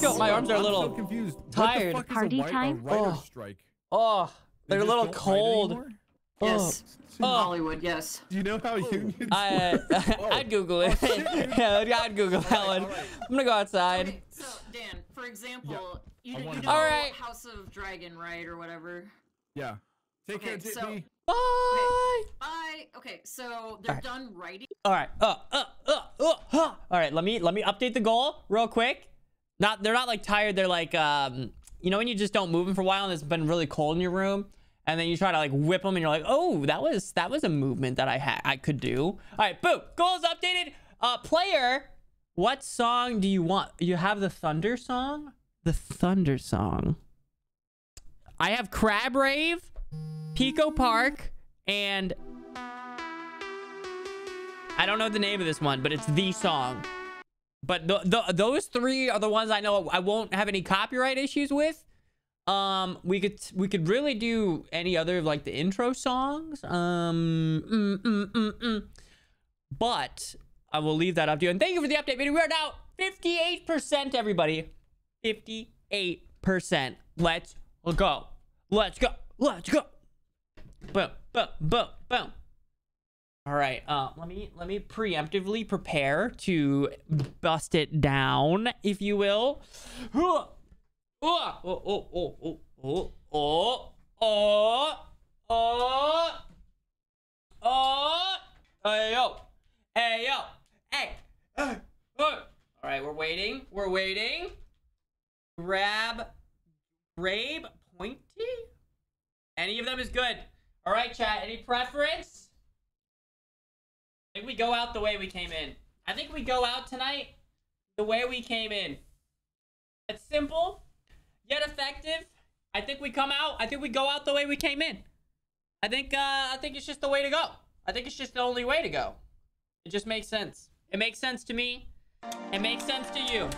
Let's go. My arms are a I'm so little. confused. tired. What the fuck Party is a, time? a Oh. strike? Oh, They they're a little cold. Yes. Oh. Hollywood, yes. Do you know how unions? I, I'd Google it. yeah, I'd Google that one. alright. I'm gonna go outside. Okay, so Dan, for example, you, I you know know. Alright. House of Dragon, right, or whatever. Yeah. Take care, Okay, JP. so- Bye. Bye. Okay, so they're Alright. done writing. All right. Uh, uh, uh, uh, uh. All right. Let me let me update the goal real quick. Not they're not like tired. They're like um, you know when you just don't move them for a while and it's been really cold in your room, and then you try to like whip them and you're like, oh, that was that was a movement that I had I could do. All right. Boom. Goals updated. Uh, player, what song do you want? You have the Thunder song. The Thunder song. I have Crab Rave, Pico Park, and I don't know the name of this one, but it's the song. But the, the, those three are the ones I know I won't have any copyright issues with. Um, we could we could really do any other like the intro songs. Um, mm, mm, mm, mm. but I will leave that up to you. And thank you for the update video. We are now 58%, everybody. 58%. Let's go. Let's go. Let's go. boom, boom, boom, boom. All right, uh, let me let me preemptively prepare to bust it down, if you will. Oh, oh, oh, oh, oh, oh, oh, oh, oh, oh, hey yo, hey yo, hey. All right, we're waiting, we're waiting. Grab, grabe, pointy. Any of them is good. All right, chat. Any preference? I think we go out the way we came in. I think we go out tonight the way we came in. It's simple, yet effective. I think we come out. I think we go out the way we came in. I think. Uh, I think it's just the way to go. I think it's just the only way to go. It just makes sense. It makes sense to me. It makes sense to you.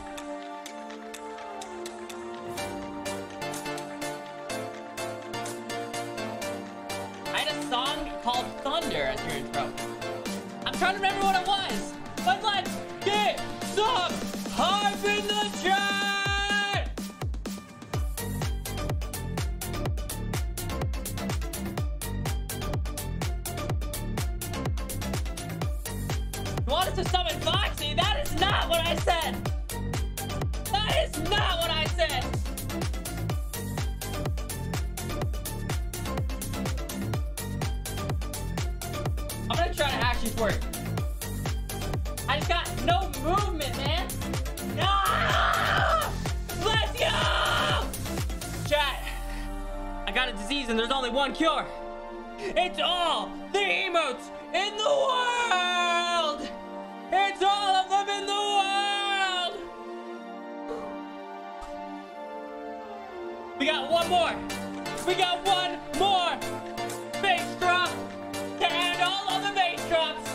I had a song called Thunder as your intro. Trying to remember what it was. But let's get some hype in the chat! You want to summon Foxy? That is not what I said! That is not what I said! I'm gonna try to actually work. Movement, man. Ah! Let's! Chat, I got a disease and there's only one cure. It's all the emotes in the world! It's all of them in the world! We got one more. We got one more bass drop to end all of the bass drops.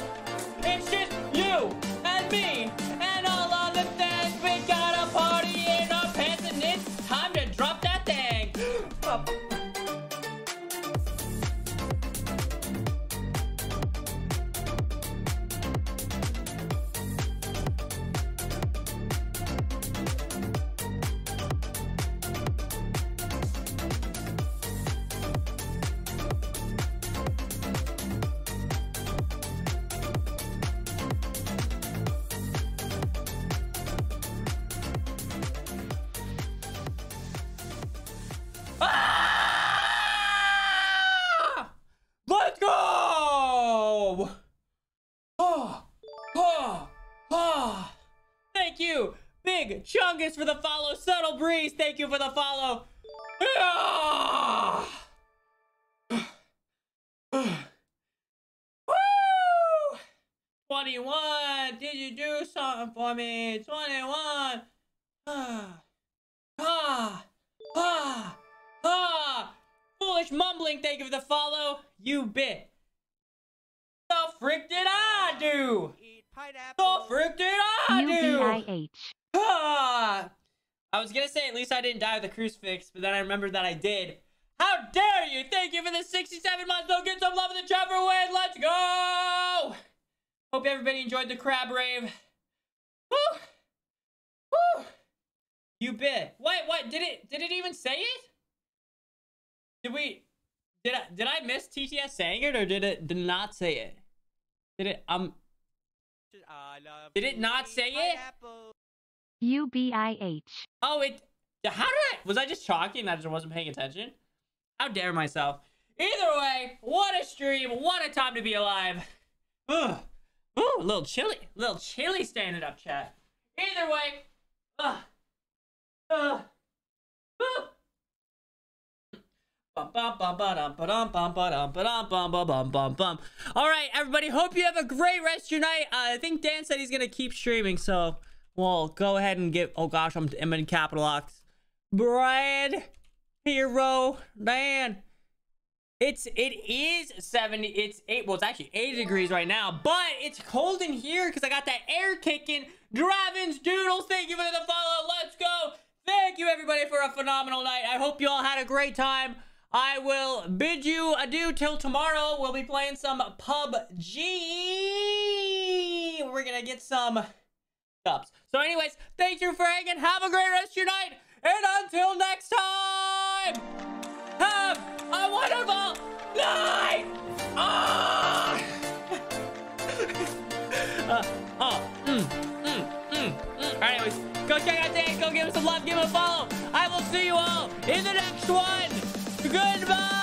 Chungus, for the follow. Subtle Breeze, thank you for the follow. Woo! 21, did you do something for me? Least I didn't die with a crucifix, but then I remembered that I did. How dare you! Thank you for the 67 months. Don't get some love in the chat for Wade. Let's go! Hope everybody enjoyed the crab rave. Woo! Woo! You bit. Wait, what? Did it? Did it even say it? Did we? Did I? Did I miss TTS saying it, or did it? Did not say it? Did it? Um. I love Did it not say it? UBIH. Oh, it. How did I? Was I just talking? And I just wasn't paying attention. How dare myself? Either way, what a stream! What a time to be alive! Ugh. Ooh, a little chilly, a little chilly standing up, chat. Either way, ugh. Ugh. Ugh. All right, everybody. Hope you have a great rest of your night. Uh, I think Dan said he's gonna keep streaming, so we'll go ahead and get. Oh gosh, I'm, I'm in capital locks. Brad, hero, Dan. It's it is 70. It's eight. Well, it's actually 80 degrees right now, but it's cold in here because I got that air kicking. Dravins Doodles, thank you for the follow. Let's go. Thank you everybody for a phenomenal night. I hope you all had a great time. I will bid you adieu till tomorrow. We'll be playing some PUBG. We're gonna get some ups. So, anyways, thank you for hanging. Have a great rest of your night. And until next time, have a wonderful died! Ah! uh, oh, mm, mm, mm, mm. Anyways, go check out Dan. Go give him some love. Give him a follow. I will see you all in the next one. Goodbye.